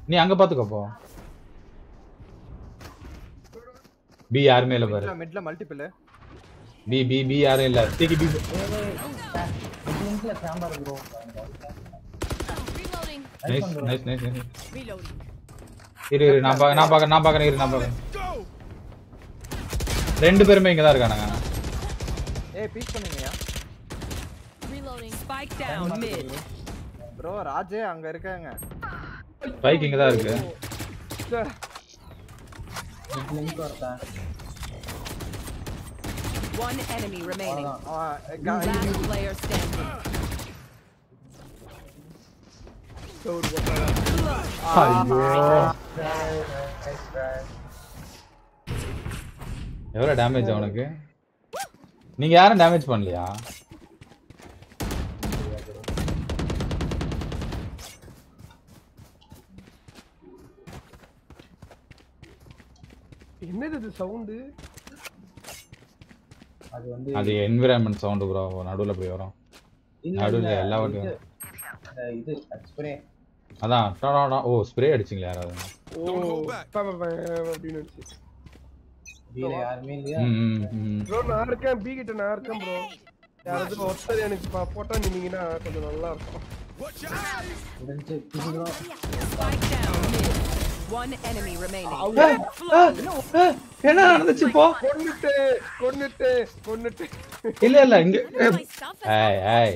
நீ அங்க பாத்துக்கோ போ. பி யாருமே இல்ல பாரு. மிட்ல மல்டிபிள் பி பி பி யாரும் இல்ல. தூக்கி B. Nice nice nice Reloading. இரு இரு நான் பாக்க நான் பாக்க நான் பாக்கறேன் இரு நான் பாக்கறேன் ரெண்டு பேருமே இங்க தான் இருக்கானுங்க ஏய் பீக் பண்ணுங்கயா Reloading. Spike down mid. Bro Raje அங்க இருக்காங்க பைக் இங்க தான் இருக்கு லிங்க் வரதா One enemy remaining. Last player standing. ஐயோ எவ்வளவு டேமேஜ் அவனுக்கு? நீங்க யாரும் டேமேஜ் பண்ணலையா? என்னது இது சவுண்டு அது வந்து அது என்விரான்மெண்ட் சவுண்ட் ப்ரோ நடுவுல போய் வரும். நடுவுல எல்லா அந்த இது ஸ்ப்ரே அதான் டடாடா. ஓ ஸ்ப்ரே அடிச்சிங்களா யாராவது. ஓ பா, பா, பா, அப்படின்னு நினைச்சு. வீர யாருமே இல்லையா? ம், ம், ம். ப்ரோ நான் இருக்கேன். பி கிட்ட நான் இருக்கேன் ப்ரோ யாராவது ஒருத்தர் எனக்கு பா- போட்டா நின்னீங்கன்னா கொஞ்சம் நல்லா இருக்கும். முடிஞ்சு குதிக்கிறோம் Spike down. Mid. One enemy remaining. என்ன நடந்துச்சு இப்போ கொன்னுட்டு கொன்னுட்டு கொன்னுட்டு. இல்ல இல்ல இங்க ஏய் ஏய்.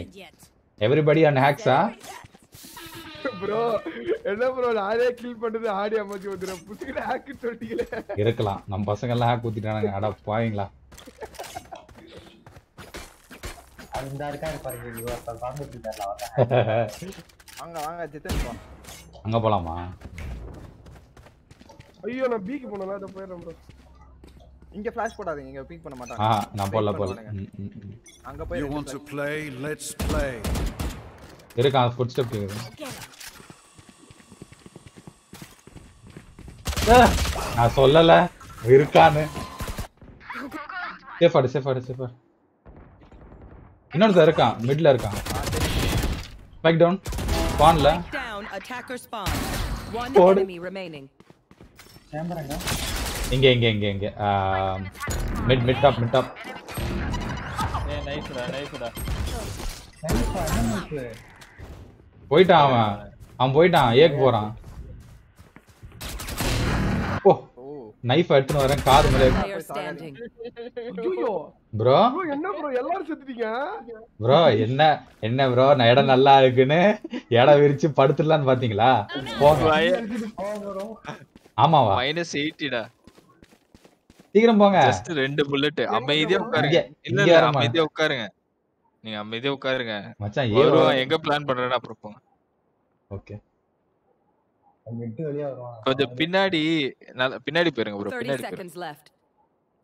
எவ்ரிபடி ஆன் ஹேக்ஸா ப்ரோ என்ன ப்ரோ நானே கில் பண்ணது ஆடி அம்மாச்சி வந்துடும் புதுக்கிட்ட ஹேக்கு சொல்லிட்டீங்களே. இருக்கலாம். நம்ம பசங்க எல்லாம் ஹேக் ஊத்திட்டானுங்க. அட பாவீங்களா? அது இந்த இருக்கா பாருங்க இது ஒருத்தர் பார்த்துட்டு இருக்காருல வாங்க வாங்க போ. அங்க போலாமா? ஐயோ நான் பிக்கு போனேன் அதை போயிடுறேன் ப்ரோ இங்க ஃபிளாஷ் போடாதீங்க. இங்க பீக் பண்ண மாட்டாங்க. நான் ம், ம். அங்க போய் You ரெண்டு want to flash. play? இருக்கான் ஃபுட் ஸ்டெப் கேக்குது நான் சொல்லல இருக்கான்னு சேஃப் ஆடு சேஃப் ஆடு சேஃப் ஆடு இன்னொருத்தன் இருக்கான் மிட்ல இருக்கான் பேக் டவுன் பான்ல Down. Attacker spawn. One Forward. enemy remaining. கேமராங்க இங்க இங்க இங்க இங்க mid mid top mid top ஏய் நைஃப்டா நைஃப்டா போயிட்டான் அவன். அவன் போயிட்டான். ஏக்கு போறான். ஓ நைஃப் எடுத்துன்னு வரேன். காது மேல ப்ரோ ப்ரோ என்ன ப்ரோ எல்லாரும் செத்துட்டீங்க? ப்ரோ என்ன என்ன ப்ரோ நான் இடம் நல்லா இருக்குன்னு இடம் விரிச்சு படுத்துடலான்னு பாத்தீங்களா? போங்க. ஆமாவா? மைனஸ் எயிட்டிடா சீக்கிரம் போங்க. ஜஸ்ட் ரெண்டு புல்லட் அமைதியா உட்காருங்க. இல்ல? அமைதியா உட்காருங்க. நீங்க அமைதியா உட்காருங்க. மச்சான் ஏ வருவான்? எங்க பிளான் பண்றேன்னு அப்புறம் போங்க ஓகே. கொஞ்சம் பின்னாடி பின்னாடி போயிருங்க ப்ரோ 30 பின்னாடி போயிருங்க. seconds left.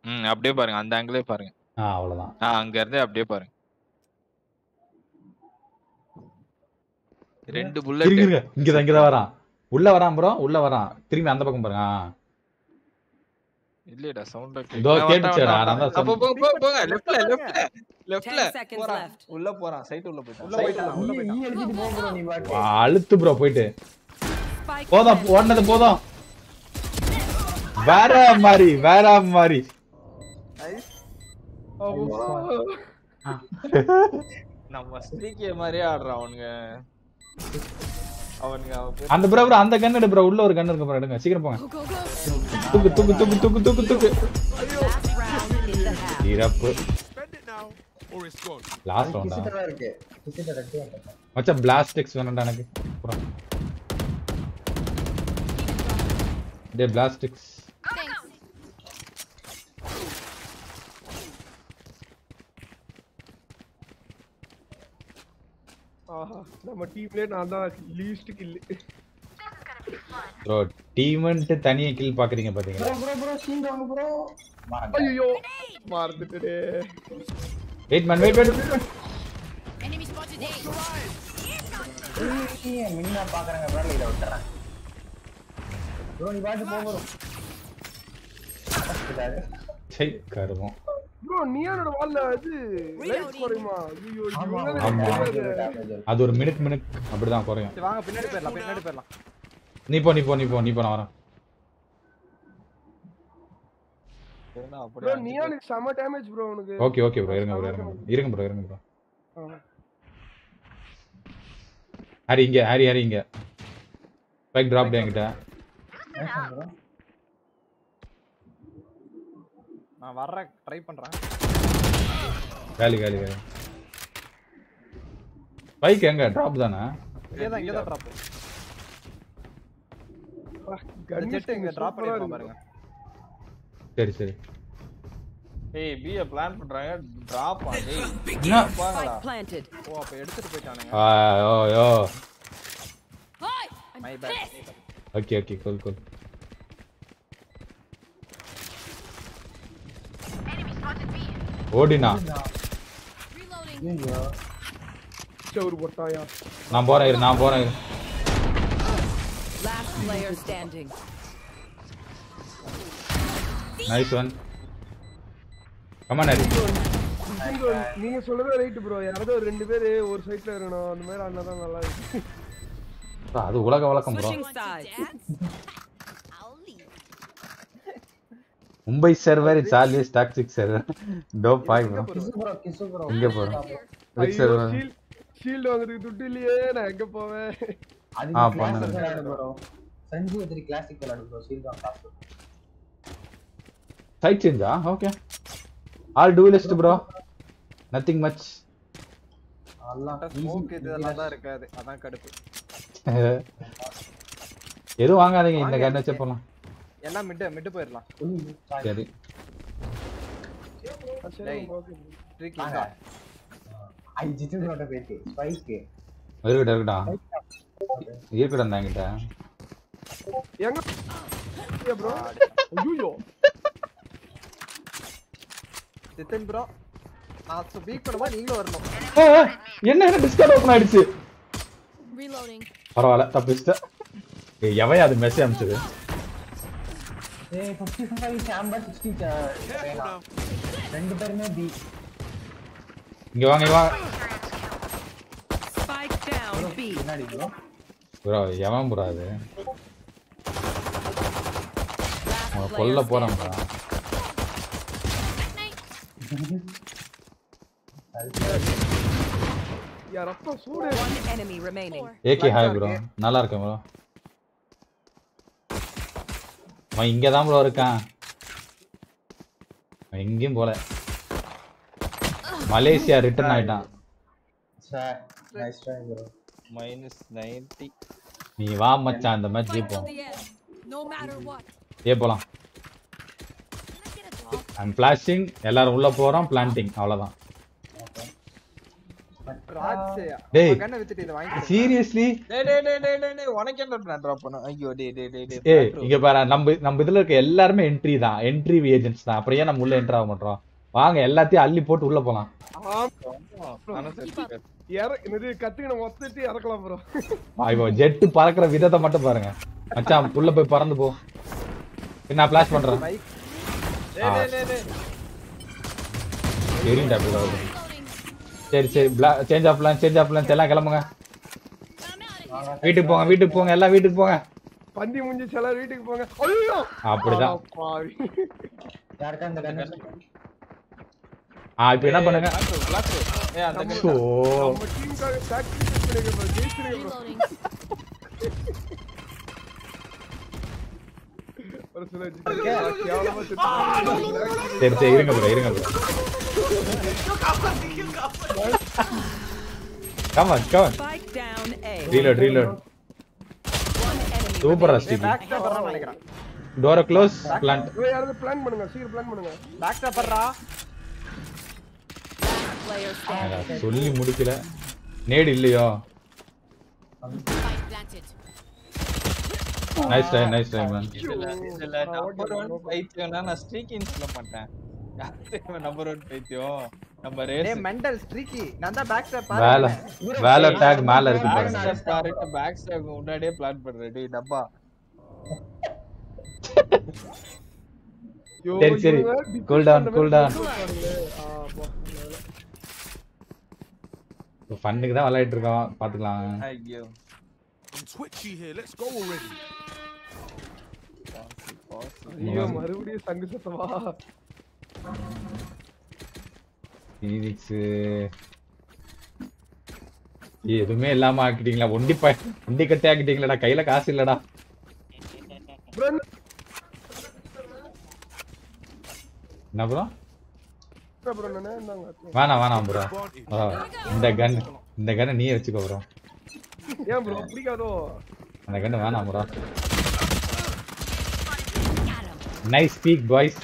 ம் அப்படியே பாருங்க அந்த ஆங்கிளே பாருங்க. ஆ அவ்வளவுதான். ஆ அங்க இருந்தே அப்படியே பாருங்க. ரெண்டு புல்லட் இருங்க இங்கதான் இங்கதான் வரான். உள்ள வரான் ப்ரோ உள்ள வரான். திரும்பி அந்த பக்கம் பாருங்க ஆ. இல்லடா சவுண்ட் கேட்டுச்சேடா, நான் தான் அப்போ லெஃப்ட்ல லெஃப்ட்ல லெஃப்ட்ல 10 seconds போறான். உள்ள போறான் சைட் உள்ள போயிட்டான். உள்ள போயிட்டான் உள்ள போயிட்டான். நீ எழுதிட்டு போ bro, நீ பாட்டு ஆ, அழுத்து ப்ரோ போயிட்டு. போதும் ஓடுனது போதும். வேற மாதிரி வேற மாதிரி. நைஸ் நம்ம ஸ்ட்ரீக்கே மாதிரியே ஆடுறான் அவனுங்க. அந்த ப்ரோ ப்ரோ அந்த கன் எடு ப்ரோ உள்ள ஒரு கன் இருக்கு ப்ரோ எடுங்க. சீக்கிரம் போங்க. தூக்கு தூக்கு தூக்கு தூக்கு தூக்கு தூக்கு. Last இறப்பு. லாஸ்ட் ரவுண்டா கிசிட்ட தான் இருக்கு கிசிட்ட மச்சான் பிளாஸ்டிக்ஸ் வேணும்டா எனக்கு. அப்புறம். டே பிளாஸ்டிக்ஸ் ஆஹா நம்ம டீம்லயே நான் தான் லீஸ்ட் கில் ப்ரோ டீம்ன்ட்டு தனியா கில் பாக்குறீங்க பாத்தீங்களா? ப்ரோ ப்ரோ ப்ரோ சீன் வாங்க ப்ரோ ஐயோ மறந்துட்டே wait man wait wait Enemy spotted A. மின்னா பாக்குறாங்க ப்ரோ இத விட்டுறேன். ப்ரோ நீ பாட்டு போ ப்ரோ சை கருமம். ப்ரோ நீயானோட வால்ல இது லைட் குறையுமா? ஐயோ அது ஒரு மினிட் மினிட் அப்படிதான் குறையும். சரி வாங்க பின்னாடி போயிடலாம் பின்னாடி போயிடலாம். நீ போ நீ போ நீ போ நீ போ நான் வரேன். ப்ரோ செம டேமேஜ் ப்ரோ உனக்கு. ஓகே ஓகே ப்ரோ இருங்க ப்ரோ இருங்க bro. இருங்க ப்ரோ இருங்க ப்ரோ. ஹரி இங்க ஹரி ஹரி இங்க. பைக் டிராப் டே என்கிட்ட. நான் வர்றேன் ட்ரை பண்றேன். காலி காலி காலி. பைக் எங்க? டிராப் தானே? இங்கே தான் இங்கே தான் ட்ராப் ஜெட் இங்க டிராப் பாருங்க. சரி சரி. ஏய் பிய பிளான் பண்றாங்க. டிராப் ஆ டேய். என்ன? பாங்களா. ஓ அப்ப எடுத்துட்டு போயிட்டானுங்க. ஆ ஓ yo! My bad! Okay okay cool cool ஓடினா. ஒரு பொட்டாயா நான் போறேன் இரு நான் போறேன் இரு. Nice one come on Hari Bro, நீங்க சொல்றதே ரைட் ப்ரோ யாராவது ஒரு ரெண்டு பேரு ஒரு சைட்ல இருக்கணும். அந்த மாதிரி ஆனா தான் நல்லா இருக்கு அது உலக வழக்கம் bro Mumbai server it's always toxic server to பாய் ப்ரோ இங்க போறோம்? ஐயோ சர்வர் ஷீல்ட் ஷீல்ட் வாங்குறதுக்கு துட்டு இல்லையே நான் எங்க போவேன்? ஆ, பண்ணுங்க. ப்ரோ சஞ்சு எதிரி கிளாசிக் விளையாடு ப்ரோ ஷீல்ட் தான் காசு side சேஞ்சா okay all duelist bro nothing much எல்லாம் ஸ்மோக் இதெல்லாம் தான் இருக்காது. அதான் கடுப்பு. எதுவும் வாங்காதீங்க இந்த கன் வச்சே போலாம். எல்லாம் மிட்டு மிட்டு போயிடலாம் சரி. தான். ஐ ஜித்து ப்ரோட்ட போயிட்டு ஸ்பைக்கு இருக்கட்டும் இருக்கட்டும். இருக்கட்டும் தான் என்கிட்ட எங்க? ப்ரோ ஐயோ ஜித்தின் ப்ரோ நான் ஸ்பீக் பண்ணும்போது நீங்களும் வரணும். என்ன என்ன டிஸ்கவுண்ட் ஓபன் ஆயிடுச்சு? Reloading. பரவாயில்ல தப்பிச்சிட்டேன் எவன் அது மெசேஜ் அனுப்பிச்சது? ஏய் 55 சாம்பர் 60 ரெண்டு பேருமே பி இங்க வாங்க இங்க வாங்க. Spike down B. பின்னாடி ப்ரோ ப்ரோ எவன் ப்ரோ அது? அவனை கொல்ல போறான் bro. யா ரத்தம் சூடு. ஏகே ஹாய் ப்ரோ நல்லா இருக்கேன் ப்ரோ அவன் இங்க தான் ப்ரோ இருக்கான். அவன் எங்கேயும் போல. மலேசியா ரிட்டர்ன் ஆயிட்டான். மைனஸ் நைன்டி நீ வா மச்சான் அந்த மேட்ச் ஜெயிப்போம். ஏ போலாம். ஐம் பிளாஷிங் எல்லாரும் உள்ள போறோம் பிளான்டிங் அவ்வளவுதான். டேய். கண்ணை வித்துட்டு இதை வாங்கி சீரியஸ்லி டேய் டேய் டேய் டேய் டேய் டேய் உனக்கு என்ன நான் டிராப் பண்ண ஐயோ டேய் டேய் டேய் டேய் ஏய் இங்க பாரு நம்ம நம்ம இதுல இருக்க எல்லாருமே என்ட்ரி தான் என்ட்ரி ஏஜென்ட்ஸ் தான் அப்புறம் ஏன் நம்ம உள்ள என்ட்ரி ஆக மாட்டோம் வாங்க எல்லாத்தையும் அள்ளி போட்டு உள்ள போலாம் ஜெட்டு பறக்கிற விதத்தை மட்டும் பாருங்க மச்சான் உள்ள போய் பறந்து போ சரி, நான் ஃபிளாஷ் பண்றேன் ஆ. டேய் டேய் டேய் தெரியும்டா. சரி சரி. Change of plan change of plan எல்லாம் கிளம்புங்க. வீட்டுக்கு போங்க வீட்டுக்கு போங்க எல்லாம் வீட்டுக்கு போங்க. பந்தி முடிஞ்சு சில வீட்டுக்கு போங்க. ஐயோ! அப்படிதான். யாருக்கா கண்ணு? ஆ இப்போ என்ன பண்ணுங்க? ஏய் அந்த நம்ம- ஓ நம்ம டீமுக்காக சாக்ரிஃபைஸ் பண்ணிருக்க bro. ஜெயிச்சிருக்க ஒரு சில சரி சரி இருங்க ப்ரோ இருங்க bro. Come on come on reload reload super enemy சூப்பரா பேக் ஸ்டாப் வரான்னு நினைக்கிறேன் டோரை க்ளோஸ் பிளான்ட் bro, யாராவது பிளான் பண்ணுங்க சீக்கிரம் பிளான் பண்ணுங்க பேக் ஸ்டாப் வர்றா சொல்லி முடிக்கல. நேடு இல்லையோ? Nice try nice try man இதுல இதுல நம்பர் ஒன் பைத்தியம்னா நான் ஸ்ட்ரீக்கிங் சொல்ல மாட்டேன். நம்பர் ஒன் பைத்தியம்? நம்ம டேய் ரேஸ் மெண்டல் ஸ்ட்ரீக்கி நான் தான் பேக் ஸ்டாப் வேலை வேலை டேக் மேல இருக்கு பாருங்க பேக் ஸ்டார்ட் பேக் ஸ்டாக் முன்னாடியே பிளான் பண்றேன். டேய் டப்பா. ஐயோ, சரி, சரி. down. பாருங்களே. ஆ, போ. ஃபன்னுக்கு தான் விளையாடிட்டு இருக்கோம். பாத்துக்கலாம் ஐயோ. I'm twitchy here. Let's go already. ஐயோ மறுபடியும் சங்கு சத்தமா ஃபீனிக்ஸ் எதுவுமே இல்லாம ஆக்கிட்டீங்களா ஒண்டி ப ஒண்டி கட்டே ஆக்கிட்டீங்களடா கையில காசு இல்லடா என்ன ப்ரோ. வேணாம் வேணாம் ப்ரோ இந்த கன் இந்த கன்னை நீ வச்சுக்கோ ப்ரோ ஏன் ப்ரோ பிடிக்காதோ? அந்த கன்னு வேணாம் bro nice speak boys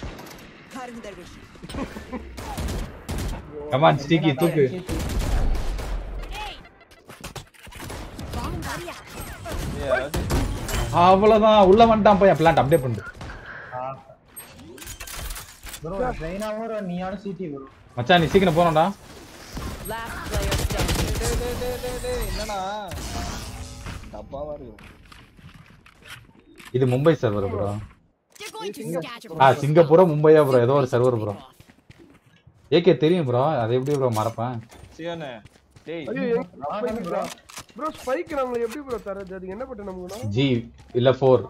come on sticky தூக்கு. அவ்வளவுதான். உள்ள வந்துட்டான் போய் பிளான்ட் அப்டேட் பண்ணு ப்ரோ ட்ரெயினாவும் ஒரு நீயானும் சிடி ப்ரோ மச்சான் நீ சீக்கிரம் player என்னடா? தப்பாவா இருக்கு இது மும்பை சர்வர் ப்ரோ. ஆ சிங்கப்பூரா மும்பையா ப்ரோ ஏதோ ஒரு சர்வர் ப்ரோ ஏகே தெரியும் ப்ரோ அதை எப்படி ப்ரோ மறப்பேன்? சியோனே டேய். ப்ரோ ஸ்பைக் நம்மள எப்படி ப்ரோ தரது? அது என்ன பட்டன் நமக்கு ஜி இல்ல ஃபோர்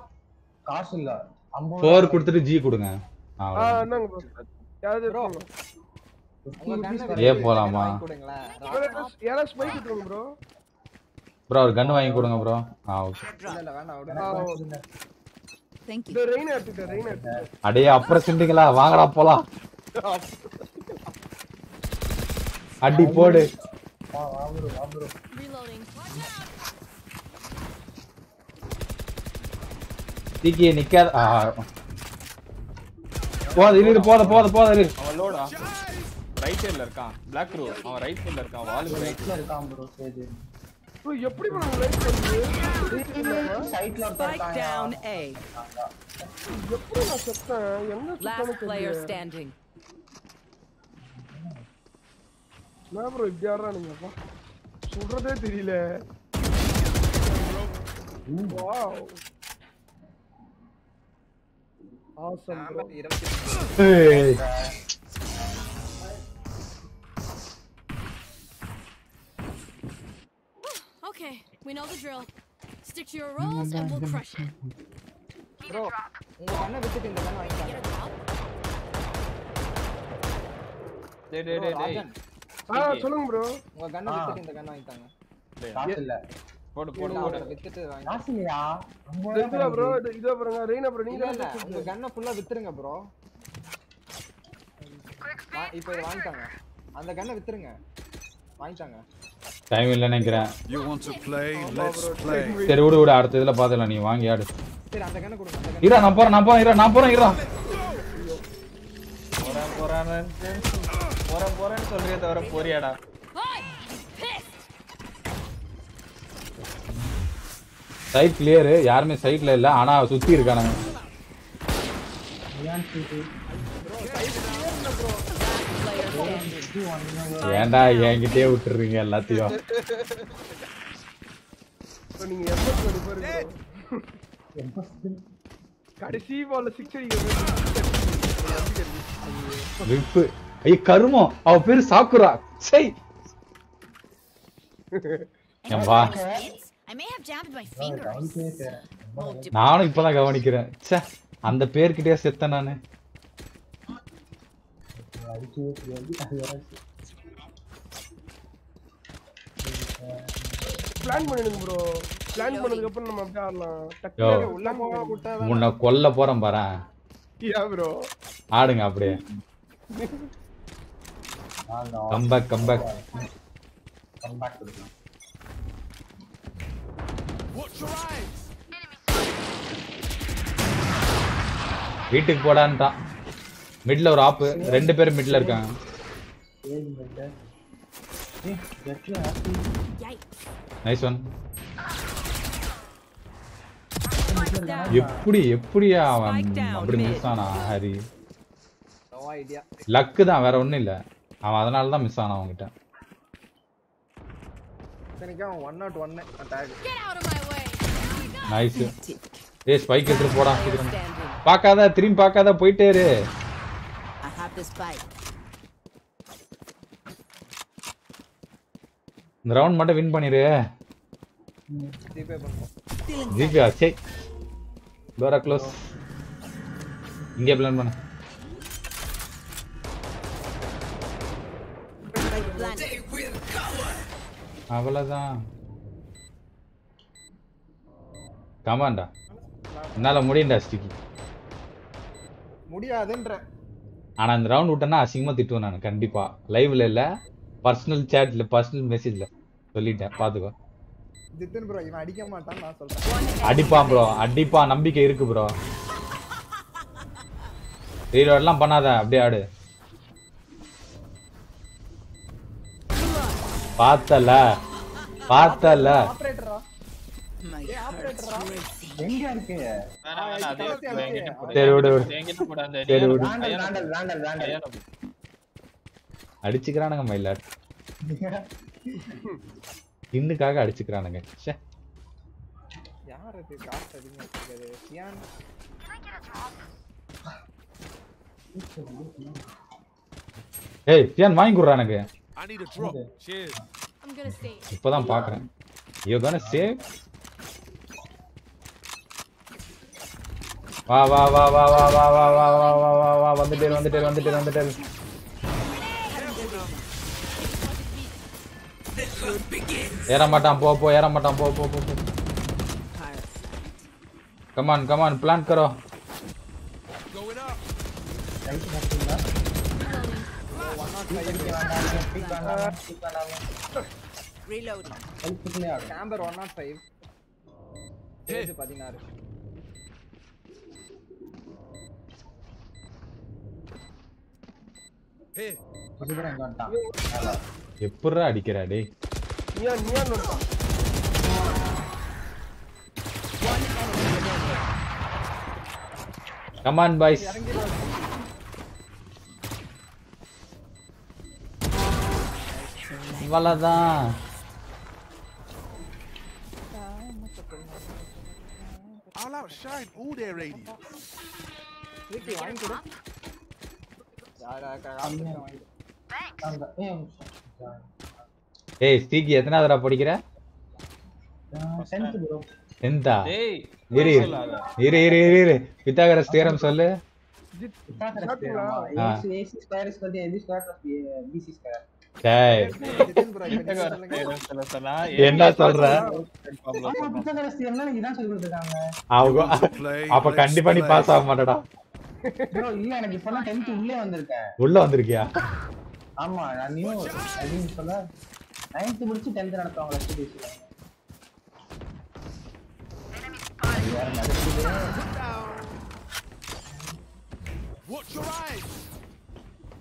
காசு இல்ல. ஐம்பது ஃபோர் கொடுத்துட்டு ஜி கொடுங்க. ஆ. என்னங்க ப்ரோ ப்ரோ? ஏ போலாமா? ப்ரோ ப்ரோ ஒரு கன் வாங்கி கொடுங்க ப்ரோ ஆ ஓகே. இல்ல இல்ல வேணாம் you. இந்த ரெயின் எடுத்துட்டேன் ரெயின் எடுத்துட்டேன் அடே அப்புறம் சிண்டிங்களா வாங்கடா போலாம். அடி போடு. வா வா ப்ரோ வா ப்ரோ Reloading. தீக்கி நிக்காத ஆ போத இரு, போத போத போத இரு. அவன் லோடா ரைட் சைடுல இருக்கான். பிளாக் ரூ அவன் ரைட் சைடுல இருக்கான். வாலுக்கு ரைட் நெட்ல இருக்கான். ப்ரோ சேஜ் ப்ரோ எப்படி ப்ரோ லைட் பண்ணுது சைட்ல Spike down A. எப்படி நான் செத்தேன்? எங்க Last செத்தேன்னு player தெரியல. standing. என்ன ப்ரோ இப்படி ஆடுறானுங்கப்பா சுடுறதே தெரியல. வாவ் ஆசம் ப்ரோ ஏய். Okay, we know the drill. Stick to your roles and we'll crush it. Bro உங்க கண்ணை வித்துட்டு இந்த கண்ணை வாங்கிட்டாங்க டேய் டேய் டேய் டேய் ஆ சொல்லுங்க ப்ரோ உங்க கண்ணை வித்துட்டு இந்த கண்ணை வாங்கிட்டாங்க காசு இல்ல போடு போடு போடு. வித்துட்டு வாங்கி. காசு இல்லையா இதுவா ப்ரோ இதோ பாருங்க ரெயினா ப்ரோ நீங்க இல்ல உங்க கண்ணை ஃபுல்லா வித்துருங்க ப்ரோ இப்போ வாங்கிட்டாங்க. அந்த கண்ணை வித்துருங்க. வாங்கிட்டாங்க. டைம் இல்லைன்னு நினைக்கிறேன். சரி விடு விடு அடுத்த இதுல பாத்துக்கலாம் நீ வாங்கி ஆடு. சரி அந்த கண்ணை கொடுங்க அந்த இரா நான் போறேன் நான் போறேன் இரா நான் போறேன் இரா போறேன் போறேன் போறேன். போறேன்னு சொல்றியே தவிர போறியாடா. சைட் கிளியர் யாருமே சைட்ல இல்ல ஆனா சுத்தி இருக்கானுங்க. ஏன்டா என்கிட்டயே விட்டுறீங்க எல்லாத்தையும். கடைசி பால்ல சிக்ஸ் விப்பு ஐய கருமம். அவ பேரு சாக்குரா. சை ஏம்பா. fingers. நானும் இப்பதான் கவனிக்கிறேன். ச்சே அந்த பேர்கிட்டயே செத்தேன் நானு. அடிக்கவே தெரியாது அது வேற பிளான் பண்ணிடுங்க ப்ரோ பிளான் பண்ணதுக்கு அப்புறம் நம்ம அப்படியே ஆடலாம். டக்குனு உள்ள போக விட்டா உன்னை கொல்ல போறேன் பாரு. யா ப்ரோ ஆடுங்க அப்படியே. கம்பேக் கம்பேக் கம்பேக் கொடுக்கலாம் வீட்டுக்கு போடான்ட்டான். மிட்ல ஒரு ஆப்பு ரெண்டு பேரும் மிட்ல இருக்காங்க. நைஸ் ஒன் எப்படி எப்படியா அவன் அப்படி மிஸ் ஆனா ஹரி? லக்கு தான் வேற ஒண்ணும் இல்ல. அவன் அதனால தான் மிஸ் ஆனான் அவன்கிட்ட. நைஸ் ஏய் ஸ்பைக் எடுத்துட்டு போடா சீக்கிரம். பார்க்காத திரும்பி பார்க்காத போயிட்டே இரு. Have this bike. இந்த ரவுண்ட் மட்டும் வின் பண்ணிரு. ஜிபே பண்ணுவோம் ஜிபி டோரா க்ளோஸ் இங்கே பிளான் பண்ணு. அவ்வளவுதான். கமாண்டா என்னால முடியும்டா ஸ்டிக்கி. முடியாதுன்ற. ஆனா இந்த ரவுண்ட் விட்டேன்னா அசிங்கமா திட்டுவேன் நான். கண்டிப்பா. லைவ்ல இல்ல. பர்சனல் சேட்ல பர்சனல் மெசேஜ்ல சொல்லிட்டேன். பாத்துக்கோ. ஜித்தன் ப்ரோ இவன் அடிக்க மாட்டான்னு நான் சொல்றேன். அடிப்பான் ப்ரோ அடிப்பான் நம்பிக்கை இருக்கு ப்ரோ ரீலோட்லாம் பண்ணாத. அப்படியே ஆடு. பார்த்தல. பார்த்தல. ஆபரேட்டரா ஆபரேட்டரா. அடிச்சுக்கிறானுங்க மயிலாட். இன்னுக்காக அடிச்சுக்கிறானுங்க. சே யார் ஏய் சியான் வாங்கி குடுறா எனக்கு இப்பதான் பாக்குறேன். ஐயோ தானே சேவ் வா வா வா வா வா வா வா வா வா வா வா வா வா வந்துட்டேன் வந்துட்டேன் வந்துட்டேன் வந்துட்டேன் ஏற மாட்டான் போ போ ஏற மாட்டான் போ போ போ போ come on come on plan Karo reloading camber 105 page 16 Hei, அடிக்கிறா டேய் கமான் பாய்ஸ் இவ்வளவுதான் I'll outshine all their. ஏய் ஸ்ரீகி எத்தனை தடவை படிக்கிற? டென்த்தா இரு இரு. இரு இரு இரு பித்தாகரஸ் தியரம் சொல்லு. என்ன சொல்ற? அப்ப கண்டிப்பா நீ பாஸ் ஆக மாட்டடா. ப்ரோ இல்ல எனக்கு இப்பதான் 10th உள்ளே வந்திருக்கேன் உள்ள வந்திருக்கியா? ஆமா நான் நியூ அப்படின்னு சொல்ல. 9th முடிச்சு 10th நடத்துவாங்க லட்ச பேசுல வேற நடக்குது Watch your eyes.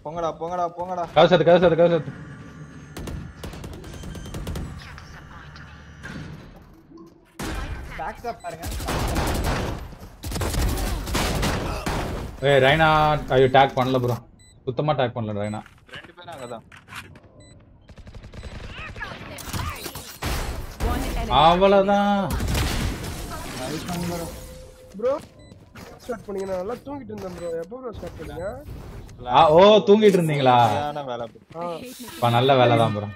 போங்கடா போங்கடா போங்கடா. கவசத்து கவசத்து கவசத்து. பேக் ஸ்டாப் பாருங்க. ஏய் ரைனா ஐயோ டேக் பண்ணல ப்ரோ சுத்தமா டேக் பண்ணல ரைனா. ரெண்டு பேரும் அங்கதான். அவ்வளவுதான். ப்ரோ ஸ்டார்ட் பண்ணீங்க நான் நல்லா தூங்கிட்டு இருந்தேன் ப்ரோ எப்போ ப்ரோ ஸ்டார்ட் பண்ணீங்க? ஆ, ஓ தூங்கிட்டு இருந்தீங்களா? நல்ல வேலை தான் ப்ரோ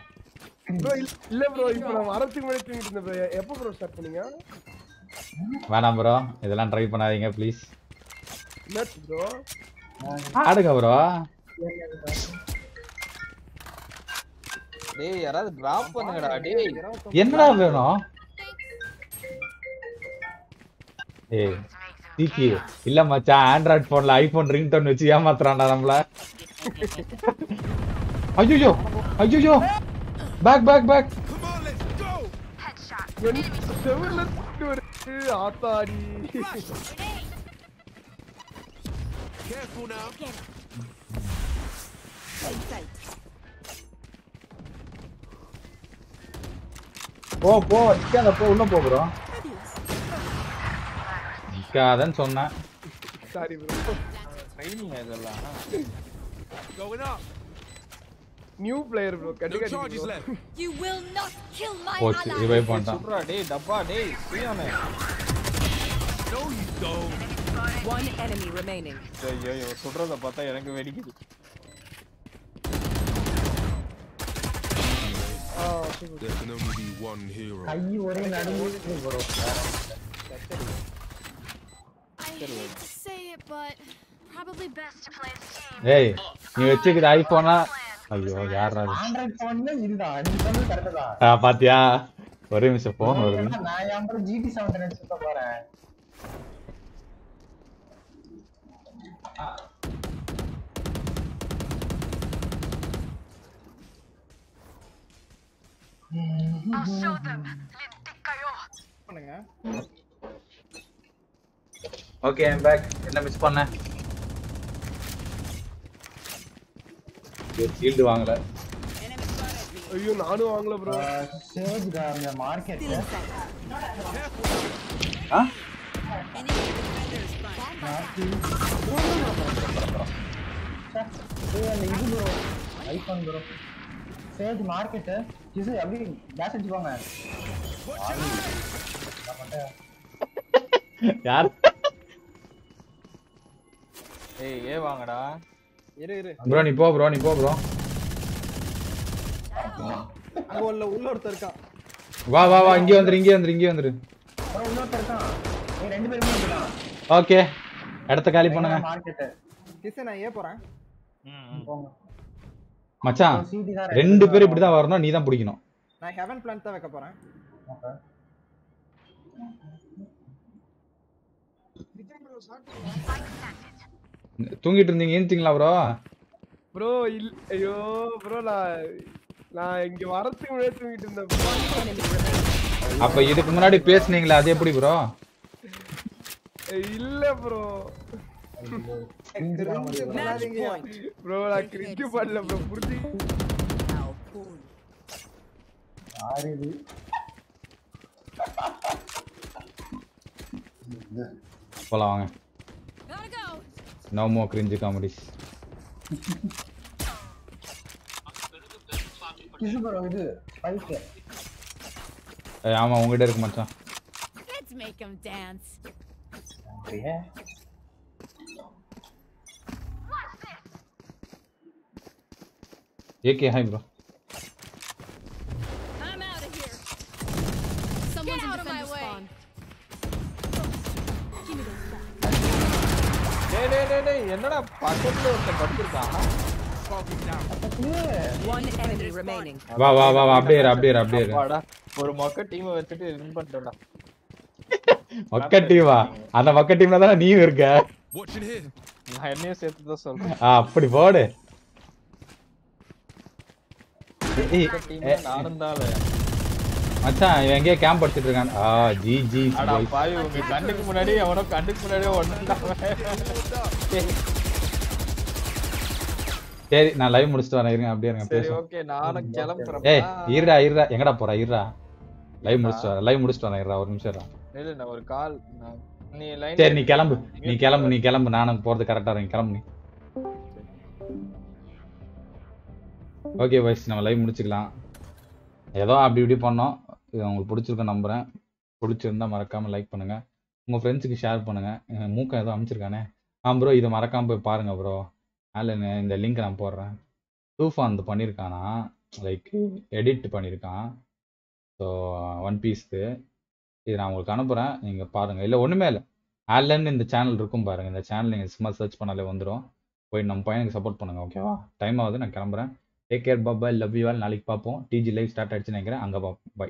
ப்ரோ இல்ல ப்ரோ இப்போ நான் வரதுக்கு முன்னாடி தூங்கிட்டு இருந்தேன் ப்ரோ எப்போ ப்ரோ ஸ்டார்ட் பண்ணீங்க? வேணாம் ப்ரோ இதெல்லாம் ட்ரை பண்ணாதீங்க ப்ளீஸ் ப்ரோ ஆடுங்க ப்ரோ டேய் யாராவது டிராப் பண்ணுங்கடா டேய் என்னடா வேணும் ஏய் தீக்கி இல்ல மச்சான் ஆண்ட்ராய்ட் போன்ல ஐபோன் ரிங் டோன் வச்சு ஏமாத்துறான்டா நம்மள. ஐயோ ஐயோ பேக் பேக் பேக் செவர்ல ஆத்தாடி. Careful now. Stay safe. போ போ கேட போ உள்ள போ bro நிக்காதன் சொன்னா சாரி bro ட்ரைனிங் இதெல்லாம் going up new player bro கட்டி கட்டி you will not kill my ally. no you don't. One enemy remaining. Ayo, ayo, sutra da pata ini Hey, you have? Ayo, yara. Android ya. Orang phone orang. Nah, yang per GB sama dengan siapa? Okay I'm back என்ன மிஸ் பண்ண? ஷீல்டு வாங்கல. ஐயோ நானும் வாங்கல ப்ரோ சேஜ் மார்க்கெட் ஆ? ஐஃபோன் ப்ரோ சேஜ் மார்க்கெட் இது அப்படி கேஸ் மட்டும் யார்? ஏய் ஏ வாங்கடா. இரு இரு. ப்ரோ நீ போ ப்ரோ நீ போ ப்ரோ. அங்க உள்ள உள்ள ஒருத்தர் இருக்கான் வா வா வா இங்கே வந்துரு இங்கே வந்துரு இங்கே வந்துரு. அப்புறம் இன்னொருத்தர் இருக்கான். ரெண்டு பேருமே ஓகே. இடத்த காலி பண்ணுங்க. மார்க்கெட் கிஸ் நான் ஏ போறேன். போங்க. மச்சான் ரெண்டு பேரும் இப்படி தான் வரணும் நீ தான் பிடிக்கணும். நான் ஹெவன் பிளான் தான் வைக்க போறேன். ஓகே. தூங்கிட்டு இருந்தீங்க ஏந்திங்களா ப்ரோ ப்ரோ இல் ஐயோ ப்ரோ நான் நான் இங்க வரதுக்கு முன்னாடி தூங்கிட்டு இருந்தேன். அப்ப இதுக்கு முன்னாடி பேசுனீங்களா அது எப்படி ப்ரோ இல்ல ப்ரோ ப்ரோ நான் கிரிக்கெட் பண்ணல ப்ரோ புரிஞ்சு யாரு இது? போலாம் வாங்க. நோ மோ கிரிஞ்சு காமெடிஸ் இது ஆமா உங்ககிட்ட இருக்கு மச்சான். Let's make them dance. அப்படியே AK hi bro I'm out of here. Someone's in defender spawn. Give me those back. டேய் டேய் டேய் டேய் என்னடா பக்கத்துல ஒருத்தன் படுத்திருக்கான் One enemy remaining. வா வா வா வா அப்படியே இரு, அப்படியே இரு, அப்படியே இரு. அப்பாடா, ஒரு மொக்க டீம் வச்சுட்டு வின் பண்ணிட்டோம்டா மொக்க டீமா? அந்த மொக்க டீம்ல தானே நீயும் இருக்க? நான் என்னையும் சேர்த்து தான் சொல்றேன் அப்படி போடு. நானும் தான் மச்சான் இவன் எங்கேயோ கேம்ப் அடிச்சிட்டு இருக்கான் ஆ ஜி ஜி அடா boys. பாவி உங்க கண்ணுக்கு முன்னாடி அவனோ கண்ணுக்கு சரி நான் லைவ் முடிச்சிட்டு வரேன். இருங்க அப்படியே இருங்க சரி பேசுவோம். ஓகே நானும் கிளம்புறேன் ஏய் இருடா இருடா. எங்கடா போறா இருடா. லைவ் முடிச்சிட்டு வரேன் லைவ் முடிச்சிட்டு வரேன் இருடா. ஒரு நிமிஷம் இருடா. இல்ல நான் ஒரு கால் நீ லைன் சரி நீ கிளம்பு. நீ கிளம்பு நீ கிளம்பு. நானும் போறது கரெக்டா இருக்கும். கிளம்பு நீ. ஓகே வைஸ் நம்ம லைவ் முடிச்சுக்கலாம். ஏதோ அப்படி இப்படி பண்ணோம். இது உங்களுக்கு பிடிச்சிருக்க நம்புறேன். பிடிச்சிருந்தா மறக்காம லைக் பண்ணுங்க. உங்க ஃப்ரெண்ட்ஸுக்கு ஷேர் பண்ணுங்க. மூக்கம் ஏதோ அமைச்சிருக்கானே. ஆ ப்ரோ இதை மறக்காம போய் பாருங்க ப்ரோ அதில் இந்த லிங்க் நான் போடுறேன். டூஃபான் பண்ணியிருக்கானா லைக் எடிட் பண்ணியிருக்கான் ஸோ ஒன் பீஸ்க்கு இது நான் உங்களுக்கு அனுப்புகிறேன் நீங்கள் பாருங்கள் இல்லை ஒன்றுமே இல்லை. ஆலன் இந்த சேனல் இருக்கும் பாருங்கள் இந்த சேனல் நீங்கள் சும்மா சர்ச் பண்ணாலே வந்துடும் போய் நம்ம பையனுக்கு சப்போர்ட் பண்ணுங்கள் ஓகேவா டைம் ஆகுது நான் கிளம்புறேன். Take care bye bye love you all நாளைக்கு பார்ப்போம். டிஜி லைவ் ஸ்டார்ட் ஆகிடுச்சு நினைக்கிறேன். அங்கே பார்ப்போம். பை